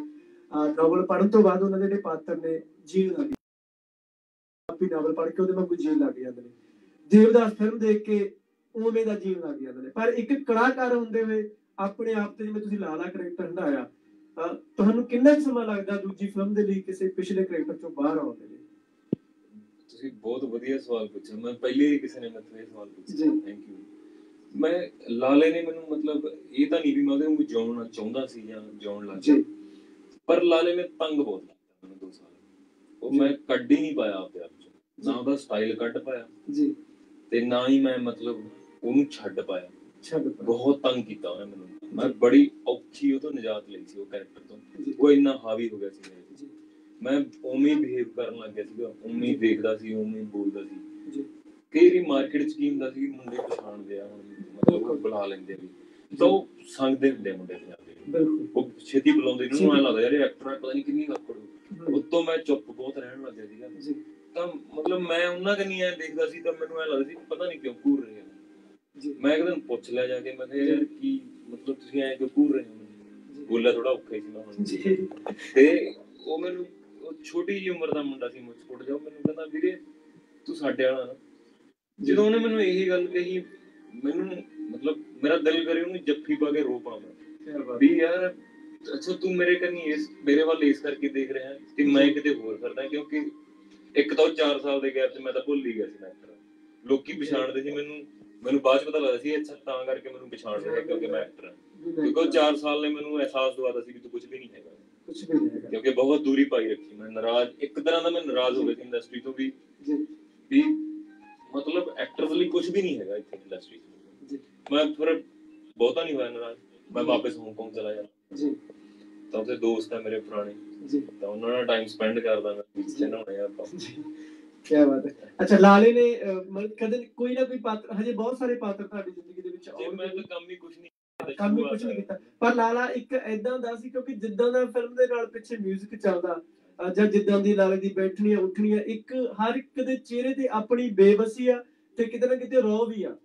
Speaker 1: ਨੋਵਲ ਪੜ੍ਹਨ ਤੋਂ ਬਾਅਦ ਉਹਨਾਂ ਦੇ ਜਿਹੜੇ ਪਾਤਰ ਨੇ ਜੀਣ ਲੱਗ ਆਪੀ ਨੋਵਲ ਪੜ੍ਹ ਕੇ ਉਹਦੇ ਵਾਂਗੂ ਜੀਣ ਲੱਗ ਜਾਂਦੇ ਨੇ। ਦੇਵਦਾਸ ਫਿਲਮ ਦੇਖ ਕੇ ਉਵੇਂ ਦਾ ਜੀਣ ਲੱਗ ਜਾਂਦੇ ਨੇ। ਪਰ ਇੱਕ ਕਲਾਕਾਰ ਹੁੰਦੇ ਹੋਏ ਆਪਣੇ ਆਪ ਤੇ ਜਿਵੇਂ ਤੁਸੀਂ ਲਾਲਾ ਕਰੈਕਟਰ ਹੰਡਾਇਆ ਤੁਹਾਨੂੰ ਕਿੰਨਾ ਸਮਾਂ ਲੱਗਦਾ ਦੂਜੀ ਫਿਲਮ ਦੇ ਲਈ ਕਿਸੇ ਪਿਛਲੇ ਕਰੈਕਟਰ ਚੋਂ ਬਾਹਰ ਆਉਣ ਦੇ ਲਈ?
Speaker 2: ਤੁਸੀਂ ਬਹੁਤ ਵਧੀਆ ਸਵਾਲ ਪੁੱਛਿਆ। ਮੈਂ ਪਹਿਲੇ ਹੀ ਕਿਸੇ ਨੇ ਮੈਨੂੰ ਇਹ ਸਵਾਲ ਪੁੱਛਿਆ। ਥੈਂਕ ਯੂ ਮੈਂ ਲਾਲੇ ਨੇ ਮੈਨੂੰ ਮਤਲਬ ਇਹ ਤਾਂ ਨਹੀਂ ਵੀ ਮੈਂ ਉਹਦੇ ਨੂੰ ਜਿਉਣਾ ਚਾਹੁੰਦਾ ਸੀ ਜਾਂ ਜਿਉਣ ਲੱਗ ਗਿਆ
Speaker 1: ਜੀ
Speaker 2: ਪਰ ਲਾਲੇ ਨੇ ਤੰਗ ਬਹੁਤ ਕੀਤਾ ਮੈਨੂੰ 2 ਸਾਲ। ਉਹ। ਮੈਂ ਕੱਢ ਹੀ ਨਹੀਂ ਪਾਇਆ ਆਪਦੇ ਆਪ ਚ। ਨਾ ਉਹਦਾ ਸਟਾਈਲ ਕੱਢ ਪਾਇਆ।
Speaker 1: ਜੀ।
Speaker 2: ਤੇ ਨਾ ਹੀ ਮੈਂ ਮਤਲਬ ਉਹਨੂੰ ਛੱਡ ਪਾਇਆ।
Speaker 1: ਛੱਡ
Speaker 2: ਬਹੁਤ ਤੰਗ ਕੀਤਾ ਉਹਨੇ ਮੈਨੂੰ। ਮੈਂ ਬੜੀ ਔਖੀ ਉਹ ਤੋਂ ਨਿਜਾਤ ਲਈ ਸੀ ਉਹ ਕੈਰੈਕਟਰ ਤੋਂ। ਉਹ ਇੰਨਾ ਹਾਵੀ ਹੋ ਗਿਆ ਸੀ ਮੇਰੇ ਤੇ। ਮੈਂ ਉਵੇਂ ਬਿਹੇਵ ਕਰਨ ਲੱਗ ਗਿਆ ਸੀਗਾ। ਉਵੇਂ ਦੇਖਦਾ ਸੀ ਉਵੇਂ ਬੋਲਦਾ ਸੀ।
Speaker 1: ਜੀ।
Speaker 2: ਕਈ ਵਾਰੀ ਮਾਰਕੀਟ ਚ ਕੀ ਹੁੰਦਾ ਸੀ ਮੁੰਡੇ ਪਛਾਣਦੇ ਆ ਹੁਣ ਮਤਲਬ ਬੁਲਾ ਲੈਂਦੇ ਵੀ ਤਾਂ ਉਹ ਸੰਗਦੇ ਹੁੰਦੇ ਮੁੰਡੇ ਪੰਜਾਬ
Speaker 1: ਬਿਲਕੁਲ।
Speaker 2: ਉਹ ਛੇਤੀ ਬੁਲਾਉਂਦੇ ਨੂੰ। ਐ ਲੱਗਦਾ ਯਾਰ ਇਹ ਐਕਟਰ ਆ ਪਤਾ ਨਹੀਂ ਕਿੰਨੀ ਲੱਕੜ। ਉਤੋਂ ਮੈਂ ਚੁੱਪ ਬਹੁਤ ਰਹਿਣ ਲੱਗ ਗਿਆ ਸੀਗਾ।
Speaker 1: ਜੀ।
Speaker 2: ਤਾਂ ਮਤਲਬ ਮੈਂ ਉਹਨਾਂ ਕੰਨੀ ਐ ਦੇਖਦਾ ਸੀ ਤਾਂ ਮੈਨੂੰ ਐ ਲੱਗਦਾ ਸੀ ਪਤਾ ਨਹੀਂ ਕਿਉਂ ਘੂਰ ਰਹੇ ਆ।
Speaker 1: ਜੀ।
Speaker 2: ਮੈਂ ਇੱਕ ਦਿਨ ਪੁੱਛ ਲਿਆ ਜਾ ਕੇ ਮੈਂ ਕਿਹਾ ਯਾਰ ਕੀ ਮਤਲਬ ਤੁਸੀਂ ਐ ਕਿਉਂ ਘੂਰ ਰਹੇ ਹੋ? ਬੋਲਿਆ ਥੋੜਾ ਔਖਾ ਹੀ ਸੀ ਮੈਂ ਹੁਣ।
Speaker 1: ਜੀ।
Speaker 2: ਤੇ ਉਹ ਮੈਨੂੰ ਉਹ ਛੋਟੀ ਜਿਹੀ ਉਮਰ ਦਾ ਮੁੰਡਾ ਸੀ ਮੁਸਕੁੱਟ ਜਾ ਉਹ ਮੈਨੂੰ ਕਹਿੰਦਾ ਵੀਰੇ ਤੂੰ ਸਾਡੇ ਵਾਲਾ ਨਾ ਜਦੋਂ ਉਹਨੇ ਮੈਨੂੰ ਇਹੀ ਗੱਲ ਕਹੀ ਮੈਨੂੰ ਮਤਲਬ ਮੇਰਾ ਦਿਲ ਕਰੇ ਉਹਨੂੰ ਜੱਫੀ ਪਾ ਕੇ ਰੋ ਪਾਵਾਂ। ਵੀ ਯਾਰ ਅੱਛਾ ਤੂੰ ਮੇਰੇ ਕੰਨੀ ਇਸ ਮੇਰੇ ਵੱਲ ਇਸ ਕਰਕੇ ਦੇਖ ਰਿਹਾ ਕਿ ਮੈਂ ਕਿਤੇ ਹੋਰ ਕਰਦਾ ਕਿਉਂਕਿ ਇੱਕ ਤਾਂ ਉਹ 4 ਸਾਲ ਦੇ ਗੈਪ 'ਚ ਮੈਂ ਤਾਂ ਭੁੱਲ ਹੀ ਗਿਆ ਸੀ ਐਕਟਰ ਲੋਕੀ ਪਛਾਣਦੇ ਸੀ ਮੈਨੂੰ ਮੈਨੂੰ ਬਾਅਦ 'ਚ ਪਤਾ ਲੱਗਦਾ ਸੀ ਅੱਛਾ ਤਾਂ ਕਰਕੇ ਮੈਨੂੰ ਪਛਾਣ ਰਿਹਾ ਕਿਉਂਕਿ ਮੈਂ ਐਕਟਰ ਹਾਂ। ਕਿਉਂਕਿ ਉਹ 4 ਸਾਲ ਨੇ ਮੈਨੂੰ ਅਹਿਸਾਸ ਦਵਾਦਾ ਸੀ ਕਿ ਤੂੰ ਕੁਝ ਵੀ ਨਹੀਂ ਹੈਗਾ।
Speaker 1: ਕੁਝ ਵੀ ਨਹੀਂ ਹੈਗਾ।
Speaker 2: ਕਿਉਂਕਿ ਬਹੁਤ ਦੂਰੀ ਪਾਈ ਰੱਖੀ ਮੈਂ ਨਾਰਾਜ਼ ਇੱਕ ਤਰ੍ਹਾਂ ਦਾ ਮੈਂ ਨਾਰਾਜ਼ ਹੋ ਗਿਆ ਸੀ ਇੰਡਸਟਰੀ ਤੋਂ ਵੀ
Speaker 1: ਜੀ।
Speaker 2: ਵੀ ਮਤਲਬ ਐਕਟਰਸ ਲਈ ਕੁਝ ਵੀ ਨਹੀਂ ਹੈਗਾ ਇੱਥੇ ਇੰਡਸਟਰੀ
Speaker 1: ਜੀ।
Speaker 2: ਮੈਂ ਫਿਰ ਬਹੁਤਾ ਨਹੀਂ ਹੋਇਆ ਨਾਰਾਜ਼ ਮੈਂ ਵਾਪਸ ਹਾਂਗਕਾਂਗ ਚਲਾ ਜਾਣਾ
Speaker 1: ਜੀ।
Speaker 2: ਤਾਂ ਉੱਥੇ ਦੋਸਤ ਹੈ ਮੇਰੇ ਪੁਰਾਣੇ।
Speaker 1: ਜੀ।
Speaker 2: ਤਾਂ ਉਹਨਾਂ ਨਾਲ ਟਾਈਮ ਸਪੈਂਡ ਕਰਦਾ ਮੈਂ। ਬੀਚ ਤੇ ਨਹਾਉਣੇ ਆ ਆਪਾਂ।
Speaker 1: ਕੀ ਬਾਤ ਹੈ। ਅੱਛਾ ਲਾਲੇ ਨੇ ਮਤਲਬ ਕਦੇ ਕੋਈ ਨਾ ਕੋਈ ਪਾਤਰ ਹਜੇ ਬਹੁਤ ਸਾਰੇ ਪਾਤਰ ਤੁਹਾਡੀ ਜ਼ਿੰਦਗੀ ਦੇ ਵਿੱਚ
Speaker 2: ਜੇ ਮੈਂ ਤਾਂ ਕੰਮ ਹੀ ਕੁਝ ਨਹੀਂ
Speaker 1: ਕੰਮ ਹੀ ਕੁਝ ਨਹੀਂ ਕੀਤਾ। ਪਰ ਲਾਲਾ ਇੱਕ ਐਦਾਂ ਦਾ ਸੀ ਕਿਉਂਕਿ ਜਿੱਦਾਂ ਦਾ ਫਿਲਮ ਦੇ ਨਾਲ ਪਿੱਛੇ 뮤직 ਚੱਲਦਾ ਜਾਂ ਜਿੱਦਾਂ ਦੀ ਲਾਲੇ ਦੀ ਬੈਠਣੀਆਂ ਉੱਠਣੀਆਂ ਇੱਕ ਹਰ ਇੱਕ ਦੇ ਚਿਹਰੇ ਤੇ ਆਪਣੀ ਬੇਬਸੀ ਆ ਤੇ ਕਿਤੇ ਨਾ ਕਿਤੇ ਰੋਹ ਵੀ ਆ।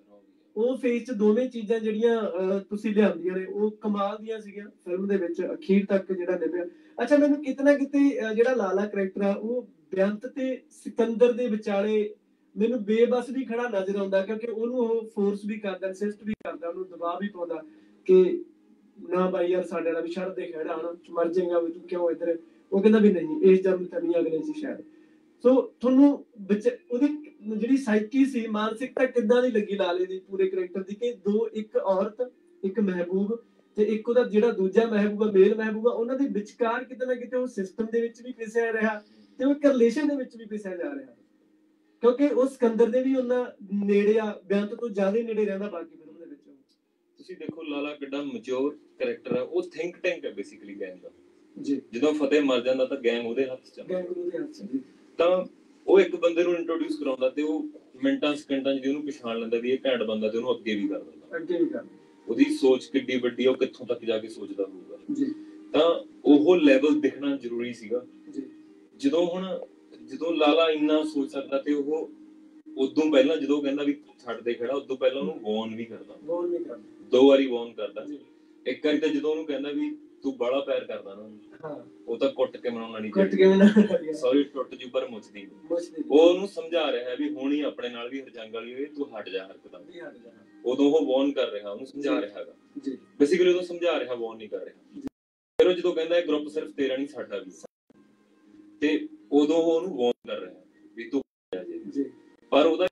Speaker 1: ਉਹ ਫੇਸ 'ਚ ਦੋਵੇਂ ਚੀਜ਼ਾਂ ਜਿਹੜੀਆਂ ਤੁਸੀਂ ਲਿਆਂਦੀਆਂ ਨੇ, ਉਹ ਕਮਾਲ ਦੀਆਂ ਸੀਗੀਆਂ ਫਿਲਮ ਦੇ ਵਿੱਚ, ਅਖੀਰ ਤੱਕ ਜਿਹੜਾ ਨਿਭਿਆ। ਅੱਛਾ, ਮੈਨੂੰ ਕਿਤਨਾ ਕਿਤੇ ਜਿਹੜਾ ਲਾਲਾ ਕਰੈਕਟਰ ਆ, ਉਹ ਬੇਅੰਤ ਤੇ ਸਿਕੰਦਰ ਦੇ ਵਿਚਾਲੇ ਮੈਨੂੰ ਬੇਬਸ ਵੀ ਖੜਾ ਨਜ਼ਰ ਆਉਂਦਾ, ਕਿਉਂਕਿ ਉਹਨੂੰ ਉਹ ਫੋਰਸ ਵੀ ਕਰਦਾ ਇਨਸਿਸਟ ਵੀ ਕਰਦਾ, ਉਹਨੂੰ ਦਬਾਅ ਵੀ ਪਾਉਂਦਾ ਕਿ ਨਾ ਬਾਈ ਯਾਰ, ਸਾਡੇ ਨਾਲ ਵੀ ਛੱਡ ਦੇ, ਖੜਾ ਹਣ, ਮਰ ਜਾਏਗਾ, ਵੀ ਤੂੰ ਕਿਉਂ ਇੱਧਰ ਉਹ ਕਹਿੰਦਾ ਵੀ ਨਹੀਂ, ਇਸ ਜਨਮ ਤਾਂ ਅਗਲੇ ਸੀ ਸ਼ਾਇਦ। ਸੋ ਤੁਹਾਨੂੰ ਵਿੱਚ ਉਹਦੀ ਜਿਹੜੀ ਸਾਈਕੀ ਸੀ, ਮਾਨਸਿਕਤਾ ਕਿੱਦਾਂ ਦੀ ਲੱਗੀ ਲਾਲੇ ਦੀ, ਪੂਰੇ ਕਰੈਕਟਰ ਦੀ ਕਿ ਦੋ, ਇੱਕ ਔਰਤ, ਇੱਕ ਮਹਿਬੂਬ ਤੇ ਇੱਕ ਉਹਦਾ ਜਿਹੜਾ ਦੂਜਾ ਮਹਿਬੂਬ ਮੇਲ ਮਹਿਬੂਬ, ਉਹਨਾਂ ਦੇ ਵਿਚਕਾਰ ਕਿਤੇ ਨਾ ਕਿਤੇ ਉਹ ਸਿਸਟਮ ਦੇ ਵਿੱਚ ਵੀ ਪਿਸਿਆ ਰਿਹਾ ਤੇ ਉਹ ਇੱਕ ਰਿਲੇਸ਼ਨ ਦੇ ਵਿੱਚ ਵੀ ਪਿਸਿਆ ਜਾ ਰਿਹਾ। ਕਿਉਂਕਿ ਉਹ ਸਿਕੰਦਰ ਦੇ ਵੀ ਉਹਨਾਂ ਨੇੜੇ ਆ ਬੇਅੰਤ ਤੋਂ ਜ਼ਿਆਦਾ ਨੇੜੇ ਰਹਿੰਦਾ, ਬਾਕੀ ਫਿਲਮ ਦੇ ਵਿੱਚ
Speaker 2: ਤੁਸੀਂ ਦੇਖੋ ਲਾਲਾ ਕਿੱਡਾ ਮੈਚੁਰ ਕੈਰੈਕਟਰ ਹੈ ਉਹ ਥਿੰਕ ਟੈਂਕ ਹੈ ਬੇਸਿਕਲੀ ਗੈਂਗ
Speaker 1: ਜੀ।
Speaker 2: ਜਦੋਂ ਫਤਿਹ ਮਰ ਜਾਂਦਾ ਤਾਂ ਗੈਂਗ ਉਹਦੇ ਹੱਥ 'ਚ ਆ।
Speaker 1: ਗੈਂਗਰੂ ਦੇ ਹੱਥ 'ਚ ਜੀ।
Speaker 2: ਤਾਂ ਉਹ ਇੱਕ ਬੰਦੇ ਨੂੰ ਇੰਟਰੋਡਿਊਸ ਕਰਾਉਂਦਾ ਤੇ ਉਹ ਮਿੰਟਾਂ ਸਕਿੰਟਾਂ 'ਚ ਉਹਨੂੰ ਪਛਾਣ ਲੈਂਦਾ ਵੀ ਇਹ ਘੈਂਟ ਬੰਦਾ ਤੇ ਉਹਨੂੰ ਅੱਗੇ ਵੀ ਕਰ ਦਿੰਦਾ।
Speaker 1: ਅੱਗੇ ਵੀ ਕਰ
Speaker 2: ਉਹਦੀ ਸੋਚ ਕਿੱਡੀ ਵੱਡੀ ਆ, ਉਹ ਕਿੱਥੋਂ ਤੱਕ ਜਾ ਕੇ ਸੋਚਦਾ ਹੋਊਗਾ।
Speaker 1: ਜੀ।
Speaker 2: ਤਾਂ ਉਹ ਲੈਵਲ ਦਿਖਣਾ ਜ਼ਰੂਰੀ ਸੀਗਾ।
Speaker 1: ਜੀ।
Speaker 2: ਜਦੋਂ ਹੁਣ ਜਦੋਂ ਲਾਲਾ ਇੰਨਾ ਸੋਚ ਸਕਦਾ ਤੇ ਉਹ ਉਦੋਂ ਪਹਿਲਾਂ ਜਦੋਂ ਕਹਿੰਦਾ ਵੀ ਛੱਡ ਦੇ ਖੜਾ ਉਦੋਂ ਪਹਿਲਾਂ ਉਹਨੂੰ ਵਾਰਨ ਵੀ ਕਰਦਾ।
Speaker 1: ਬੋਲ ਨਹੀਂ ਕਰ
Speaker 2: ਦੋ ਵਾਰੀ ਵਾਰਨ ਕਰਦਾ।
Speaker 1: ਜੀ।
Speaker 2: ਇੱਕ ਵਾਰੀ ਤਾਂ ਜਦੋਂ ਉਹਨੂੰ ਕਹਿੰਦਾ ਵੀ ਤੂੰ ਬੜਾ ਪਿਆਰ ਕਰਦਾ ਨਾ
Speaker 1: ਹਾਂ।
Speaker 2: ਉਹ ਤਾਂ ਕੁੱਟ ਕੇ ਮਨਾਉਣਾ ਨਹੀਂ
Speaker 1: ਕੱਟ ਕੇ ਨਾ
Speaker 2: ਸੌਰੀ ਟੁੱਟ ਜੂ ਪਰ ਮੁੱਚਦੀ ਨਹੀਂ। ਉਹ ਉਹਨੂੰ ਸਮਝਾ ਰਿਹਾ ਹੈ ਵੀ ਹੁਣ ਹੀ ਆਪਣੇ ਨਾਲ ਵੀ ਹਰਜੰਗ ਵਾਲੀ ਹੋਈ ਤੂੰ ਹਟ ਜਾ ਹਰਕਤਾਂ ਤੋਂ।
Speaker 1: ਵੀ ਹਟ ਜਾਣਾ
Speaker 2: ਉਦੋਂ ਉਹ ਵਾਰਨ ਕਰ ਰਿਹਾ ਉਹਨੂੰ ਸਮਝਾ ਰਿਹਾ ਹੈਗਾ।
Speaker 1: ਜੀ।
Speaker 2: ਬੇਸਿਕਲੀ ਉਦੋਂ ਸਮਝਾ ਰਿਹਾ ਵਾਰਨ ਨਹੀਂ ਕਰ ਰਿਹਾ। ਫਿਰ ਉਹ ਜਦੋਂ ਕਹਿੰਦਾ ਇਹ ਗਰੁੱਪ ਸਿਰਫ ਤੇਰਾ ਨਹੀਂ ਸਾਡਾ ਵੀ। ਤੇ ਉਦੋਂ ਉਹ ਉਹਨੂੰ ਵਾਰਨ ਕਰ ਰਿਹਾ ਵੀ ਤੂੰ ਹਟ ਜਾ ਜੇ
Speaker 1: ਜੀ।
Speaker 2: ਪਰ ਉਹਦਾ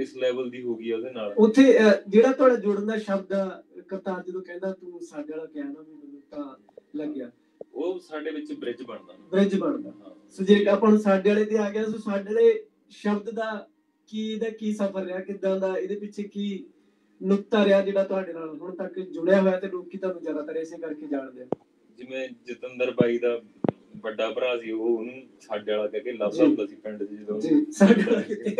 Speaker 2: ਇਸ ਲੈਵਲ ਦੀ ਹੋ ਗਈ ਉਹਦੇ ਨਾਲ।
Speaker 1: ਉੱਥੇ ਜਿਹੜਾ ਤੁਹਾਡਾ ਜੁੜਨ ਦਾ ਸ਼ਬਦ ਕਰਤਾਰ ਜਦੋਂ ਕਹਿੰਦਾ ਤੂੰ ਸਾਡੇ ਵਾਲਾ ਕਿਹਾ ਨਾ ਵੀ ਮੈਨੂੰ ਤਾਂ ਲੱਗਿਆ।
Speaker 2: ਉਹ ਸਾਡੇ ਵਿੱਚ ਬ੍ਰਿਜ ਬਣਦਾ।
Speaker 1: ਬ੍ਰਿਜ ਬਣਦਾ। ਸੋ ਜੇ ਆਪਾਂ ਸਾਡੇ ਵਾਲੇ ਤੇ ਆ ਗਿਆ ਸੋ ਸਾਡੇ ਵਾਲੇ ਸ਼ਬਦ ਦਾ ਕੀ ਇਹਦਾ ਕੀ ਸਫ਼ਰ ਰਿਹਾ ਕਿਦਾਂ ਦਾ ਇਹਦੇ ਪਿੱਛੇ ਕੀ ਨੁਕਤਾ ਰਿਹਾ ਜਿਹੜਾ ਤੁਹਾਡੇ ਨਾਲ ਹੁਣ ਤੱਕ ਜੁੜਿਆ ਹੋਇਆ ਤੇ ਲੋਕੀ ਤੁਹਾਨੂੰ ਜ਼ਿਆਦਾਤਰ ਇਸੇ ਕਰਕੇ ਜਾਣਦੇ ਆ?
Speaker 2: ਜਿਵੇਂ ਜਤਿੰਦਰ ਬਾਈ ਦਾ ਵੱਡਾ ਭਰਾ ਸੀ ਉਹ ਉਹਨੂੰ ਸਾਡੇ ਵਾਲਾ ਕਹਿ ਕੇ ਲੱਭਦਾ
Speaker 1: ਜੀ।
Speaker 2: ਹੁੰਦਾ ਸੀ ਪਿੰਡ 'ਚ ਜਦੋਂ
Speaker 1: ਸਾਡੇ ਵਾਲਾ ਕਿਤੇ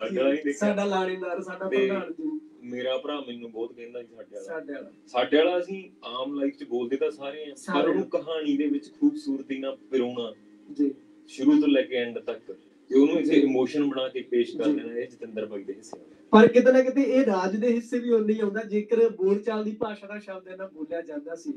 Speaker 2: ਸਾਡੇ ਨਹੀਂ ਦੇਖਿਆ
Speaker 1: ਸਾਡਾ ਲਾਣੇਦਾਰ ਸਾਡਾ
Speaker 2: ਤੇ
Speaker 1: ਪ੍ਰਧਾਨ ਜੀ
Speaker 2: ਮੇਰਾ ਭਰਾ ਮੈਨੂੰ ਬਹੁਤ ਕਹਿੰਦਾ ਸੀ ਸਾਡੇ ਵਾਲਾ
Speaker 1: ਸਾਡੇ ਵਾਲਾ
Speaker 2: ਸਾਡੇ ਵਾਲਾ ਅਸੀਂ ਆਮ ਲਾਈਫ 'ਚ ਬੋਲਦੇ ਤਾਂ ਸਾਰੇ ਆ ਪਰ ਉਹਨੂੰ। ਕਹਾਣੀ ਦੇ ਵਿੱਚ ਖੂਬਸੂਰਤੀ ਨਾਲ ਪਿਰੋਣਾ
Speaker 1: ਜੀ
Speaker 2: ਸ਼ੁਰੂ ਤੋਂ ਲੈ ਕੇ ਐਂਡ ਤੱਕ ਤੇ ਉਹਨੂੰ ਇਸੇ। ਇਮੋਸ਼ਨ ਬਣਾ ਕੇ ਪੇਸ਼ ਕਰ। ਦੇਣਾ ਇਹ ਜਤਿੰਦਰ ਬਾਈ ਦੇ ਹਿੱਸੇ।
Speaker 1: ਪਰ ਕਿਤੇ ਨਾ ਕਿਤੇ ਇਹ ਰਾਜ ਦੇ ਹਿੱਸੇ ਵੀ ਉਨੀ ਆਉਂਦਾ ਜੇਕਰ ਬੋਲਚਾਲ ਦੀ ਭਾਸ਼ਾ ਦਾ ਸ਼ਬਦ ਇਹਨਾਂ ਬੋਲਿਆ ਜਾਂਦਾ ਸੀ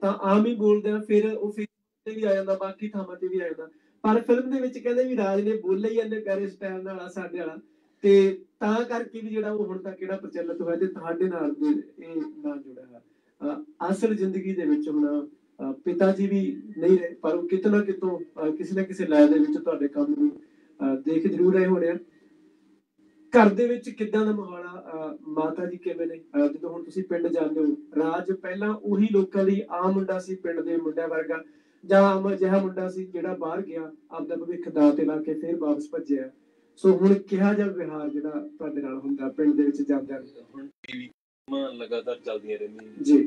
Speaker 1: ਤਾਂ ਆਮ ਹੀ ਬੋਲਦੇ ਆ ਫਿਰ ਉਹ ਫਿਰ ਤੇ ਵੀ ਆ ਜਾਂਦਾ ਬਾਕੀ ਥਾਵਾਂ ਤੇ ਵੀ ਆ ਜਾਂਦਾ ਪਰ ਫਿਲਮ ਦੇ ਵਿੱਚ ਕਹਿੰਦੇ ਵੀ ਰਾਜ ਨੇ ਬੋਲੇ ਹੀ ਇੰਨੇ ਪਿਆਰੇ ਸਟਾਈਲ ਨਾਲ ਸਾਡੇ ਵਾਲਾ। ਤੇ ਤਾਂ ਕਰਕੇ ਵੀ ਜਿਹੜਾ ਉਹ ਹੁਣ ਤੱਕ ਜਿਹੜਾ ਪ੍ਰਚਲਿਤ ਹੋਇਆ ਤੇ ਤੁਹਾਡੇ ਨਾਲ ਇਹ ਨਾਲ ਜੁੜਿਆ ਅਸਲ ਜ਼ਿੰਦਗੀ ਦੇ ਵਿੱਚ ਹੁਣ ਪਿਤਾ ਜੀ ਵੀ ਨਹੀਂ ਰਹੇ, ਪਰ ਉਹ ਕਿਤੇ ਕਿਤੋਂ ਕਿਸੇ ਨਾ ਕਿਸੇ ਲਾਇ ਦੇ ਵਿੱਚ ਤੁਹਾਡੇ ਕੰਮ ਨੂੰ ਦੇਖ ਜ਼ਰੂਰ ਰਹੇ ਹੋਣੇ ਆ। ਘਰ ਦੇ ਵਿੱਚ ਕਿੱਦਾਂ ਦਾ ਮਾਹੌਲ ਆ? ਮਾਤਾ ਜੀ ਕਿਵੇਂ ਨੇ? ਜਦੋਂ ਹੁਣ ਤੁਸੀਂ ਪਿੰਡ ਜਾਂਦੇ ਹੋ, ਰਾਜ ਪਹਿਲਾਂ ਉਹੀ ਲੋਕਾਂ ਲਈ ਆਮ ਮੁੰਡਾ ਸੀ, ਪਿੰਡ ਦੇ ਮੁੰਡਿਆਂ ਵਰਗਾ। ਜਾਂ ਆਮ ਅਜਿਹਾ ਮੁੰਡਾ ਸੀ ਜਿਹੜਾ ਬਾਹਰ ਗਿਆ ਆਪਦਾ ਭਵਿੱਖ ਦਾਅ ਤੇ ਲਾ ਕੇ ਫਿਰ ਵਾਪਸ ਭੱਜਿਆ। ਸੋ ਹੁਣ ਕਿਹਾ ਜਾ ਵਿਹਾਰ ਜਿਹੜਾ ਤੁਹਾਡੇ ਨਾਲ ਹੁੰਦਾ ਪਿੰਡ ਦੇ ਵਿੱਚ ਜਾਂਦਿਆਂ ਨੂੰ
Speaker 2: ਹੁਣ ਟੀਵੀ ਲਗਾਤਾਰ ਚੱਲਦੀਆਂ ਰਹਿੰਦੀਆਂ
Speaker 1: ਜੀ।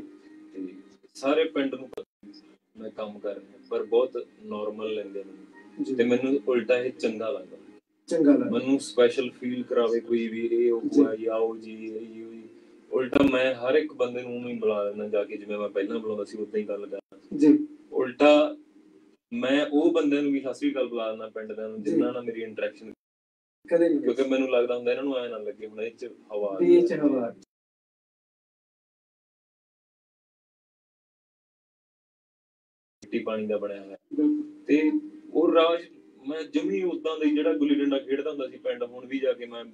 Speaker 2: ਤੇ ਸਾਰੇ ਪਿੰਡ ਨੂੰ ਪਤਾ ਸੀ ਮੈਂ ਕੰਮ ਕਰ ਰਿਹਾ ਪਰ ਬਹੁਤ ਨਾਰਮਲ ਲੈਂਦੇ
Speaker 1: ਜੀ।
Speaker 2: ਤੇ ਮੈਨੂੰ ਉਲਟਾ ਇਹ ਚੰਗਾ ਲੱਗਦਾ।
Speaker 1: ਚੰਗਾ ਲੱਗਾ
Speaker 2: ਮੈਨੂੰ ਸਪੈਸ਼ਲ ਫੀਲ ਕਰਾਵੇ ਕੋਈ ਵੀ ਇਹ ਜਾਂ। ਉਹ ਜੀ ਇਹ ਜੀ ਉਹ ਜੀ। ਉਲਟਾ ਮੈਂ ਹਰ ਇੱਕ ਬੰਦੇ ਨੂੰ ਉਵੇਂ ਹੀ ਬੁਲਾ ਲੈਂਦਾ ਜਾ ਕੇ ਜਿਵੇਂ ਮੈਂ ਪਹਿਲਾਂ ਬੁਲਾਉਂਦਾ ਸੀ ਉਦਾਂ ਹੀ ਗੱਲ ਕਰਦਾ
Speaker 1: ਜੀ।
Speaker 2: ਉਲਟਾ ਮੈਂ ਉਹ ਬੰਦੇ ਨੂੰ ਵੀ ਸਤਿ ਸ੍ਰੀ ਅਕਾਲ ਬੁਲਾ ਦਿੰਦਾ ਪਿੰਡ ਦੇ ਨੂੰ। ਜਿਨ੍ਹਾਂ ਨਾਲ ਮੇਰੀ ਇੰਟਰੈਕਸ਼ਨ
Speaker 1: ਕਦੇ ਨਹੀਂ
Speaker 2: ਕਿਉਂਕਿ ਮੈਨੂੰ ਲੱਗਦਾ ਹੁੰਦਾ ਇਹਨਾਂ ਨੂੰ ਐ ਨਾ ਲੱਗੇ ਹੁਣ ਇਹ ਚ ਹਵਾ
Speaker 1: ਇਹ ਚ। ਹਵਾ
Speaker 2: ਮਿੱਟੀ ਪਾਣੀ ਦਾ ਬਣਿਆ ਹੋਇਆ। ਤੇ ਉਹ ਰਾਜ ਮੈਂ ਜਮੀ ਉਦਾਂ ਦਾ ਜਿਹੜਾ ਗੁੱਲੀ ਡੰਡਾ ਖੇਡਦਾ ਹੁੰਦਾ ਸੀ ਪਿੰਡ ਹੁਣ ਵੀ ਜਾ ਕੇ ਮੈਂ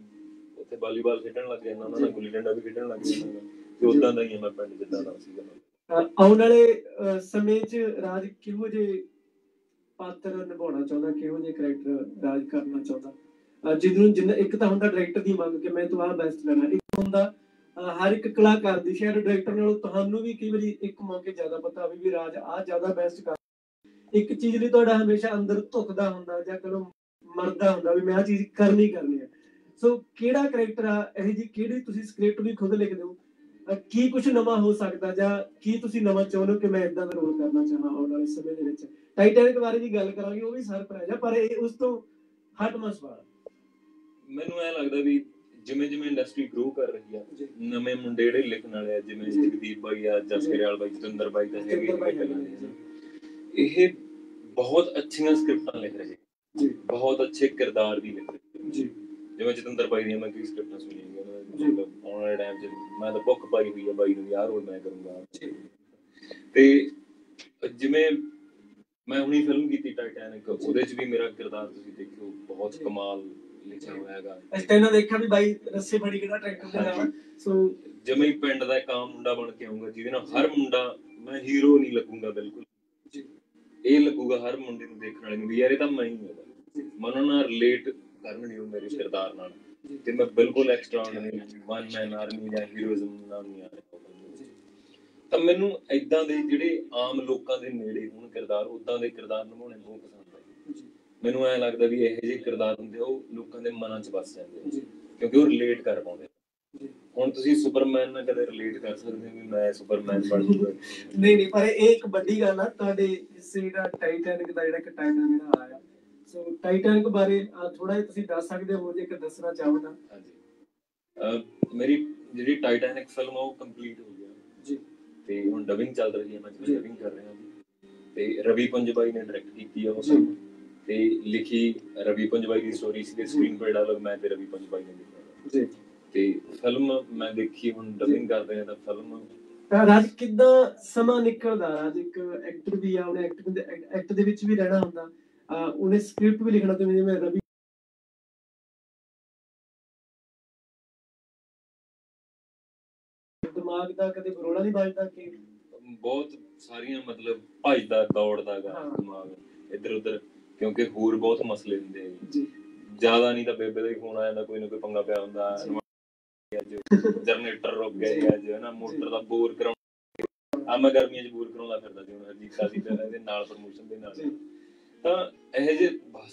Speaker 2: ਉੱਥੇ ਵਾਲੀਬਾਲ ਖੇਡਣ ਲੱਗ ਜਾਂਦਾ ਉਹਨਾਂ ਨਾਲ। ਗੁੱਲੀ ਡੰਡਾ ਵੀ ਖੇਡਣ ਲੱਗ ਜਾਂਦਾ ਤੇ ਉਦਾਂ ਦਾ ਹੀ ਮੈਂ ਪਿੰਡ ਜਿੱਦਾਂ ਦਾ ਸੀਗਾ
Speaker 1: ਆਉਣ ਵਾਲੇ ਸਮੇਂ 'ਚ ਰਾਜ ਕਿਹੋ ਜਿਹੇ ਪਾਤਰ ਨਿਭਾਉਣਾ ਚਾਹੁੰਦਾ, ਕਿਹੋ ਜਿਹੇ ਕਰੈਕਟਰ ਰਾਜ ਕਰਨਾ ਚਾਹੁੰਦਾ? ਜਿਹਨੂੰ ਜਿੰਨਾ ਇੱਕ ਤਾਂ ਹੁੰਦਾ ਡਾਇਰੈਕਟਰ ਦੀ ਮੰਗ ਕਿ ਮੈਂ ਤੋਂ ਆਹ ਬੈਸਟ ਲੈਣਾ ਇੱਕ ਹੁੰਦਾ ਹਰ ਇੱਕ ਕਲਾਕਾਰ ਦੀ ਸ਼ਾਇਦ ਡਾਇਰੈਕਟਰ ਨਾਲੋਂ ਤੁਹਾਨੂੰ ਵੀ ਕਈ ਵਾਰੀ ਇੱਕ ਮੌਕੇ ਜ਼ਿਆਦਾ ਪਤਾ ਹੋਵੇ ਵੀ ਰਾਜ ਆਹ ਜ਼ਿਆਦਾ ਬੈਸਟ ਕਰ ਇੱਕ ਚੀਜ਼ ਲਈ ਤੁਹਾਡਾ ਹਮੇਸ਼ਾ ਅੰਦਰ ਧੁਖਦਾ ਹੁੰਦਾ ਜਾਂ ਕਦੋਂ ਮਰਦਾ ਹੁੰਦਾ ਵੀ ਮੈਂ ਆਹ ਚੀਜ਼ ਕਰਨੀ ਕਰਨੀ ਹੈ। ਸੋ ਕਿਹੜਾ ਕਰੈਕਟਰ ਆ, ਇਹ ਜੀ ਕਿਹੜੀ ਤੁਸੀਂ ਸਕ੍ਰਿਪਟ ਵੀ ਖੁਦ ਲਿਖਦੇ ਹੋ ਕੀ ਕੁਝ ਨਵਾਂ ਹੋ ਸਕਦਾ ਜਾਂ ਕੀ ਤੁਸੀਂ ਨਵਾਂ ਚਾਹੁੰਦੇ ਹੋ ਕਿ ਮੈਂ ਇਦਾਂ ਦਾ ਰੋਲ ਕਰਨਾ ਚਾਹਾਂ ਆਉਣ ਵਾਲੇ ਸਮੇਂ ਦੇ ਵਿੱਚ? ਟਾਈਟੈਨਿਕ ਬਾਰੇ ਵੀ ਗੱਲ ਕਰਾਂਗੇ ਉਹ ਵੀ ਸਰਪ੍ਰਾਈਜ਼ ਆ ਪਰ ਇਹ ਉਸ ਤੋਂ ਹਟਵਾਂ ਸਵਾਲ।
Speaker 2: ਮੈਨੂੰ ਐ ਲੱਗਦਾ ਵੀ ਜਿਵੇਂ ਜਿਵੇਂ ਇੰਡਸਟਰੀ ਗਰੋ ਕਰ ਰਹੀ ਆ ਨਵੇਂ ਮੁੰਡੇ ਜਿਹੜੇ ਲਿਖਣ ਵਾਲੇ ਆ ਜਿਵੇਂ। ਜਗਦੀਪ ਬਾਈ ਆ ਜਸਕਰਿਆਲ ਬਾਈ ਜਤਿੰਦਰ ਬਾਈ ਤਾਂ ਹੈਗੇ। ਦੇ। ਇਹ ਬਹੁਤ ਅੱਛੀਆਂ ਸਕ੍ਰਿਪਟਾਂ ਲਿਖ ਰਹੇ
Speaker 1: ਜੀ।
Speaker 2: ਬਹੁਤ ਅੱਛੇ ਕਿਰਦਾਰ ਵੀ ਲਿਖ ਰਹੇ
Speaker 1: ਜੀ।
Speaker 2: ਜਿਵੇਂ ਜਤਿੰਦਰ ਬਾਈ ਦੀਆਂ ਮੈਂ ਕਈ ਸਕ੍ਰਿਪਟਾਂ ਸੁਣੀਆਂ
Speaker 1: ਜੀ।
Speaker 2: ਆਉਣ ਵਾਲੇ ਟਾਈਮ 'ਚ ਮੈਂ ਤਾਂ ਬੁੱਕ ਪਾਈ ਹੋਈ ਆ ਬਾਈ ਨੂੰ ਯਾਰ ਉਹ ਮੈਂ ਕਰੂੰਗਾ।
Speaker 1: ਜੀ।
Speaker 2: ਤੇ ਜਿਵੇਂ ਮੈਂ ਹੁਣੀ ਫਿਲਮ ਕੀਤੀ ਟਾਈਟੈਨਿਕ ਉਹਦੇ 'ਚ ਵੀ ਮੇਰਾ ਕਿਰਦਾਰ ਤੁਸੀਂ ਦੇਖਿਓ ਬਹੁਤ
Speaker 1: ਜੀ।
Speaker 2: ਕਮਾਲ ਲਿਖਿਆ ਹੋਇਆ ਹੈਗਾ।
Speaker 1: ਅਸੀਂ ਤਾਂ ਇਹਨਾਂ ਦੇਖਿਆ ਵੀ ਬਾਈ ਰੱਸੇ ਫੜੀ ਕਿਹੜਾ ਟਰੈਕਟਰ ਦੇ ਨਾਲ ਸੋ
Speaker 2: ਜਿਵੇਂ ਹੀ ਪਿੰਡ ਦਾ ਇੱਕ ਆਮ ਮੁੰਡਾ ਬਣ ਕੇ ਆਉਂਗਾ ਜਿਹਦੇ ਨਾਲ ਹਰ ਮੁੰਡਾ ਮੈਂ ਹੀਰੋ ਨਹੀਂ ਲੱਗੂਗਾ ਬਿਲਕੁਲ। ਇਹ ਲੱਗੂਗਾ ਹਰ ਮੁੰਡੇ ਨੂੰ ਦੇਖਣ ਵਾਲੇ ਨੂੰ ਵੀ ਯਾਰ ਇਹ ਤਾਂ ਮੈਂ ਹੀ ਹਾਂ
Speaker 1: ਜੀ।
Speaker 2: ਮਨ ਉਹਨਾਂ ਨਾਲ ਰਿਲੇਟ ਕਰਨਗੇ ਉਹ ਮੇਰੇ। ਕਿਰਦਾਰ ਨਾਲ। ਤੇ ਮੈਂ ਬਿਲਕੁਲ ਐਕਸਟਰਾ ਵਨ ਮੈਨ ਆਰਮੀ ਜਾਂ ਹੀਰੋਇਜ਼ਮ ਨਾਲ ਨਹੀਂ ਆ ਰਿਹਾ ਤਾਂ ਮੈਨੂੰ ਇਦਾਂ ਦੇ ਜਿਹੜੇ ਆਮ ਲੋਕਾਂ ਦੇ ਨੇੜੇ ਹੋਣ ਕਿਰਦਾਰ ਉਦਾਂ ਦੇ ਕਿਰਦਾਰ ਨਿਭਾਉਣੇ ਬਹੁਤ ਪਸੰਦ ਆ। ਮੈਨੂੰ ਐ ਲੱਗਦਾ ਵੀ ਇਹੋ ਜਿਹੇ ਕਿਰਦਾਰ ਹੁੰਦੇ ਉਹ ਲੋਕਾਂ ਦੇ ਮਨਾਂ 'ਚ ਵੱਸ ਜਾਂਦੇ ਕਿਉਂਕਿ ਉਹ ਰਿਲੇਟ ਕਰ ਪਾਉਂਦੇ ਹੁਣ ਤੁਸੀਂ ਸੁਪਰਮੈਨ ਨਾਲ ਕਦੇ ਰਿਲੇਟ ਕਰ ਸਕਦੇ ਹੋ ਵੀ ਮੈਂ ਸੁਪਰਮੈਨ ਬਣ ਜੂਗਾ
Speaker 1: ਨਹੀਂ ਨਹੀਂ ਪਰ ਇਹ ਇੱਕ ਵੱਡੀ ਗੱਲ ਆ ਤੁਹਾਡੇ ਦਾ ਟਾਈਟੈਨਿਕ ਦਾ ਜਿਹੜਾ ਇੱਕ ਟਾਈਟਲ ਜਿਹੜਾ ਆਇਆ ਸੋ ਟਾਈਟੈਨਿਕ ਬਾਰੇ ਥੋੜਾ ਜਿਹਾ ਤੁਸੀਂ ਦੱਸ ਸਕਦੇ ਹੋ ਜੇ ਕਿ ਦੱਸਣਾ ਚਾਹੋ ਤਾਂ।
Speaker 2: ਹਾਂਜੀ। ਮੇਰੀ ਜਿਹੜੀ ਟਾਈਟੈਨਿਕ ਫਿਲਮ ਉਹ ਕੰਪਲੀਟ ਹੋ ਗਿਆ।
Speaker 1: ਜੀ।
Speaker 2: ਤੇ ਹੁਣ ਡਬਿੰਗ ਚੱਲ ਰਹੀ ਹੈ ਮੈਂ
Speaker 1: ਜੀ।
Speaker 2: ਡਬਿੰਗ ਕਰ ਰਿਹਾ ਤੇ ਰਵੀ ਪੁੰਜਬਾਈ ਨੇ ਡਾਇਰੈਕਟ ਕੀਤੀ ਆ ਉਹ film ਤੇ ਲਿਖੀ ਰਵੀ ਪੁੰਜਬਾਈ ਦੀ ਸਟੋਰੀ ਸੀ ਤੇ ਸਕਰੀਨ ਪਰ ਡਾਇਲੌਗ ਮੈਂ ਤੇ ਰਵੀ ਪੁੰਜਬਾਈ ਨੇ ਲਿਖਿਆ
Speaker 1: ਜੀ।
Speaker 2: ਤੇ ਫਿਲਮ ਮੈਂ ਦੇਖੀ ਹੁਣ ਡਬਿੰਗ ਕਰਦੇ ਆ ਤਾਂ ਫਿਲਮ
Speaker 1: ਰਾਜ ਕਿੱਦਾਂ ਸਮਾਂ ਨਿਕਲਦਾ? ਰਾਜ ਇੱਕ ਐਕਟਰ ਵੀ ਆ ਉਹਨੇ ਐਕਟਿੰਗ ਦੇ ਐਕਟ ਦੇ ਵਿੱਚ ਵੀ ਰਹਿਣਾ ਹੁੰਦਾ। ਉਹਨੇ ਸਕ੍ਰਿਪਟ ਵੀ ਲਿਖਣਾ ਤੇ ਜਿਵੇਂ ਰਵੀ ਦਿਮਾਗ ਦਾ ਕਦੇ ਬਰੋਲਾ ਨਹੀਂ ਵੱਜਦਾ ਕਿ
Speaker 2: ਬਹੁਤ ਸਾਰੀਆਂ ਮਤਲਬ ਭਜਦਾ ਦੌੜਦਾ ਗਾ। ਦਿਮਾਗ ਇੱਧਰ ਉੱਧਰ ਕਿਉਂਕਿ ਹੋਰ ਬਹੁਤ ਮਸਲੇ ਹੁੰਦੇ ਆ ਜੀ।
Speaker 1: ਜੀ
Speaker 2: ਜ਼ਿਆਦਾ ਨਹੀਂ ਤਾਂ ਬੇਬੇ ਦਾ ਹੀ ਫੋਨ ਆ ਜਾਂਦਾ ਕੋਈ ਨਾ ਕੋਈ ਪੰਗਾ ਪਿਆ ਹੁੰਦਾ
Speaker 1: ਜੀ।
Speaker 2: ਅੱਜ ਜਨਰੇਟਰ ਰੁਕ ਗਿਆ
Speaker 1: ਜੀ।
Speaker 2: ਜੀ ਅੱਜ ਹਨਾ ਮੋਟਰ ਦਾ ਬੋਰ ਕਰਾਉਣਾ ਆ ਮੈਂ ਗਰਮੀਆਂ 'ਚ ਬੋਰ ਕਰਾਉਂਦਾ ਫਿਰਦਾ ਸੀ ਹੁਣ ਹਰਜੀਤ ਤੇ ਇਹਦੇ ਨਾਲ ਪ੍ਰਮੋਸ਼ਨ ਦੇ ਨਾਲ
Speaker 1: ਜੀ
Speaker 2: ਤਾਂ ਇਹ ਜੇ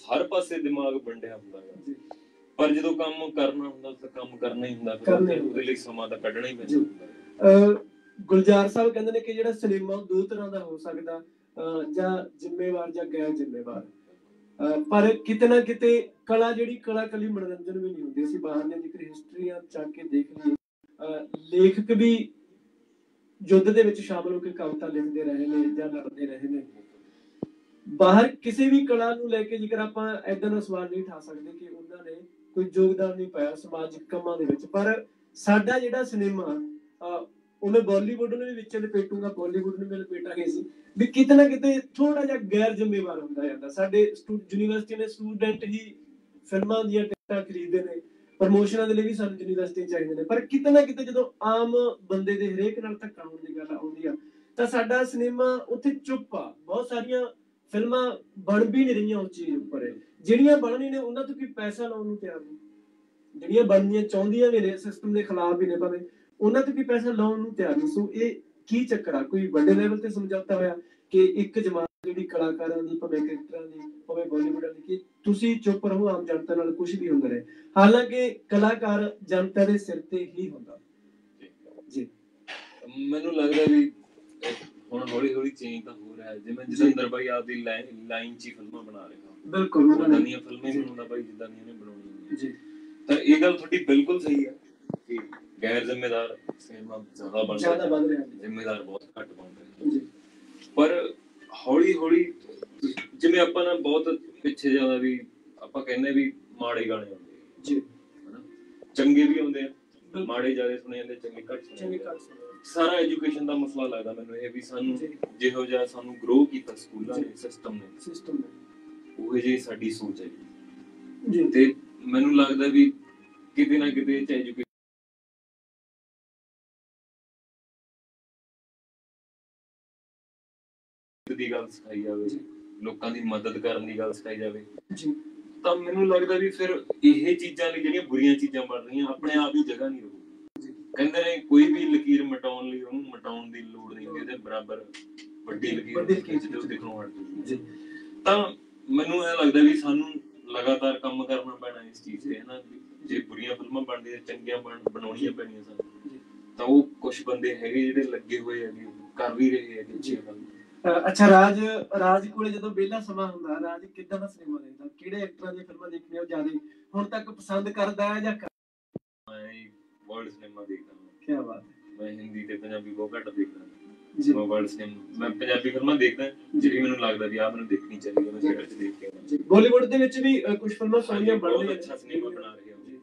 Speaker 2: ਹਰ ਪਾਸੇ ਦਿਮਾਗ ਵੰਡਿਆ ਹੁੰਦਾ ਹੈ ਪਰ ਜਦੋਂ ਕੰਮ ਕਰਨਾ ਹੁੰਦਾ ਤਾਂ ਕੰਮ ਕਰਨਾ ਹੀ ਹੁੰਦਾ। ਫਿਰ ਉਹਦੇ ਲਈ ਸਮਾਂ ਤਾਂ ਕੱਢਣਾ ਹੀ। ਪੈਂਦਾ।
Speaker 1: ਗੁਲਜ਼ਾਰ ਸਾਹਿਬ ਕਹਿੰਦੇ ਨੇ ਕਿ ਜਿਹੜਾ ਸਿਨੇਮਾ ਦੋ ਤਰ੍ਹਾਂ ਦਾ ਹੋ ਸਕਦਾ ਜਾਂ ਜ਼ਿੰਮੇਵਾਰ ਜਾਂ ਗੈਰ ਜ਼ਿੰਮੇਵਾਰ। ਪਰ ਕਿਤੇ ਨਾ ਕਿਤੇ ਕਲਾ ਜਿਹੜੀ ਕਲਾ ਕਲੀ ਮਨੋਰੰਜਨ ਵੀ ਨਹੀਂ ਹੁੰਦੀ। ਅਸੀਂ ਬਾਹਰ ਨੇ ਜੇਕਰ ਹਿਸਟਰੀਆਂ ਚੱਕ ਕੇ ਦੇਖ ਲਈਏ ਲੇਖਕ ਵੀ ਯੁੱਧ ਦੇ ਵਿੱਚ ਸ਼ਾਮਲ ਹੋ ਕੇ ਕਵਿਤਾ ਲਿਖਦੇ ਰਹੇ ਨੇ ਜਾਂ ਲੜਦੇ ਰਹੇ ਨੇ। ਬਾਹਰ ਕਿਸੇ ਵੀ ਕਲਾ ਨੂੰ ਲੈ ਕੇ ਜੇਕਰ ਆਪਾਂ ਐਦਾਂ ਦਾ ਸਵਾਲ ਨਹੀਂ ਠਾ ਸਕਦੇ ਕਿ ਉਹਨਾਂ ਨੇ ਕੋਈ ਯੋਗਦਾਨ ਨਹੀਂ ਪਾਇਆ ਸਮਾਜਿਕ ਕੰਮਾਂ ਦੇ ਵਿੱਚ, ਪਰ ਸਾਡਾ ਜਿਹੜਾ ਸਿਨੇਮਾ ਉਹਨੇ ਬਾਲੀਵੁੱਡ ਨੂੰ ਵੀ ਵਿੱਚ ਲਪੇਟੂਗਾ, ਬਾਲੀਵੁੱਡ ਨੂੰ ਵੀ ਲਪੇਟਾਂਗੇ ਸੀ ਵੀ ਕਿਤੇ ਨਾ ਕਿਤੇ ਥੋੜਾ ਜਿਹਾ ਗੈਰ ਜ਼ਿੰਮੇਵਾਰ ਹੁੰਦਾ ਜਾਂਦਾ। ਸਾਡੇ ਯੂਨੀਵਰਸਿਟੀ ਨੇ ਸਟੂਡੈਂਟ ਹੀ ਫਿਲਮਾਂ ਦੀਆਂ ਟਿਕਟਾਂ ਖਰੀਦਦੇ ਨੇ, ਪ੍ਰਮੋਸ਼ਨਾਂ ਦੇ ਲਈ ਵੀ ਸਾਨੂੰ ਯੂਨੀਵਰਸਿਟੀ ਚਾਹੀਦੇ ਨੇ, ਪਰ ਕਿਤੇ ਨਾ ਕਿਤੇ ਜਦੋਂ ਆਮ ਬੰਦੇ ਦੇ ਹਰੇਕ ਨਾਲ ਧੱਕਾ ਹੋਣ ਦੀ ਗੱਲ ਆਉਂਦੀ ਆ, ਤਾਂ ਸਾਡਾ ਸਿਨੇਮਾ ਉੱਥੇ ਚੁੱਪ ਆ। ਬਹੁਤ ਸਾਰੀਆਂ ਫਿਲਮਾਂ ਬਣ ਵੀ ਨਹੀਂ ਰਹੀਆਂ ਉਸ ਚੀਜ਼ ਉੱਪਰ। ਜਿਹੜੀਆਂ ਬਣਨੀ ਨੇ ਉਹਨਾਂ ਤੋਂ ਕੋਈ ਪੈਸਾ ਲਾਉਣ ਨੂੰ ਤਿਆਰ ਨਹੀਂ ਜਿਹੜੀਆਂ ਬਣਨੀਆਂ ਚਾਹੁੰਦੀਆਂ ਵੀ ਨੇ ਸਿਸਟਮ ਦੇ ਖਿਲਾਫ ਵੀ ਨੇ ਭਾਵੇਂ ਉਹਨਾਂ ਤੇ ਵੀ ਪੈਸਾ ਲਾਉਣ ਨੂੰ ਤਿਆਰ ਨਹੀਂ ਸੋ ਇਹ ਕੀ ਚੱਕਰ ਆ? ਕੋਈ ਵੱਡੇ ਲੈਵਲ ਤੇ ਸਮਝੌਤਾ ਹੋਇਆ ਕਿ ਇੱਕ ਜਮਾਤ ਜਿਹੜੀ ਕਲਾਕਾਰਾਂ ਦੀ ਭਾਵੇਂ ਕ੍ਰਿਕਟਰਾਂ ਦੀ ਭਾਵੇਂ ਬਾਲੀਵੁੱਡ ਦੀ ਕਿ ਤੁਸੀਂ ਚੁੱਪ ਰਹੋ ਆਮ ਜਨਤਾ ਨਾਲ ਕੁਝ ਵੀ ਹੁੰਦਾ ਰਹੇ? ਹਾਲਾਂਕਿ ਕਲਾਕਾਰ ਜਨਤਾ ਦੇ ਸਿਰ ਤੇ ਹੀ ਹੁੰਦਾ। ਜੀ।
Speaker 2: ਮੈਨੂੰ ਲੱਗਦਾ ਵੀ ਹੁਣ ਹੌਲੀ ਹੌਲੀ ਚੇਂਜ ਤਾਂ ਹੋ ਰਿਹਾ ਹੈ। ਜਿਵੇਂ ਜਤਿੰਦਰ ਬਾਈ ਆਪਦੀ ਲਾਈਨ 'ਚ ਫਿਲਮਾਂ ਬਣਾ ਰਿਹਾ
Speaker 1: ਬਿਲਕੁਲ ਉਹਨਾਂ ਨੇ।
Speaker 2: ਦੀਆਂ ਫਿਲਮਾਂ ਹੀ ਬਣਾਉਂਦਾ ਬਾਈ ਜਿੱਦਾਂ ਦੀਆਂ ਉਹਨੇ ਬਣਾਉਣੀਆਂ
Speaker 1: ਜੀ।
Speaker 2: ਤਾਂ ਇਹ ਗੱਲ ਤੁਹਾਡੀ ਬਿਲਕੁਲ ਸਹੀ ਹੈ ਕਿ ਗੈਰ ਜ਼ਿੰਮੇਦਾਰ ਸਿਨੇਮਾ ਜ਼ਿਆਦਾ ਬਣ
Speaker 1: ਜ਼ਿਆਦਾ
Speaker 2: ਰਿਹਾ
Speaker 1: ਵੱਧ ਰਿਹਾ ਜੀ।
Speaker 2: ਜ਼ਿੰਮੇਦਾਰ ਬਹੁਤ ਘੱਟ ਬਣ ਰਿਹਾ
Speaker 1: ਜੀ।
Speaker 2: ਪਰ ਹੌਲੀ ਹੌਲੀ ਜਿਵੇਂ ਆਪਾਂ ਨਾ ਬਹੁਤ ਪਿੱਛੇ ਜ਼ਿਆਦਾ ਵੀ ਆਪਾਂ ਕਹਿੰਦੇ ਵੀ ਮਾੜੇ ਗਾਣੇ ਆਉਂਦੇ
Speaker 1: ਜੀ।
Speaker 2: ਹਨਾ? ਚੰਗੇ ਵੀ ਆਉਂਦੇ ਆ। ਮਾੜੇ ਜ਼ਿਆਦਾ ਸੁਣੇ ਜਾਂਦੇ ਚੰਗੇ ਘੱਟ ਸੁਣੇ
Speaker 1: ਚੰਗੀ ਸੁਣੋ
Speaker 2: ਸਾਰਾ ਐਜੂਕੇਸ਼ਨ ਦਾ ਮਸਲਾ ਲੱਗਦਾ ਮੈਨੂੰ ਇਹ ਵੀ ਸਾਨੂੰ
Speaker 1: ਜੀ।
Speaker 2: ਜਿਹੋ ਜਿਹਾ ਸਾਨੂੰ ਗਰੋ ਕੀਤਾ ਸਕੂਲਾਂ ਨੇ। ਸਿਸਟਮ ਨੇ।
Speaker 1: ਸਿਸਟਮ
Speaker 2: ਉਹ ਜਿਹੀ ਸਾਡੀ ਸੋਚ ਹੈ।
Speaker 1: ਜੀ।
Speaker 2: ਤੇ ਮੈਨੂੰ ਲੱਗਦਾ ਵੀ ਕਿਤੇ ਨਾ ਕਿਤੇ ਚ ਐਜੂਕੇਸ਼ਨ ਦੀ ਗੱਲ ਸਿਖਾਈ ਜਾਵੇ।
Speaker 1: ਜੀ।
Speaker 2: ਲੋਕਾਂ ਦੀ ਮਦਦ ਕਰਨ ਦੀ ਗੱਲ ਸਿਖਾਈ ਜਾਵੇ।
Speaker 1: ਜੀ।
Speaker 2: ਤਾਂ ਮੈਨੂੰ ਲੱਗਦਾ ਵੀ ਫਿਰ ਇਹ ਚੀਜ਼ਾਂ ਲਈ ਜਿਹੜੀਆਂ ਬੁਰੀਆਂ ਚੀਜ਼ਾਂ ਬਣ ਰਹੀਆਂ ਆਪਣੇ ਆਪ ਹੀ ਜਗ੍ਹਾ ਨਹੀਂ ਰਹੂ। ਕਹਿੰਦੇ ਨੇ ਕੋਈ ਵੀ ਲਕੀਰ ਮਟਾਉਣ ਲਈ ਉਹਨੂੰ ਮਟਾਉਣ ਦੀ ਲੋੜ ਨਹੀਂ ਹੁੰਦੀ ਇਹਦੇ ਬਰਾਬਰ ਵੱਡੀ ਲਕੀਰ ਦਿਓ ਦਿਖਾਉਣ
Speaker 1: ਜੀ
Speaker 2: ਤਾਂ ਮੈਨੂੰ ਇਹ ਲੱਗਦਾ ਵੀ ਸਾਨੂੰ ਲਗਾਤਾਰ ਕੰਮ ਕਰਨਾ ਪੈਣਾ ਇਸ ਚੀਜ਼ ਤੇ ਹਨਾ ਜੇ ਬੁਰੀਆਂ ਫਿਲਮਾਂ ਬਣਦੀਆਂ ਚੰਗੀਆਂ ਬਣ ਬਣਾਉਣੀਆਂ ਪੈਣੀਆਂ ਸਾਨੂੰ। ਤਾਂ ਉਹ ਕੁਝ ਬੰਦੇ ਹੈਗੇ ਜਿਹੜੇ ਲੱਗੇ ਹੋਏ ਹੈਗੇ ਕਰ ਵੀ ਰਹੇ ਹੈਗੇ
Speaker 1: ਜੀ। ਅੱਛਾ ਰਾਜ ਰਾਜ ਕੋਲੇ ਜਦੋਂ ਵਿਹਲਾ ਸਮਾਂ ਹੁੰਦਾ ਰਾਜ ਕਿੱਦਾਂ ਦਾ ਸਿਨੇਮਾ ਦੇਖਦਾ? ਕਿਹੜੇ ਐਕਟਰਾਂ ਦੀਆਂ ਫਿਲਮਾਂ ਦੇਖਣੀਆਂ ਜ਼ਿਆਦਾ? ਹੁਣ ਤੱਕ ਪਸੰਦ ਕਰਦਾ ਹੈ ਜਾਂ
Speaker 2: ਮੈਂ ਵਰਲਡ ਸਿਨੇਮਾ ਦੇਖਦਾ ਹਾਂ।
Speaker 1: ਕੀ ਬਾਤ ਹੈ।
Speaker 2: ਮੈਂ ਹਿੰਦੀ ਤੇ ਪੰਜਾਬੀ ਬਹੁਤ ਘੱਟ ਦੇਖਦਾ
Speaker 1: ਜੀ।
Speaker 2: ਮੈਂ ਵਰਲਡ ਸਿਨੇਮਾ ਮੈਂ ਪੰਜਾਬੀ ਫਿਲਮਾਂ ਦੇਖਦਾ ਜਿਹੜੀ ਮੈਨੂੰ ਲੱਗਦਾ ਵੀ ਆ ਮੈਨੂੰ ਦੇਖਣੀ ਚਾਹੀਦੀ ਮੈਂ ਥੀਏਟਰ 'ਚ ਦੇਖ ਕੇ ਆਉਣਾ
Speaker 1: ਜੀ। ਬਾਲੀਵੁੱਡ ਦੇ ਵਿੱਚ ਵੀ ਕੁਝ ਫਿਲਮਾਂ ਸੋਹਣੀਆਂ ਬਣ ਰਹੀਆਂ
Speaker 2: ਅੱਛਾ ਸਿਨੇਮਾ ਬਣਾ ਰਹੇ ਹੋ
Speaker 1: ਜੀ।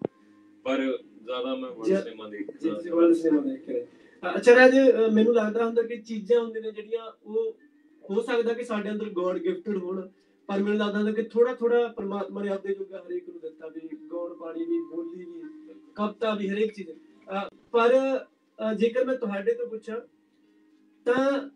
Speaker 2: ਪਰ ਜ਼ਿਆਦਾ ਮੈਂ ਵਰਲਡ ਸਿਨੇਮਾ ਦੇਖਦਾ
Speaker 1: ਜੀ ਵਰਲਡ ਸਿਨੇਮਾ ਦੇਖ ਰਹੇ। ਅ, ਅੱਛਾ ਰਾਜ ਅ, ਮੈਨੂੰ ਲੱਗਦਾ ਹੁੰਦਾ ਕਿ ਚੀਜ਼ਾਂ ਹੁੰਦੀਆਂ ਨੇ ਜਿਹੜੀਆਂ ਉਹ ਹੋ ਸਕਦਾ ਕਿ ਸਾਡੇ ਅੰਦਰ ਗੋਡ ਗਿਫਟਡ ਹੋਣ ਪਰ ਮੈਨੂੰ ਲੱਗਦਾ ਹੁੰਦਾ ਕਿ ਥੋੜਾ ਥੋੜਾ ਪਰਮਾਤਮਾ ਨੇ ਆਪਦੇ ਜੋਗਾ ਹਰੇਕ ਨੂੰ ਦਿੱਤਾ ਵੀ ਗੌਣ ਪਾਣੀ ਵੀ ਬੋਲੀ ਵੀ ਕਵਿਤਾ ਵੀ ਹਰੇਕ ਚੀਜ਼। ਪਰ ਜੇਕਰ ਮੈਂ ਤੁਹਾਡੇ ਤੋਂ ਪੁੱਛਾਂ ਤਾਂ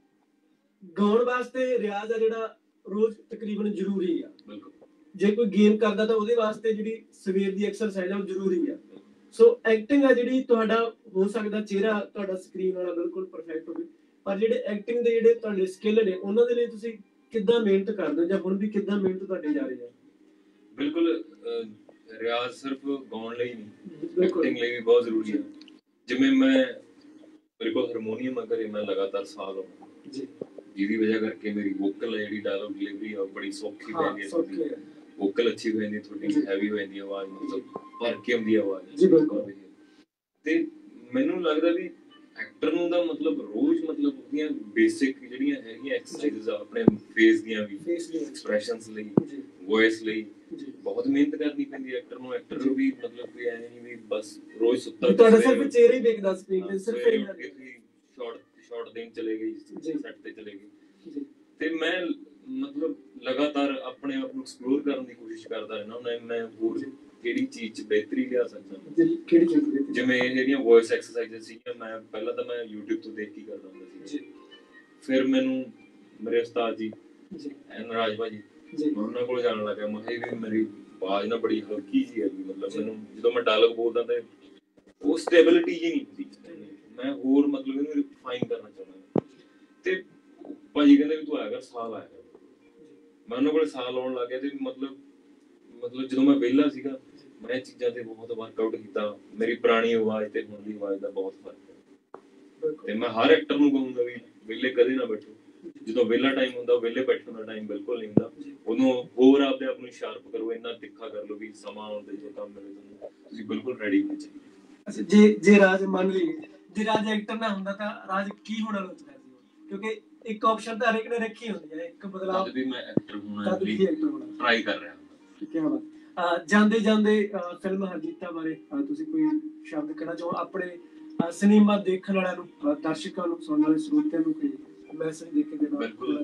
Speaker 1: ਗਾਉਣ ਵਾਸਤੇ ਰਿਆਜ਼ ਆ ਜਿਹੜਾ ਰੋਜ਼ ਤਕਰੀਬਨ ਜ਼ਰੂਰੀ ਆ।
Speaker 2: ਬਿਲਕੁਲ।
Speaker 1: ਜੇ ਕੋਈ ਗੇਮ ਕਰਦਾ ਤਾਂ ਉਹਦੇ ਵਾਸਤੇ ਜਿਹੜੀ ਸਵੇਰ ਦੀ ਐਕਸਰਸਾਈਜ਼ ਆ ਉਹ ਜ਼ਰੂਰੀ ਆ। ਸੋ ਐਕਟਿੰਗ ਆ ਜਿਹੜੀ ਤੁਹਾਡਾ ਹੋ ਸਕਦਾ ਚਿਹਰਾ ਤੁਹਾਡਾ ਸਕਰੀਨ ਵਾਲਾ ਬਿਲਕੁਲ ਪਰਫੈਕਟ ਹੋਵੇ। ਪਰ ਜਿਹੜੇ ਐਕਟਿੰਗ ਦੇ ਜਿਹੜੇ ਤੁਹਾਡੇ ਸਕਿੱਲ ਨੇ ਉਹਨਾਂ ਦੇ ਲਈ ਤੁਸੀਂ ਕਿੱਦਾਂ ਮਿਹਨਤ ਕਰਦੇ ਹੋ? ਜਾਂ ਹੁਣ ਵੀ ਕਿੱਦਾਂ ਮਿਹਨਤ ਤੁਹਾਡੀ ਜਾ ਰਹੀ ਹੈ?
Speaker 2: ਬਿਲਕੁਲ ਰਿਆਜ਼ ਸਿਰਫ ਗਾਉਣ ਲਈ ਨਹੀਂ ਐਕਟਿੰਗ ਲਈ ਵੀ ਬਹੁਤ ਜ਼ਰੂਰੀ ਹੈ। ਜਿਵੇਂ ਮੈਂ ਮੇਰੇ ਕੋਲ ਹਾਰਮੋਨੀਅਮ ਅਗਰ ਮੈਂ ਲਗਾਤਾਰ ਸਾਲ ਹੋ
Speaker 1: ਜੀ।
Speaker 2: ਜਿਹਦੀ ਵਜ੍ਹਾ ਕਰਕੇ ਮੇਰੀ ਵੋਕਲ ਹੈ ਜਿਹੜੀ ਡਾਇਲੌਗ ਡਿਲੀਵਰੀ ਆ ਬੜੀ ਸੌਖੀ
Speaker 1: ਹੈ। ਸੌਖੇ ਹੈ।
Speaker 2: ਵੋਕਲ ਅੱਛੀ ਹੋ ਜਾਂਦੀ ਹੈ। ਥੋੜੀ ਹੈਵੀ ਹੋ ਜਾਂਦੀ ਹੈ ਆਵਾਜ਼ ਮਤਲਬ ਭਰ ਕੇ ਆਉਂਦੀ ਹੈ ਆਵਾਜ਼।
Speaker 1: ਜੀ, ਬਿਲਕੁਲ।
Speaker 2: ਤੇ ਮੈਨੂੰ ਲੱਗਦਾ ਵੀ ਐਕਟਰ ਨੂੰ ਦਾ ਮਤਲਬ ਰੋਜ਼ ਮਤਲਬ ਉਹਦੀਆਂ ਬੇਸਿਕ ਜਿਹੜੀਆਂ ਹੈਗੀਆਂ ਐਕਸਰਸਾਈਜ਼ਸ ਆਪਣੇ ਫੇਸ ਦੀਆਂ ਵੀ
Speaker 1: ਫੇਸ ਦੀ
Speaker 2: ਐਕਸਪ੍ਰੈਸ਼ਨਸ ਲਈ ਵੌਇਸ ਲਈ ਬਹੁਤ ਮਿਹਨਤ ਕਰਨੀ ਪੈਂਦੀ ਹੈ ਐਕਟਰ ਨੂੰ। ਐਕਟਰ ਨੂੰ ਵੀ ਮਤਲਬ ਕੋਈ ਐ ਨਹੀਂ ਵੀ ਬਸ ਰੋਜ਼ ਸੁੱਤਾ
Speaker 1: ਤੁਹਾਡਾ ਸਿਰਫ ਚਿਹਰਾ ਹੀ ਵੇਖਦਾ ਸਕਰੀਨ ਤੇ ਸਿਰਫ ਇਹ
Speaker 2: ਸ਼ਾਰਟ ਸ਼ਾਰਟ ਦੇਣ ਚਲੇ ਗਏ। ਸੈੱਟ ਤੇ ਚਲੇ ਗਏ। ਤੇ ਮੈਂ ਮਤਲਬ ਲਗਾਤਾਰ ਆਪਣੇ ਆਪ ਨੂੰ ਐਕਸਪਲੋਰ ਕਰਨ ਦੀ ਕੋਸ਼ਿਸ਼ ਕਰਦਾ ਰਹਿਣਾ ਮੈਂ ਮੈਂ ਹੋਰ ਕਿਹੜੀ ਚੀਜ਼ 'ਚ ਬਿਹਤਰੀ ਲਿਆ ਸਕਦਾ?
Speaker 1: ਕਿਹੜੀ ਚੀਜ਼
Speaker 2: ਜਿਵੇਂ ਇਹ ਜਿਹੜੀਆਂ ਵੌਇਸ ਐਕਸਰਸਾਈਜ਼ਸ ਸੀਗੀਆਂ ਮੈਂ ਪਹਿਲਾਂ ਤਾਂ ਮੈਂ YouTube ਤੋਂ ਦੇਖ ਕੇ ਕਰਦਾ ਹੁੰਦਾ ਸੀ ਫਿਰ ਮੈਨੂੰ ਮੇਰੇ ਉਸਤਾਦ ਜੀ
Speaker 1: ਜੀ।
Speaker 2: ਐਨ ਰਾਜ ਭਾਜੀ
Speaker 1: ਜੀ।
Speaker 2: ਉਹਨਾਂ ਕੋਲ ਜਾਣ ਲੱਗਾ ਮੈਂ ਵੀ ਮੇਰੀ ਆਵਾਜ਼ ਨਾ ਬੜੀ ਹਲਕੀ ਜੀ ਹੈਗੀ ਮਤਲਬ ਮੈਨੂੰ ਜਦੋਂ ਮੈਂ ਡਾਇਲੌਗ ਬੋਲਦਾ ਤੇ ਉਹ ਸਟੇਬਿਲਿਟੀ ਜੀ ਨਹੀਂ ਹੁੰਦੀ। ਮੈਂ ਹੋਰ ਮਤਲਬ ਇਹਨੂੰ ਰਿਫਾਈਨ ਕਰਨਾ ਚਾਹੁੰਦਾ। ਤੇ ਭਾਜੀ ਕਹਿੰਦੇ ਵੀ ਤੂੰ ਆਇਆ ਕਰ ਸਾਲ ਆਇਆ। ਮੈਂ ਉਹਨਾਂ ਕੋਲ ਸਾਲ ਆਉਣ ਲੱਗ ਗਿਆ ਤੇ ਮਤਲਬ ਮਤਲਬ ਜਦੋਂ ਮੈਂ ਵਿਹਲਾ ਸੀਗਾ ਮੈਂ ਚੀਜ਼ਾਂ ਤੇ ਬਹੁਤ ਵਰਕਆਊਟ ਕੀਤਾ। ਮੇਰੀ ਪੁਰਾਣੀ ਆਵਾਜ਼ ਤੇ ਹੁਣ ਦੀ ਆਵਾਜ਼ ਦਾ ਬਹੁਤ ਫ਼ਰਕ ਹੈ। ਤੇ ਮੈਂ ਹਰ ਐਕਟਰ ਨੂੰ ਕਹੂੰਗਾ ਵੀ ਵਿਹਲੇ ਕਦੇ ਨਾ ਬੈਠੋ। ਜਦੋਂ ਵਿਹਲਾ ਟਾਈਮ ਹੁੰਦਾ ਉਹ ਵਿਹਲੇ ਬੈਠਣ ਦਾ ਟਾਈਮ ਬਿਲਕੁਲ ਨਹੀਂ ਹੁੰਦਾ। ਉਹਨੂੰ ਹੋਰ ਆਪਦੇ ਆਪ ਨੂੰ ਸ਼ਾਰਪ ਕਰੋ ਇੰਨਾ ਤਿੱਖਾ ਕਰ ਲਓ ਵੀ ਸਮਾਂ ਆਉਣ ਤੇ ਜੋ ਕੰਮ ਮਿਲੇ ਤੁਹਾਨੂੰ ਤੁਸੀਂ ਬਿਲਕੁਲ ਰੈਡੀ ਹੋਣੇ ਚਾਹੀਦੇ।
Speaker 1: ਅੱਛਾ ਜੇ ਜੇ ਰਾਜ ਮੰਨ ਲਈ ਜੇ ਰਾਜ ਐਕਟਰ ਨਾ ਹੁੰਦਾ ਤਾਂ ਰਾਜ ਕੀ ਹੋਣਾ ਲੋਚਦਾ ਸੀ? ਕਿਉਂਕਿ ਇੱਕ ਆਪਸ਼ਨ ਤਾਂ ਹਰੇਕ ਨੇ ਰੱਖੀ ਹੁੰਦੀ ਹੈ ਇੱਕ ਬਦਲਾਅ
Speaker 2: ਅੱਜ ਵੀ ਮੈਂ ਐਕਟਰ ਹੋਣਾ
Speaker 1: ਤਦ ਵੀ ਐਕਟਰ ਹੋਣਾ
Speaker 2: ਟਰਾਈ ਕਰ ਰਿਹਾ ਹਾਂ।
Speaker 1: ਕੀ ਬਾਤ ਜਾਂਦੇ ਜਾਂਦੇ ਫਿਲਮ ਹਰਜੀਤਾ ਬਾਰੇ ਤੁਸੀਂ ਕੋਈ ਸ਼ਬਦ ਕਹਿਣਾ ਚਾਹੋ? ਆਪਣੇ ਸਿਨੇਮਾ ਦੇਖਣ ਵਾਲਿਆਂ ਨੂੰ ਦਰਸ਼ਕਾਂ ਨੂੰ ਸੁਣਨ ਵਾਲੇ ਸਰੋਤਿਆਂ ਨੂੰ ਕੋਈ ਮੈਸੇਜ ਦੇ ਕੇ ਦੇਣਾ
Speaker 2: ਬਿਲਕੁਲ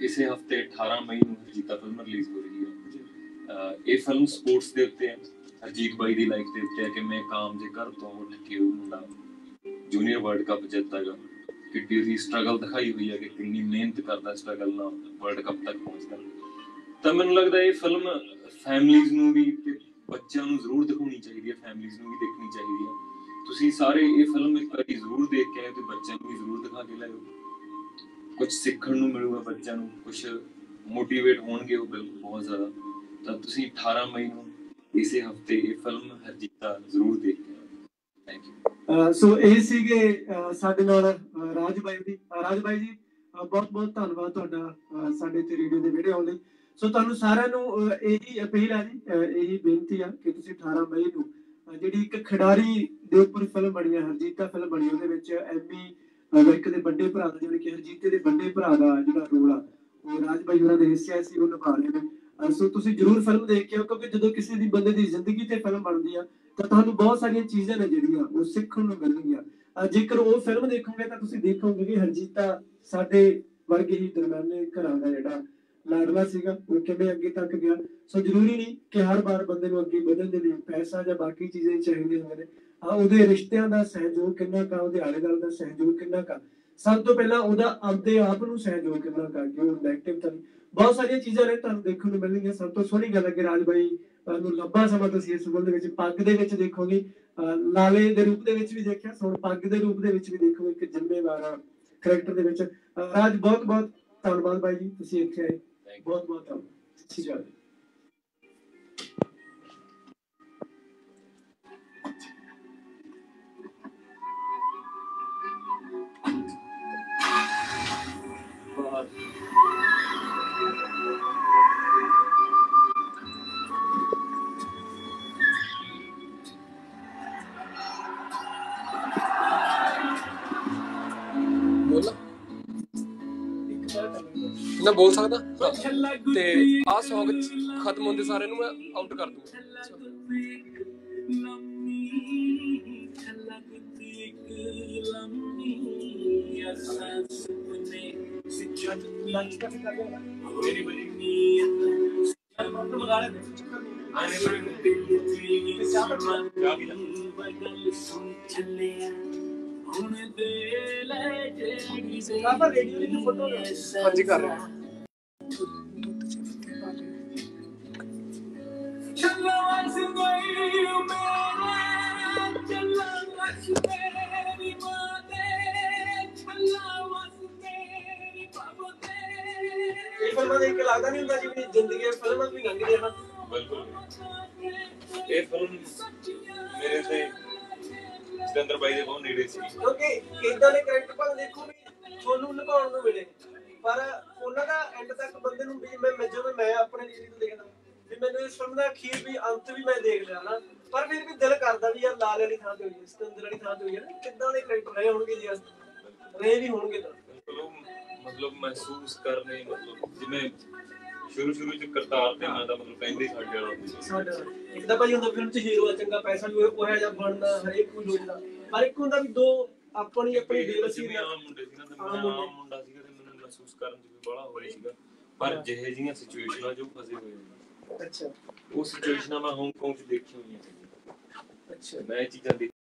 Speaker 2: ਇਸੇ ਹਫ਼ਤੇ 18 ਮਈ ਨੂੰ ਹਰਜੀਤਾ ਫਿਲਮ ਰਿਲੀਜ਼ ਹੋ ਰਹੀ ਹੈ।
Speaker 1: ਜੀ।
Speaker 2: ਇਹ ਫਿਲਮ ਸਪੋਰਟਸ ਦੇ ਉੱਤੇ ਹੈ। ਹਰਜੀਤ ਬਾਈ ਦੀ ਲਾਈਫ ਦੇ ਉੱਤੇ ਹੈ ਕਿ ਮੈਂ ਕਾਮ ਦੇ ਘਰ ਤੋਂ ਉੱਠ ਕੇ ਉਹ ਮੁੰਡਾ ਜੂਨੀਅਰ ਵਰਲਡ ਕੱਪ ਜਿੱਤਾਗਾ ਕਿੱਡੀ ਉਹਦੀ ਸਟਰਗਲ ਦਿਖਾਈ ਹੋਈ ਹੈ ਕਿ ਕਿੰਨੀ ਮਿਹਨਤ ਕਰਦਾ ਸਟਰਗਲ ਨਾਲ ਵਰਲਡ ਕੱਪ ਤੱਕ ਪਹੁੰਚਦਾ। ਤਾਂ ਮੈਨੂੰ ਲੱਗਦਾ ਇਹ ਫਿਲਮ ਫੈਮਲੀਜ਼ ਨੂੰ ਵੀ ਤੇ ਬੱਚਿਆਂ ਨੂੰ ਜ਼ਰੂਰ ਦਿਖਾਉਣੀ ਚਾਹੀਦੀ ਹੈ ਫੈਮਲੀਜ਼ ਨੂੰ ਵੀ ਦੇਖਣੀ ਚਾਹੀਦੀ ਹੈ ਤੁਸੀਂ ਸਾਰੇ ਇਹ ਫਿਲਮ ਇੱਕ ਵਾਰੀ ਜ਼ਰੂਰ ਦੇਖ ਕੇ ਆਇਓ ਤੇ ਬੱਚਿਆਂ ਨੂੰ ਵੀ ਜ਼ਰੂਰ ਦਿਖਾ ਕੇ ਲਿਆਓ ਕੁਝ ਸਿੱਖਣ ਨੂੰ ਮਿਲੂਗਾ ਬੱਚਿਆਂ ਨੂੰ ਕੁਝ ਮੋਟੀਵੇਟ ਹੋਣਗੇ ਉਹ ਬਿਲਕੁਲ ਬਹੁਤ ਜ਼ਿਆਦਾ। ਤਾਂ ਤੁਸੀਂ 18 ਮਈ ਨੂੰ ਇਸੇ ਹਫ਼ਤੇ ਇਹ ਫਿਲਮ ਹਰਜੀਤਾ ਜ਼ਰੂਰ ਦੇਖ
Speaker 1: ਸੋ ਇਹ ਸੀਗੇ ਸਾਡੇ ਨਾਲ ਰਾਜ ਬਾਈ ਦੀ ਰਾਜ ਬਾਈ ਜੀ ਬਹੁਤ ਬਹੁਤ ਧੰਨਵਾਦ ਤੁਹਾਡਾ ਸਾਡੇ ਤੇ ਰੇਡੀਓ ਦੇ ਵੀਡੀਓ ਆਉਣ ਲਈ। ਸੋ ਤੁਹਾਨੂੰ ਸਾਰਿਆਂ ਨੂੰ ਇਹੀ ਅਪੀਲ ਹੈ ਜੀ ਇਹੀ ਬੇਨਤੀ ਆ ਕਿ ਤੁਸੀਂ 18 ਮਈ ਨੂੰ ਜਿਹੜੀ ਇੱਕ ਖਿਡਾਰੀ ਦੇ ਉੱਪਰ ਫਿਲਮ ਬਣੀ ਹੈ ਹਰਜੀਤਾ ਫਿਲਮ ਬਣੀ, ਉਹਦੇ ਵਿੱਚ ਐਮੀ ਵਿਰਕ ਦੇ ਵੱਡੇ ਭਰਾ ਦਾ, ਜਾਣੀ ਕਿ ਹਰਜੀਤੇ ਦੇ ਵੱਡੇ ਭਰਾ ਦਾ ਜਿਹੜਾ ਰੋਲ ਆ, ਉਹ ਰਾਜ ਬਾਈ ਹੋਰਾਂ ਦੇ ਹਿੱਸੇ ਸੀ ਉਹ ਨਿਭਾ ਰਹੇ ਨੇ। ਸੋ ਤੁਸੀਂ ਜਰੂਰ ਫਿਲਮ ਦੇਖ ਕੇ ਆਓ ਕਿਉਂਕਿ ਜਦੋਂ ਕਿਸੇ ਦੀ ਬੰਦੇ ਦੀ ਜ਼ਿੰਦਗੀ ਤੇ ਫਿਲਮ ਬਣਦੀ ਆ ਤਾਂ ਤੁਹਾਨੂੰ ਬਹੁਤ ਸਾਰੀਆਂ ਚੀਜ਼ਾਂ ਨੇ ਜਿਹੜੀਆਂ ਉਹ ਸਿੱਖਣ ਨੂੰ ਮਿਲਣਗੀਆਂ। ਜੇਕਰ ਉਹ ਫਿਲਮ ਦੇਖੋਗੇ ਤਾਂ ਤੁਸੀਂ ਦੇਖੋਗੇ ਕਿ ਹਰਜੀਤਾ ਸਾਡੇ ਵਰਗੇ ਹੀ ਦਰਮਿਆਨੇ ਘਰਾਂ ਦਾ ਜਿਹੜਾ ਲਾਡਲਾ ਸੀਗਾ, ਉਹ ਕਿਵੇਂ ਅੱਗੇ ਤੱਕ ਗਿਆ। ਸੋ ਜ਼ਰੂਰੀ ਨਹੀਂ ਕਿ ਹਰ ਵਾਰ ਬੰਦੇ ਨੂੰ ਅੱਗੇ ਵਧਣ ਦੇ ਲਈ ਪੈਸਾ ਜਾਂ ਬਾਕੀ ਚੀਜ਼ਾਂ ਚਾਹੀਦੀਆਂ ਹੁੰਦੀਆਂ ਨੇ। ਆ ਉਹਦੇ ਰਿਸ਼ਤਿਆਂ ਦਾ ਸਹਿਯੋਗ ਕਿੰਨਾ ਕਾ ਉਹਦੇ ਆਲੇ ਦੁਆਲੇ ਦਾ ਸਹਿਯੋਗ ਕਿੰਨਾ ਕਾ ਸਭ ਤੋਂ ਪਹਿਲਾਂ ਉਹਦਾ ਆਪਦੇ ਆਪ ਨੂੰ ਸਹਿਯੋਗ ਕਿੰਨਾ ਕਾ ਕਿ ਉਹ ਨੈਗੇਟਿਵ ਤਾਂ ਬਹੁਤ ਸਾਰੀਆਂ ਚੀਜ਼ਾਂ ਨੇ ਤੁਹਾਨੂੰ ਦੇਖਣ ਨੂੰ ਮਿਲਣਗੀਆਂ। ਸਭ ਤੋਂ ਸੋਹਣੀ ਗੱਲ ਹੈ ਕਿ ਰਾਜ ਬਾਈ ਨੂੰ ਲੰਬਾ ਸਮਾਂ ਤੁਸੀਂ ਇਸ ਦੇ ਵਿੱਚ ਪੱਗ ਦੇ ਵਿੱਚ ਦੇਖੋਗੇ। ਲਾਲੇ ਦੇ ਰੂਪ ਦੇ ਵਿੱਚ ਵੀ ਦੇਖਿਆ ਸੋ ਹੁਣ ਪੱਗ ਦੇ ਰੂਪ ਦੇ ਵਿੱਚ ਵੀ ਦੇਖੋਗੇ ਇੱਕ ਜ਼ਿੰਮੇਵਾਰ ਕਰੈਕਟਰ ਦੇ ਵਿੱਚ। ਰਾਜ ਬਹੁਤ ਬਹੁਤ ਧੰਨਵਾਦ ਬਾਈ ਜੀ ਤੁਸੀਂ ਇੱਥੇ ਆਏ। ਬਹੁਤ ਬਹੁਤ ਧੰਨਵਾਦ। ਸਤਿ ਸ਼੍ਰੀ
Speaker 3: ਮੈਂ ਬੋਲ ਸਕਦਾ। ਤੇ ਆਹ Song ਖਤਮ ਹੁੰਦੇ ਸਾਰੇ ਨੂੰ ਮੈਂ ਆਊਟ ਕਰ ਦੂੰਗਾ
Speaker 1: ਲੰਚ ਤੱਕ ਕਰ ਲਿਆ
Speaker 2: ਮੇਰੀ ਬਣੀ
Speaker 1: ਮਤਲਬ ਮਗਾ ਲੈ ਚੱਕਰ ਨਹੀਂ
Speaker 2: ਆਨੇ ਬਣੀ
Speaker 1: ਤੇ ਚਾਹ ਪੱਤੀ
Speaker 2: ਜਾ ਵੀ ਲਾ।
Speaker 1: ਆਪਾਂ ਰੇਡੀਓ ਦੀ ਫੋਟੋ
Speaker 3: ਹਾਂਜੀ ਕਰ ਰਿਹਾ
Speaker 1: ਇਹ ਫਿਲਮਾਂ ਦੇਖ ਕੇ ਲੱਗਦਾ ਨਹੀਂ ਹੁੰਦਾ ਜਿਵੇਂ ਜ਼ਿੰਦਗੀ ਫਿਲਮਾਂ ਵੀ ਲੰਘਦੀਆਂ ਹਨ
Speaker 2: ਬਿਲਕੁਲ। ਇਹ ਫਿਲਮ ਮੇਰੇ ਤੇ ਸਤਿੰਦਰ ਬਾਈ ਦੇ ਬਹੁਤ ਨੇੜੇ ਸੀ।
Speaker 1: ਕਿਉਂਕਿ ਇਦਾਂ ਦੇ ਕਰੈਕਟਰ ਭਾਵੇਂ ਦੇਖੋ ਵੀ ਤੁਹਾਨੂੰ ਨਿਭਾਉਣ ਨੂੰ ਮਿਲੇ। ਪਰ ਉਹਨਾਂ ਦਾ ਐਂਡ ਤੱਕ ਬੰਦੇ ਨੂੰ ਵੀ ਮੈਂ ਜਦੋਂ ਮੈਂ ਆਪਣੇ ਲਈ ਤੋਂ ਦੇਖਦਾ ਵੀ ਮੈਨੂੰ ਇਸ ਫਿਲਮ ਦਾ ਅਖੀਰ ਵੀ ਅੰਤ ਵੀ ਮੈਂ ਦੇਖ ਲਿਆ ਨਾ ਪਰ ਫਿਰ ਵੀ ਦਿਲ ਕਰਦਾ ਵੀ ਯਾਰ ਲਾਲ ਵਾਲੀ ਥਾਂ ਤੇ ਹੋਈ ਸਤਿੰਦਰ ਵਾਲੀ ਥਾਂ ਤੇ ਹੋਈ ਨਾ ਕਿੱਦਾਂ ਦੇ ਕਰੈਕਟਰ ਰਹੇ ਹੋਣਗੇ ਜੀ ਰਹੇ ਵੀ ਹੋਣਗੇ ਤਾਂ।
Speaker 2: ਮਤਲਬ ਮਹਿਸੂਸ ਕਰਨੇ ਮਤਲਬ ਜਿਵੇਂ ਸ਼ੁਰੂ ਸ਼ੁਰੂ ਚ ਕਰਤਾਰ ਤੇ ਮੈਂ ਤਾਂ ਮਤਲਬ ਕਹਿੰਦੇ ਹੀ ਸਾਡੇ ਵਾਲਾ ਸੀ।
Speaker 1: ਸਾਡਾ ਇੱਕ ਤਾਂ ਭਾਈ ਹੁੰਦਾ ਫਿਲਮ ਚ ਹੀਰੋ ਆ ਚੰਗਾ ਪੈਸਾ ਵੀ ਉਹ ਜਿਹਾ ਬਣਦਾ ਹਰੇਕ ਨੂੰ ਲੋਚਦਾ ਪਰ ਇੱਕ ਹੁੰਦਾ ਵੀ ਦੋ ਆਪਣੀ ਆਪਣੀ
Speaker 2: ਜਿਵੇਂ
Speaker 1: ਨਾਲ
Speaker 2: ਆਮ ਮੁੰਡੇ ਸੀ ਨਾ ਤੇ
Speaker 1: ਆਮ
Speaker 2: ਮੈਂ
Speaker 1: ਮੁੰਡੇ।
Speaker 2: ਆਮ ਮੁੰਡਾ ਸੀਗਾ ਤੇ ਮੈਨੂੰ ਮਹਿਸੂਸ ਕਰਨ ਚ ਵੀ ਬੜਾ ਹੋ ਰਿਹਾ ਸੀਗਾ। ਪਰ ਜਿਹੇ ਜੀਆਂ ਸਿਚੁਏਸ਼ਨਾਂ ਜੋ ਫਸੇ ਹੋਏ ਨੇ
Speaker 1: ਅੱਛਾ।
Speaker 2: ਉਹ ਸਿਚੁਏਸ਼ਨਾਂ ਮੈਂ ਹਾਂਗਕਾਂਗ ਚ ਦੇਖੀ ਹੋਈਆਂ ਸੀ
Speaker 1: ਅੱਛਾ।
Speaker 2: ਮੈਂ ਇਹ ਚੀਜ਼ਾਂ ਦੇਖ